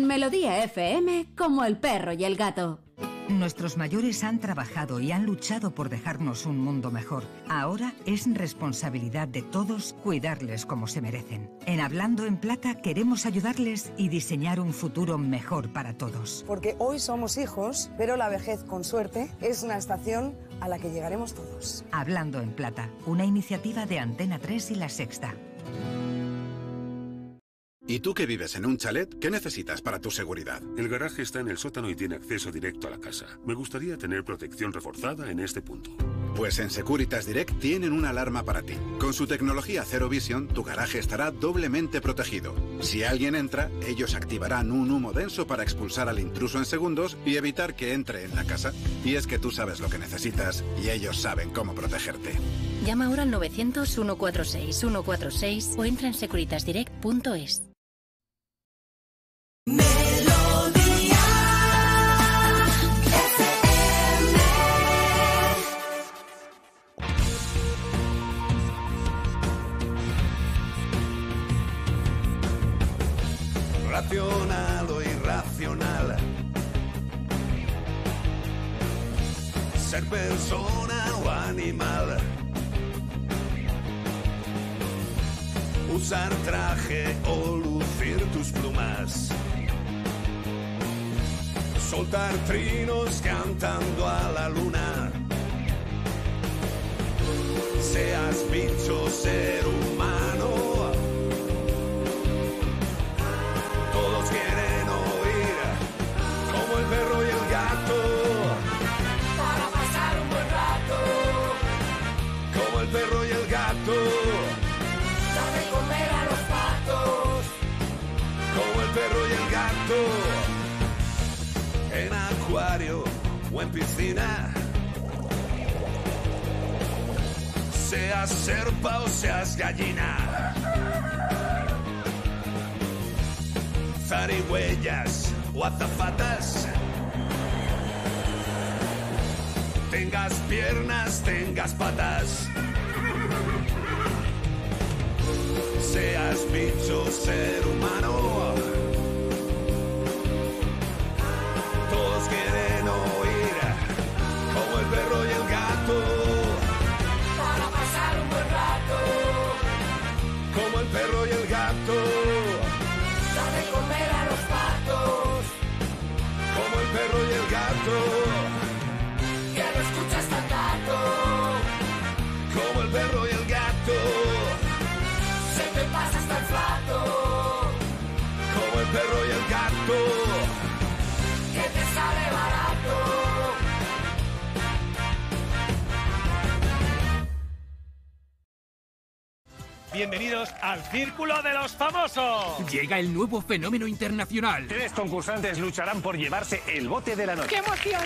En Melodía FM, como el perro y el gato.
Nuestros mayores han trabajado y han luchado por dejarnos un mundo mejor. Ahora es responsabilidad de todos cuidarles como se merecen. En Hablando en Plata queremos ayudarles y diseñar un futuro mejor para todos.
Porque hoy somos hijos, pero la vejez, con suerte, es una estación a la que llegaremos todos.
Hablando en Plata, una iniciativa de Antena 3 y La Sexta.
¿Y tú que vives en un chalet? ¿Qué necesitas para tu seguridad?
El garaje está en el sótano y tiene acceso directo a la casa. Me gustaría tener protección reforzada en este punto.
Pues en Securitas Direct tienen una alarma para ti. Con su tecnología Zero Vision, tu garaje estará doblemente protegido. Si alguien entra, ellos activarán un humo denso para expulsar al intruso en segundos y evitar que entre en la casa. Y es que tú sabes lo que necesitas y ellos saben cómo protegerte.
Llama ahora al 900-146-146 o entra en securitasdirect.es.
racional o irracional. Ser persona o animal. Usar traje o lucir tus plumas. Soltar trinos cantando a la luna. Seas bicho, ser humano. Todos quieren oír como el perro y el gato. Para pasar un buen rato. Como el perro y el gato. Dar de comer a los patos. Como el perro y el gato. O en piscina. Seas serpa o seas gallina. zarigüeyas o azafatas. Tengas piernas, tengas patas. seas bicho, ser humano. Quieren oír como el perro y el gato. Para pasar un buen rato. Como el perro y el gato. De comer a los patos. Como el perro y el gato.
Bienvenidos al Círculo de los Famosos.
Llega el nuevo fenómeno internacional.
Tres concursantes lucharán por llevarse el bote de la noche.
¡Qué emoción!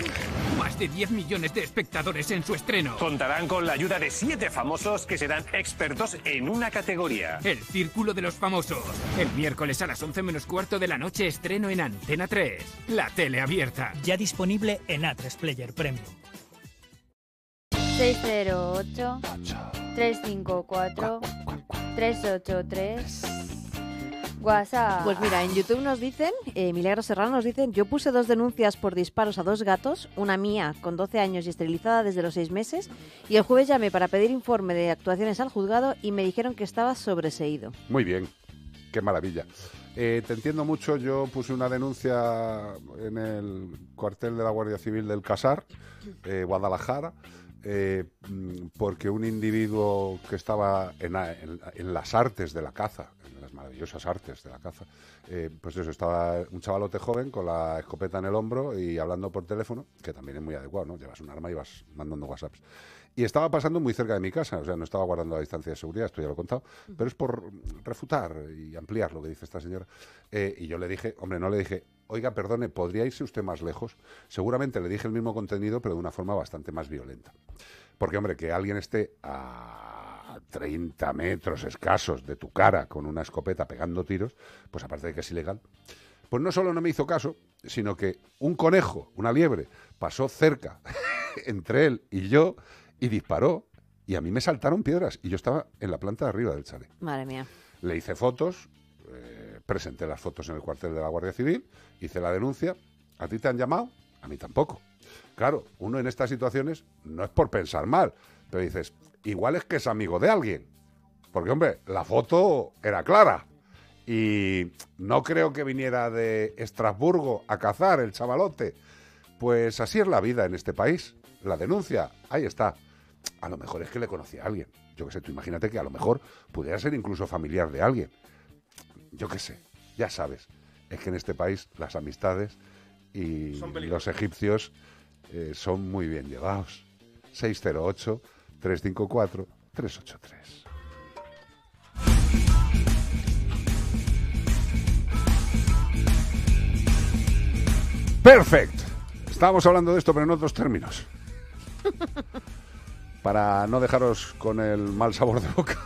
Más de 10 millones de espectadores en su estreno.
Contarán con la ayuda de siete famosos que serán expertos en una categoría.
El Círculo de los Famosos. El miércoles a las 11 menos cuarto de la noche estreno en Antena 3. La tele abierta.
Ya disponible en A3 Player Premium.
608 354 383 WhatsApp.
Pues mira, en YouTube nos dicen, eh, Milagros Serrano nos dicen, yo puse dos denuncias por disparos a dos gatos, una mía con 12 años y esterilizada desde los 6 meses, y el jueves llamé para pedir informe de actuaciones al juzgado y me dijeron que estaba sobreseído.
Muy bien, qué maravilla. Eh, te entiendo mucho, yo puse una denuncia en el cuartel de la Guardia Civil del Casar, eh, Guadalajara, eh, mm, porque un individuo que estaba en, en- en las artes de la caza, en las maravillosas artes de la caza, eh, pues eso, estaba un chavalote joven con la escopeta en el hombro y hablando por teléfono, que también es muy adecuado, ¿no? Llevas un arma y vas mandando WhatsApps. Y estaba pasando muy cerca de mi casa, o sea, no estaba guardando la distancia de seguridad, esto ya lo he contado, pero es por refutar y ampliar lo que dice esta señora. Eh, y yo le dije, hombre, no le dije, oiga, perdone, ¿podría irse usted más lejos? Seguramente le dije el mismo contenido, pero de una forma bastante más violenta. Porque, hombre, que alguien esté a 30 metros escasos de tu cara con una escopeta pegando tiros, pues aparte de que es ilegal, pues no solo no me hizo caso, sino que un conejo, una liebre, pasó cerca (laughs) entre él y yo y disparó. Y a mí me saltaron piedras y yo estaba en la planta de arriba del chalet.
Madre mía.
Le hice fotos, eh, presenté las fotos en el cuartel de la Guardia Civil, hice la denuncia. ¿A ti te han llamado? A mí tampoco. Claro, uno en estas situaciones no es por pensar mal, pero dices, igual es que es amigo de alguien. Porque, hombre, la foto era clara. Y no creo que viniera de Estrasburgo a cazar el chavalote. Pues así es la vida en este país. La denuncia, ahí está. A lo mejor es que le conocía a alguien. Yo qué sé, tú imagínate que a lo mejor pudiera ser incluso familiar de alguien. Yo qué sé, ya sabes. Es que en este país las amistades y los egipcios eh, son muy bien llevados. 608-354-383. Perfect. Estábamos hablando de esto, pero en otros términos. (laughs) Para no dejaros con el mal sabor de boca.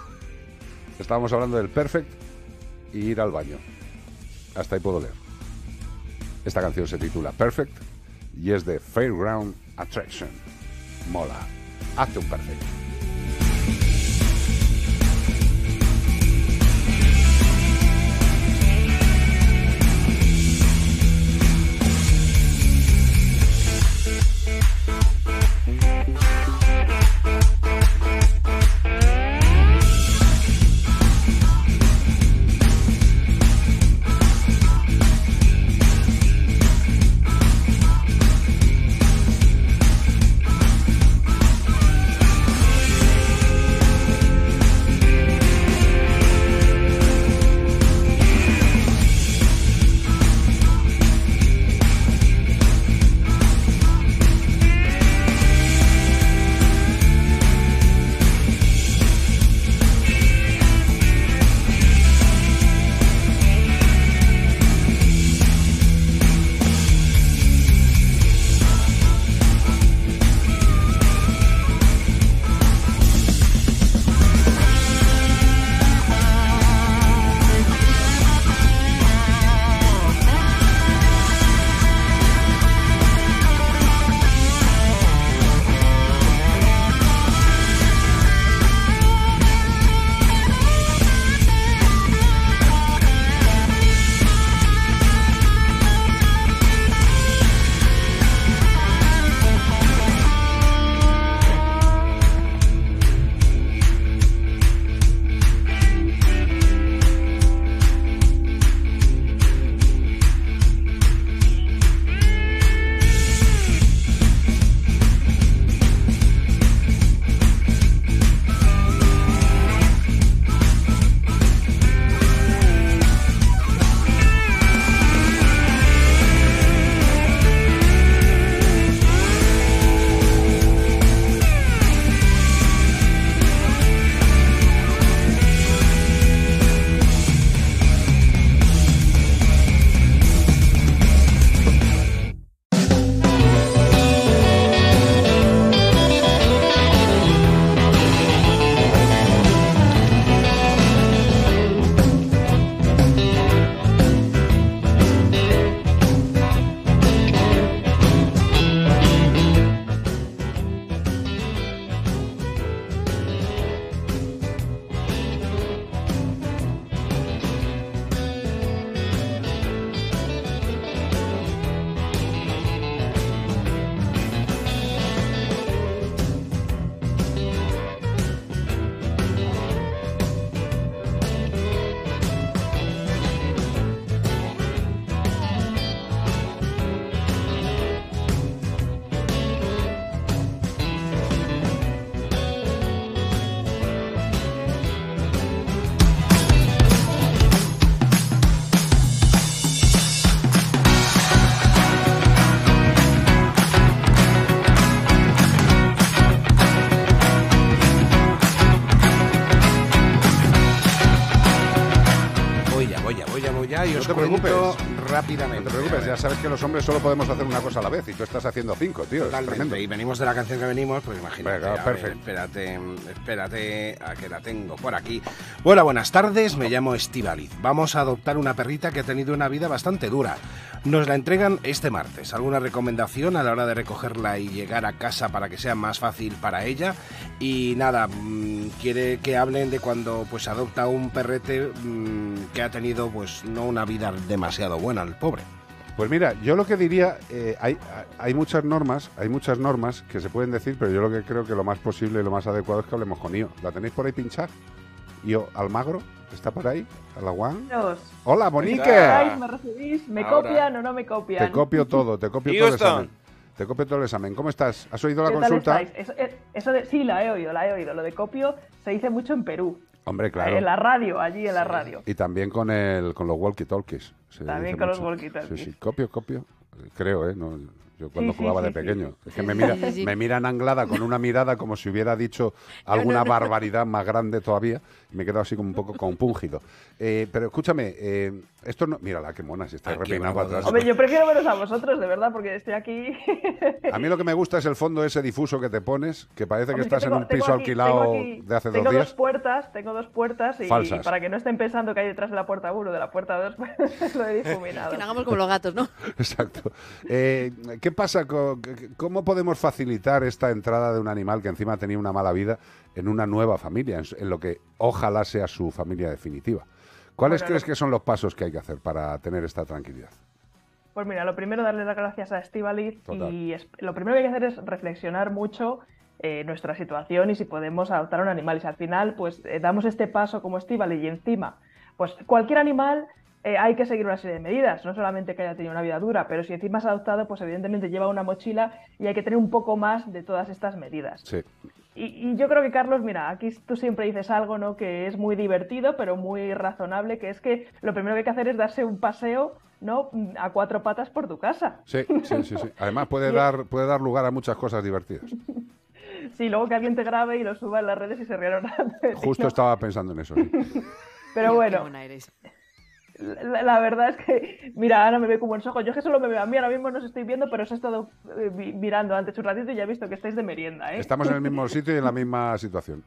(laughs) Estábamos hablando del perfect y ir al baño. Hasta ahí puedo leer. Esta canción se titula Perfect y es de Fairground Attraction. Mola. Hazte un perfect. No te preocupes, ya sabes que los hombres solo podemos hacer una cosa a la vez y tú estás haciendo cinco, tío.
Totalmente. Y venimos de la canción que venimos, pues imagínate.
Venga,
ver,
perfecto.
espérate, espérate a que la tengo por aquí. Bueno, buenas tardes, me llamo Estivaliz. Vamos a adoptar una perrita que ha tenido una vida bastante dura. Nos la entregan este martes. ¿Alguna recomendación a la hora de recogerla y llegar a casa para que sea más fácil para ella? Y nada, mm, quiere que hablen de cuando pues adopta un perrete mm, que ha tenido pues no una vida demasiado buena, el pobre.
Pues mira, yo lo que diría, eh, hay, hay muchas normas, hay muchas normas que se pueden decir, pero yo lo que creo que lo más posible y lo más adecuado es que hablemos con Io. ¿La tenéis por ahí pinchar? Io Almagro, ¿está por ahí? ¿Alaguán? Hola, Monique.
¿Me recibís? ¿Me
Ahora.
copian o no me copian?
Te copio todo, te copio todo el examen. Te copio todo el examen. ¿Cómo estás? ¿Has oído la
¿Qué tal
consulta?
estáis? Eso, eh, eso de, sí, la he oído, la he oído. Lo de copio se dice mucho en Perú.
Hombre, claro.
En la radio, allí en la radio.
Y también con el con los walkie-talkies.
También con los walkie-talkies.
Sí, sí, copio, copio. Creo, ¿eh? No, yo cuando
Sí,
jugaba
sí,
de
sí.
pequeño. Es que me, mira,
sí, sí.
me miran anglada con una mirada como si hubiera dicho (laughs) alguna
no, no.
barbaridad más grande todavía. Me he quedado así como un poco compungido. Eh, pero escúchame, eh, esto no... Mírala, qué mona, si está repeinada para atrás.
Hombre, yo prefiero veros a vosotros, de verdad, porque estoy aquí.
A mí lo que me gusta es el fondo ese difuso que te pones, que parece que
Hombre, que
estás
tengo-
en un
tengo
piso
aquí-
alquilado
tengo aquí-
de hace
tengo
dos días.
dos puertas, tengo dos puertas y, para que no estén pensando que hay detrás de la puerta 1, de la puerta 2, (laughs) pues lo he difuminado.
Que no hagamos como los gatos, ¿no? (laughs)
Exacto. Eh, ¿Qué pasa? con- ¿Cómo podemos facilitar esta entrada de un animal que encima ha tenido una mala vida en una nueva familia, en, en lo que ojalá sea su familia definitiva? ¿Cuáles
Bueno,
crees que son los pasos que hay que hacer para tener esta tranquilidad?
Pues mira, lo primero darle las gracias a Estivaliz y es- lo primero que hay que hacer es reflexionar mucho eh, nuestra situación y si podemos adoptar un animal. Y si al final pues eh, damos este paso como Estivaliz y encima, pues cualquier animal eh, hay que seguir una serie de medidas, no solamente que haya tenido una vida dura, pero si encima es adoptado, pues evidentemente lleva una mochila y hay que tener un poco más de todas estas medidas.
Sí.
Y, y yo creo que, Carlos, mira, aquí tú siempre dices algo, ¿no? Que es muy divertido, pero muy razonable, que es que lo primero que hay que hacer es darse un paseo, ¿no? A cuatro patas por tu casa.
Sí, sí, sí. sí. Además puede (laughs) dar, puede dar lugar a muchas cosas divertidas. (laughs)
Sí, luego que alguien te grabe y lo suba en las redes y se rieron.
Justo
¿no?
estaba pensando en eso. sí. (laughs)
Pero bueno, la, la verdad es que, mira, Ana me ve con buenos ojos. Yo es que solo me veo a mí, ahora mismo no os estoy viendo, pero os he estado eh, mirando antes un ratito y ya he visto que estáis de merienda, ¿eh?
Estamos en el mismo sitio y en la misma situación.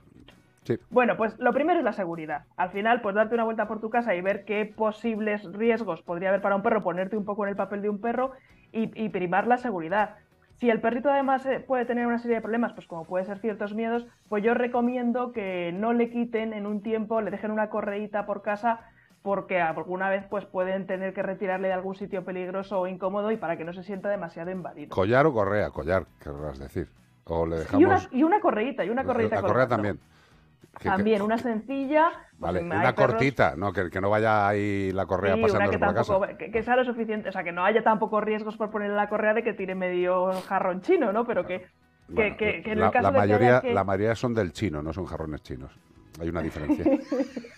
Sí.
Bueno, pues lo primero es la seguridad. Al final, pues darte una vuelta por tu casa y ver qué posibles riesgos podría haber para un perro, ponerte un poco en el papel de un perro y, y primar la seguridad. Si el perrito además eh, puede tener una serie de problemas, pues como puede ser ciertos miedos, pues yo recomiendo que no le quiten en un tiempo, le dejen una correíta por casa porque alguna vez pues pueden tener que retirarle de algún sitio peligroso o incómodo y para que no se sienta demasiado invadido.
Collar o correa, collar, querrás decir. O le
Y una,
dejamos
y una correíta, y una correíta
la correa también. Que- que-
También, una sencilla. pues,
Vale, una
perros-
cortita, no, que, que no vaya ahí la correa
Sí, que,
por la
tampoco,
casa.
que, sea lo suficiente, o sea, que no haya tampoco riesgos por ponerle la correa de que tire medio jarrón chino, ¿no? Pero que,
Bueno,
en
la,
el caso
la
de
mayoría,
que-
la mayoría son del chino, no son jarrones chinos. Hay una diferencia. (laughs)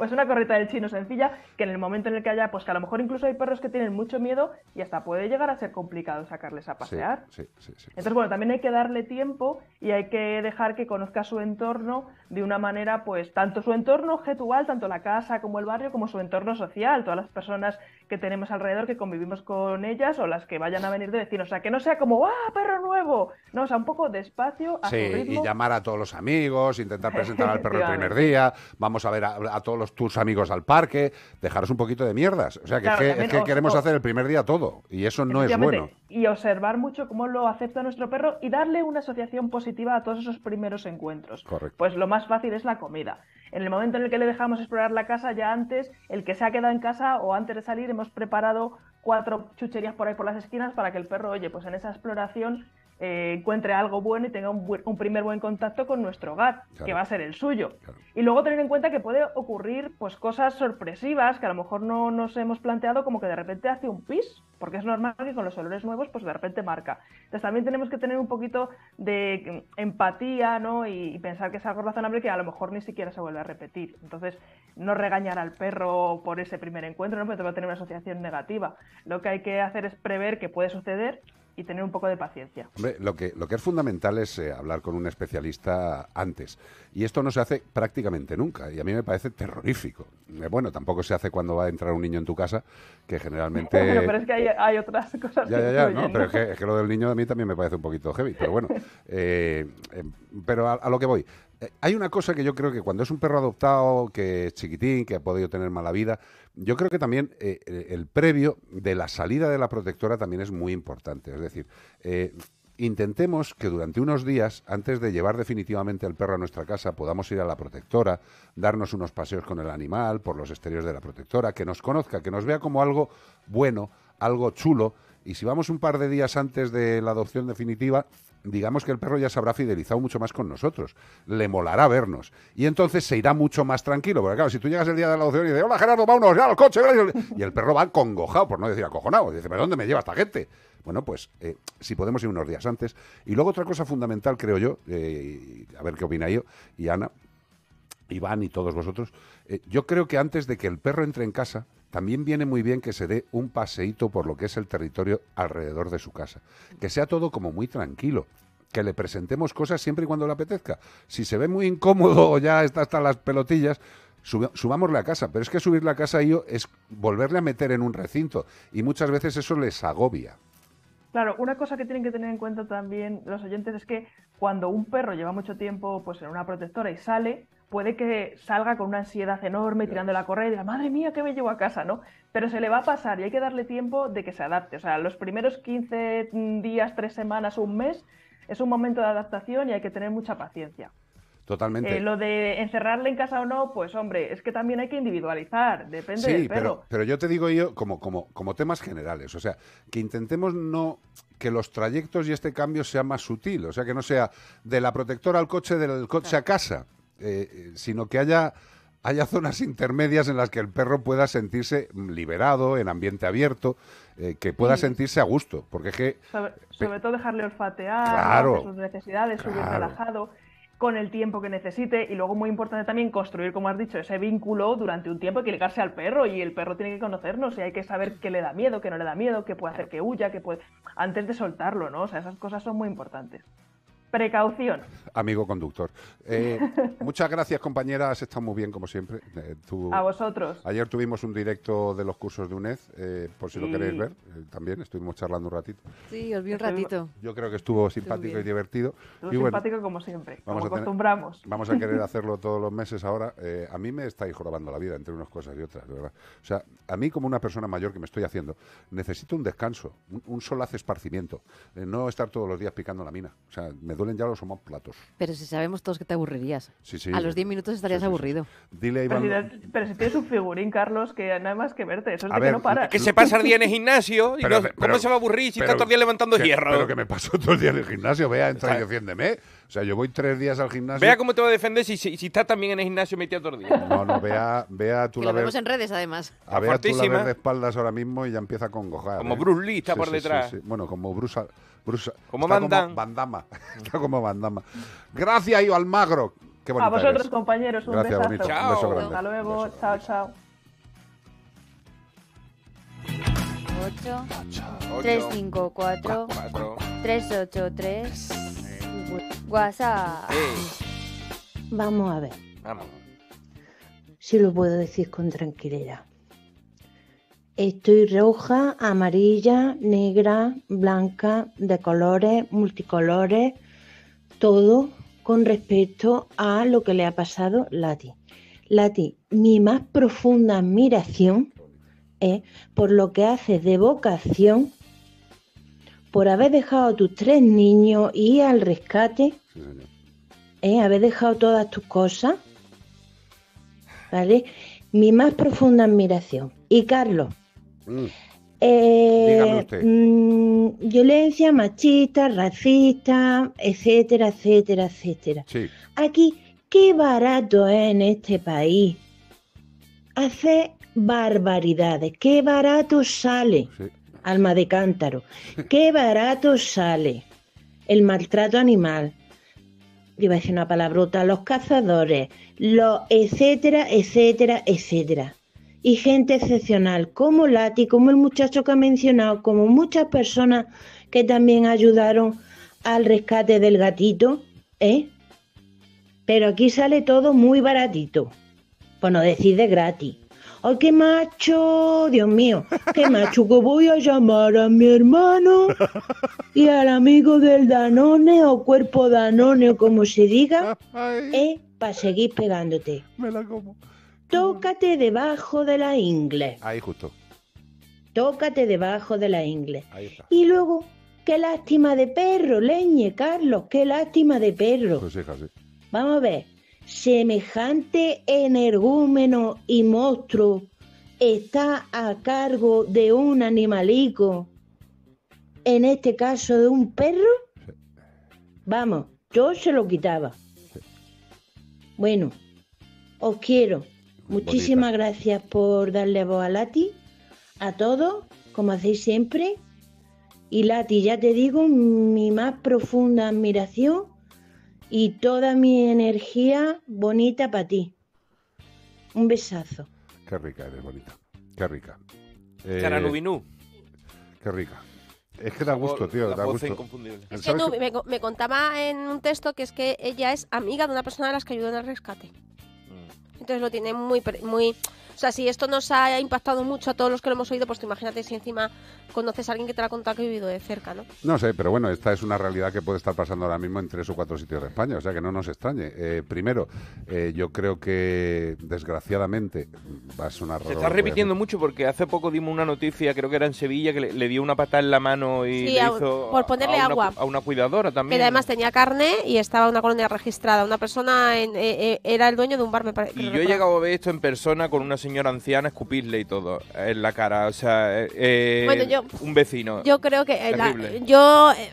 pues una correta del chino sencilla, que en el momento en el que haya, pues que a lo mejor incluso hay perros que tienen mucho miedo y hasta puede llegar a ser complicado sacarles a pasear.
sí, sí, sí.
Entonces, bueno, también hay que darle tiempo y hay que dejar que conozca su entorno de una manera, pues, tanto su entorno objetual, tanto la casa como el barrio, como su entorno social, todas las personas que tenemos alrededor, que convivimos con ellas o las que vayan a venir de vecinos. O sea, que no sea como, ¡ah, perro nuevo! No, o sea, un poco despacio, a
Sí,
su ritmo.
y llamar a todos los amigos, intentar presentar al perro el primer día, vamos a ver a, a todos los, tus amigos al parque, dejaros un poquito de mierdas. O sea, que,
Claro,
es, que, es que
os-
queremos
os-
hacer el primer día todo, y eso no es bueno.
Y observar mucho cómo lo acepta nuestro perro y darle una asociación positiva a todos esos primeros encuentros.
Correcto.
Pues lo más fácil es la comida. En el momento en el que le dejamos explorar la casa, ya antes, el que se ha quedado en casa o antes de salir, hemos preparado cuatro chucherías por ahí por las esquinas para que el perro, oye, pues en esa exploración eh, encuentre algo bueno y tenga un, primer buen contacto con nuestro hogar,
Claro.
que va a ser el suyo. Y luego tener en cuenta que puede ocurrir pues cosas sorpresivas que a lo mejor no nos hemos planteado, como que de repente hace un pis, porque es normal que con los olores nuevos pues de repente marca. Entonces también tenemos que tener un poquito de mm, empatía, ¿no? Y, y pensar que es algo razonable que a lo mejor ni siquiera se vuelve a repetir. Entonces, no regañar al perro por ese primer encuentro, ¿no? Porque te va a tener una asociación negativa. Lo que hay que hacer es prever que puede suceder y tener un poco de paciencia.
Hombre, lo que, lo que es fundamental es eh, hablar con un especialista antes. Y esto no se hace prácticamente nunca. Y a mí me parece terrorífico. Eh, bueno, tampoco se hace cuando va a entrar un niño en tu casa, que generalmente... (laughs)
Bueno, pero es que hay, hay otras cosas
Ya,
que
ya, ya, no, pero es que, es que lo del niño a mí también me parece un poquito heavy, pero bueno. (laughs) Eh, eh, pero a, a lo que voy. Eh, hay una cosa que yo creo que cuando es un perro adoptado, que es chiquitín, que ha podido tener mala vida, yo creo que también eh, eh, el previo de la salida de la protectora también es muy importante. Es decir, intentemos que durante unos días, antes de llevar definitivamente al perro a nuestra casa, podamos ir a la protectora, darnos unos paseos con el animal por los exteriores de la protectora, que nos conozca, que nos vea como algo bueno, algo chulo. Y si vamos un par de días antes de la adopción definitiva, digamos que el perro ya se habrá fidelizado mucho más con nosotros. Le molará vernos. Y entonces se irá mucho más tranquilo. Porque claro, si tú llegas el día de la adopción y dices, hola Gerardo, vámonos ya al coche. Y el perro va congojado, por no decir acojonado. Dice, ¿pero dónde me lleva esta gente? Bueno, pues eh, si podemos ir unos días antes. Y luego otra cosa fundamental, creo yo, eh, a ver qué opina yo, y Ana, Iván y todos vosotros, eh, yo creo que antes de que el perro entre en casa, también viene muy bien que se dé un paseíto por lo que es el territorio alrededor de su casa. Que sea todo como muy tranquilo. Que le presentemos cosas siempre y cuando le apetezca. Si se ve muy incómodo o ya está hasta las pelotillas, sub- subámosle a casa. Pero es que subirle a casa yo es volverle a meter en un recinto. Y muchas veces eso les agobia.
Claro, una cosa que tienen que tener en cuenta también los oyentes es que cuando un perro lleva mucho tiempo pues en una protectora y sale, puede que salga con una ansiedad enorme tirando la correa y diga, madre mía, ¿qué me llevo a casa? ¿no? Pero se le va a pasar y hay que darle tiempo de que se adapte. O sea, los primeros 15 días, 3 semanas, un mes, es un momento de adaptación y hay que tener mucha paciencia.
Totalmente.
Eh, lo de encerrarle en casa o no, pues hombre, es que también hay que individualizar, depende
Sí,
del
pero,
perro.
pero yo te digo yo como, como, como temas generales, o sea, que intentemos no que los trayectos y este cambio sea más sutil, o sea, que no sea de la protectora al coche, del coche a casa, eh, sino que haya, haya zonas intermedias en las que el perro pueda sentirse liberado, en ambiente abierto, eh, que pueda
Sí.
sentirse a gusto, porque es que
Sobre, sobre todo dejarle olfatear,
Claro,
sus necesidades, subir relajado, con el tiempo que necesite. Y luego, muy importante también, construir, como has dicho, ese vínculo durante un tiempo, hay que ligarse al perro y el perro tiene que conocernos y hay que saber qué le da miedo, qué no le da miedo, qué puede hacer que huya, qué puede. antes de soltarlo, ¿no? O sea, esas cosas son muy importantes. Precaución.
amigo conductor. Eh, (laughs) muchas gracias, compañera, has estado muy bien, como siempre. Eh, tú-
A vosotros.
Ayer tuvimos un directo de los cursos de UNED, eh, por si lo queréis ver, eh, también estuvimos charlando un ratito.
Sí, os vi un ratito.
Yo creo que estuvo simpático y divertido. Y bueno,
simpático como siempre,
vamos
como
a tener-
acostumbramos.
Vamos a querer (laughs) hacerlo todos los meses ahora. Eh, a mí me estáis jorobando la vida entre unas cosas y otras, de verdad. O sea, a mí como una persona mayor que me estoy haciendo, necesito un descanso, un, un solaz esparcimiento. Eh, no estar todos los días picando la mina. O sea, me duelen ya los platos.
Pero si sabemos todos que te aburrirías.
Sí, sí.
A los 10 minutos estarías
Sí, sí, sí.
aburrido.
Dile a
Pero
Iván...
si, pero si tienes un figurín, Carlos, que hay más que verte, eso es
A
de
ver,
que no paras.
Que se pasa el día en el gimnasio y
Pero-
no-
pero-
¿cómo se va a aburrir si
pero-
está todo el día levantando
que-
hierro?
Pero que me paso todo el día en el gimnasio. Vea, entra y
O sea,
defiéndeme. O sea, yo voy tres días al gimnasio.
Vea cómo te va a defender si, si, si estás también en el gimnasio metido todo el día.
No, no, vea, vea tú
Que
la
lo vemos
ver...
en redes, además.
A ver, tú la ves de espaldas ahora mismo y ya empieza a congojar.
Como
¿eh?
Bruce Lee está
Sí,
por
sí, sí,
detrás.
sí. Bueno, como Bruce... Bruce
Como
está
Van Damme. (laughs)
está como Van Damme. Gracias, Io Almagro. Qué
A vosotros,
eres.
compañeros, un
Gracias,
besazo.
bonito. Un beso grande.
Hasta luego, chao, chao.
8 354 383 WhatsApp.
Vamos a ver
Vamos.
si lo puedo decir con tranquilidad. Estoy roja, amarilla, negra, blanca, de colores, multicolores, todo con respecto a lo que le ha pasado Lati. Lati, mi más profunda admiración es por lo que haces de vocación, por haber dejado a tus tres niños y al rescate, ¿eh? haber dejado todas tus cosas, ¿vale? Mi más profunda admiración. Y Carlos,
Mm.
eh,
usted.
mm, violencia machista, racista, etcétera, etcétera, etcétera.
Sí.
Aquí, qué barato es en este país hacer barbaridades, qué barato sale, alma de cántaro, qué barato sale el maltrato animal. Iba a decir una palabrota, los cazadores, los etcétera, etcétera, etcétera. Y gente excepcional, como Lati, como el muchacho que ha mencionado, como muchas personas que también ayudaron al rescate del gatito, ¿eh? Pero aquí sale todo muy baratito, por no decir de gratis. ¡Ay, qué macho! Dios mío, qué macho que voy a llamar a mi hermano y al amigo del Danone o cuerpo Danone o como se diga, ¿eh? Para seguir pegándote.
Me la como.
Tócate debajo de la ingle.
Ahí justo.
Tócate debajo de la ingle.
Ahí está.
Y luego, qué lástima de perro, leñe, Carlos, qué lástima de perro.
Pues sí.
Vamos a ver, semejante energúmeno y monstruo está a cargo de un animalico, en este caso de un perro. Vamos, yo se lo quitaba. Bueno, os quiero. Muchísimas gracias por darle voz a Lati, a todos, como hacéis siempre. Y Lati, ya te digo, mi más profunda admiración y toda mi energía bonita para ti. Un besazo.
Qué rica eres, bonita. Qué rica. Eh,
Caranubinú.
Qué rica. Es que da gusto, tío,
La
da
voz
gusto.
inconfundible.
Es que
¿Sabes
no,
qué?
me, me contaba en un texto que es que ella es amiga de una persona de las que ayudó en el rescate. Entonces lo tiene muy, muy... O sea, si esto nos ha impactado mucho a todos los que lo hemos oído, pues tú imagínate si encima conoces a alguien que te lo ha contado que ha vivido de cerca, ¿no?
No sé, pero bueno, esta es una realidad que puede estar pasando ahora mismo en tres o cuatro sitios de España, o sea que no nos extrañe. Eh, primero, eh, yo creo que desgraciadamente va a sonar
Se está repitiendo mucho porque hace poco dimos una noticia, creo que era en Sevilla, que le, le dio una patada en la mano y
Sí,
le
a-
hizo
por ponerle
a una,
agua.
a una cuidadora también.
Que además tenía carne y estaba una colonia registrada. Una persona en- eh, eh, era el dueño de un bar, me parece.
Y yo he llegado a ver esto en persona con una señora anciana escupirle y todo en la cara. O sea, eh, eh,
Bueno, yo-
un vecino.
Yo creo que eh, la- yo eh,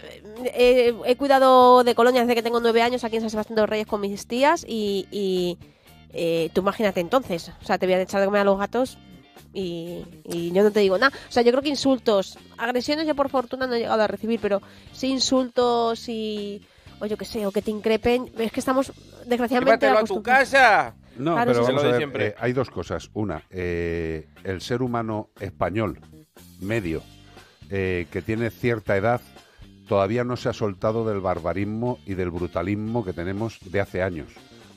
eh, he cuidado de colonia desde que tengo nueve años aquí en San Sebastián de los Reyes con mis tías y, y, eh, tú imagínate entonces, o sea, te voy a echar de comer a los gatos y, y yo no te digo nada. O sea, yo creo que insultos, agresiones yo por fortuna no he llegado a recibir, pero sí insultos y o yo qué sé, o que te increpen, es que estamos desgraciadamente
¡Llévatelo a tu casa!
No,
Claro,
pero vamos a ver,
siempre.
eh, hay dos cosas. Una, eh, el ser humano español, medio, eh, que tiene cierta edad, todavía no se ha soltado del barbarismo y del brutalismo que tenemos de hace años.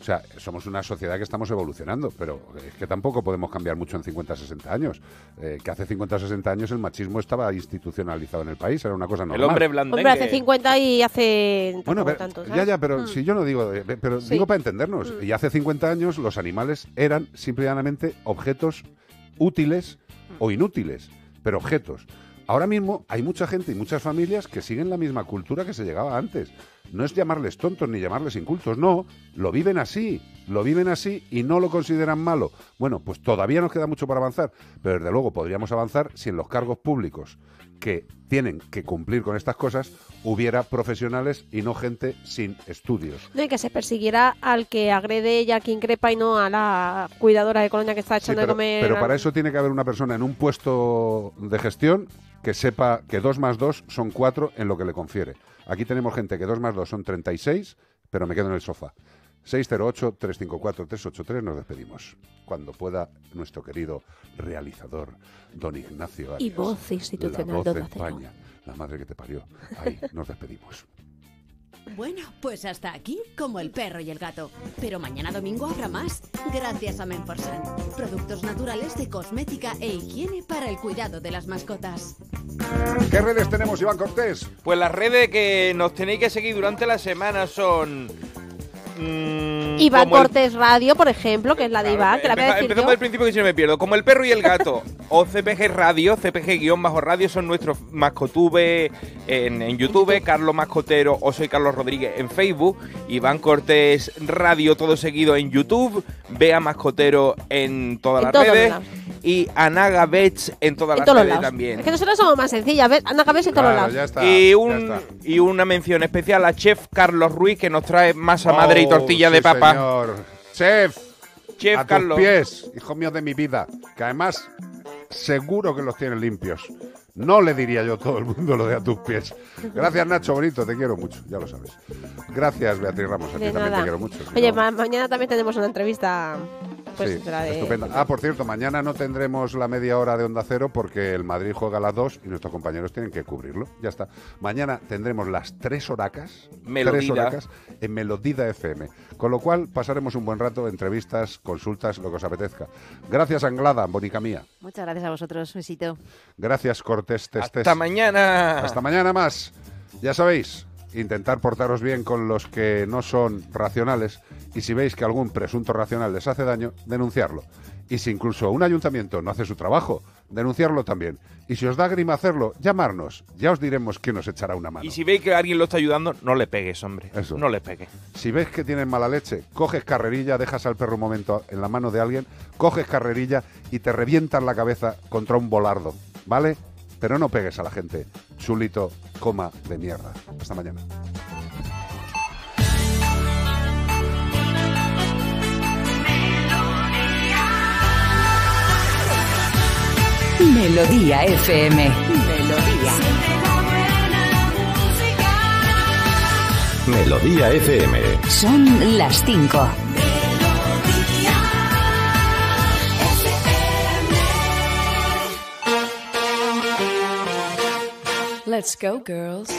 O sea, somos una sociedad que estamos evolucionando, pero es que tampoco podemos cambiar mucho en 50, 60 años. Eh, que hace 50, 60 años el machismo estaba institucionalizado en el país, era una cosa normal.
hombre blandengue.
Hombre, hace 50 y hace
Bueno, pero,
tanto,
ya,
¿sabes?
ya, pero
Mm.
si yo no digo, eh, pero
Sí.
digo para entendernos.
Mm.
Y hace 50 años los animales eran simplemente objetos útiles o inútiles, pero objetos. Ahora mismo hay mucha gente y muchas familias que siguen la misma cultura que se llegaba antes. No es llamarles tontos ni llamarles incultos, no, lo viven así, lo viven así y no lo consideran malo. Bueno, pues todavía nos queda mucho para avanzar, pero desde luego podríamos avanzar si en los cargos públicos que tienen que cumplir con estas cosas hubiera profesionales y no gente sin estudios.
No, y que se persiguiera al que agrede y al que increpa y no a la cuidadora de colonia que está
Sí,
echando
pero,
de comer.
pero para eso tiene que haber una persona en un puesto de gestión que sepa que 2 más 2 son 4 en lo que le confiere. Aquí tenemos gente que 2 más 2 son 36, pero me quedo en el sofá. 608-354-383 nos despedimos. Cuando pueda nuestro querido realizador, don Ignacio
Y
Arias,
voz institucional
La voz
de.
España, la madre que te parió. Ahí nos despedimos. (laughs)
Bueno, pues hasta aquí como el perro y el gato. Pero mañana domingo habrá más, gracias a Menforsan. Productos naturales de cosmética e higiene para el cuidado de las mascotas.
¿Qué redes tenemos, Iván Cortés?
Pues las redes que nos tenéis que seguir durante la semana son. Mm,
Iván
el-
Cortés Radio, por ejemplo, que es la de Iván, que la voy a
Empeza-
decir
empezamos
yo.
del principio que si no me pierdo. Como el perro y el gato. o (laughs) CPG Radio, CPG-radio son nuestros mascotubes en, en YouTube. Carlos Mascotero o soy Carlos Rodríguez en Facebook. Iván Cortés Radio, todo seguido en YouTube. Bea Mascotero en todas
En
las redes. Y Anaga Bets en todas
En
las
todos lados.
también.
Es que nosotros somos más sencillas, ¿ves? Anda, cabeza en todos
Claro,
lados.
ya está.
y,
ya
un,
está.
y una mención especial a Chef Carlos Ruiz que nos trae masa madre y
Oh,
tortilla
sí,
de papa.
señor. Chef,
Chef
a tus
Carlos.
pies, hijo mío de mi vida, que además seguro que los tienes limpios. No le diría yo a todo el mundo lo de a tus pies. Gracias, Nacho, bonito, te quiero mucho, ya lo sabes. Gracias, Beatriz Ramos, a ti también te quiero mucho.
Oye, ma- mañana también tenemos una entrevista
Pues
Sí,
será de-
estupenda. Ah, por cierto, mañana no tendremos la media hora de Onda Cero porque el Madrid juega a las 2 y nuestros compañeros tienen que cubrirlo. Ya está. Mañana tendremos las tres horacas, tres
Melodida.
horacas en Melodida FM. Con lo cual pasaremos un buen rato, entrevistas, consultas, lo que os apetezca. Gracias, Anglada, bonica mía.
Muchas gracias a vosotros, besito.
Gracias, Cortés Testes.
Hasta mañana.
Hasta mañana más. Ya sabéis, intentar portaros bien con los que no son racionales y si veis que algún presunto racional les hace daño, denunciarlo. Y si incluso un ayuntamiento no hace su trabajo, denunciarlo también. Y si os da grima hacerlo, llamarnos. Ya os diremos quién os echará una mano.
Y si veis que alguien lo está ayudando, no le pegues, hombre.
Eso.
No le pegues.
Si ves que tienen mala leche, coges carrerilla, dejas al perro un momento en la mano de alguien, coges carrerilla y te revientas la cabeza contra un volardo, ¿vale? Pero no pegues a la gente. Chulito, coma de mierda. Hasta mañana.
Melodía FM. Melodía.
Melodía FM.
Son las 5.
Let's go, girls.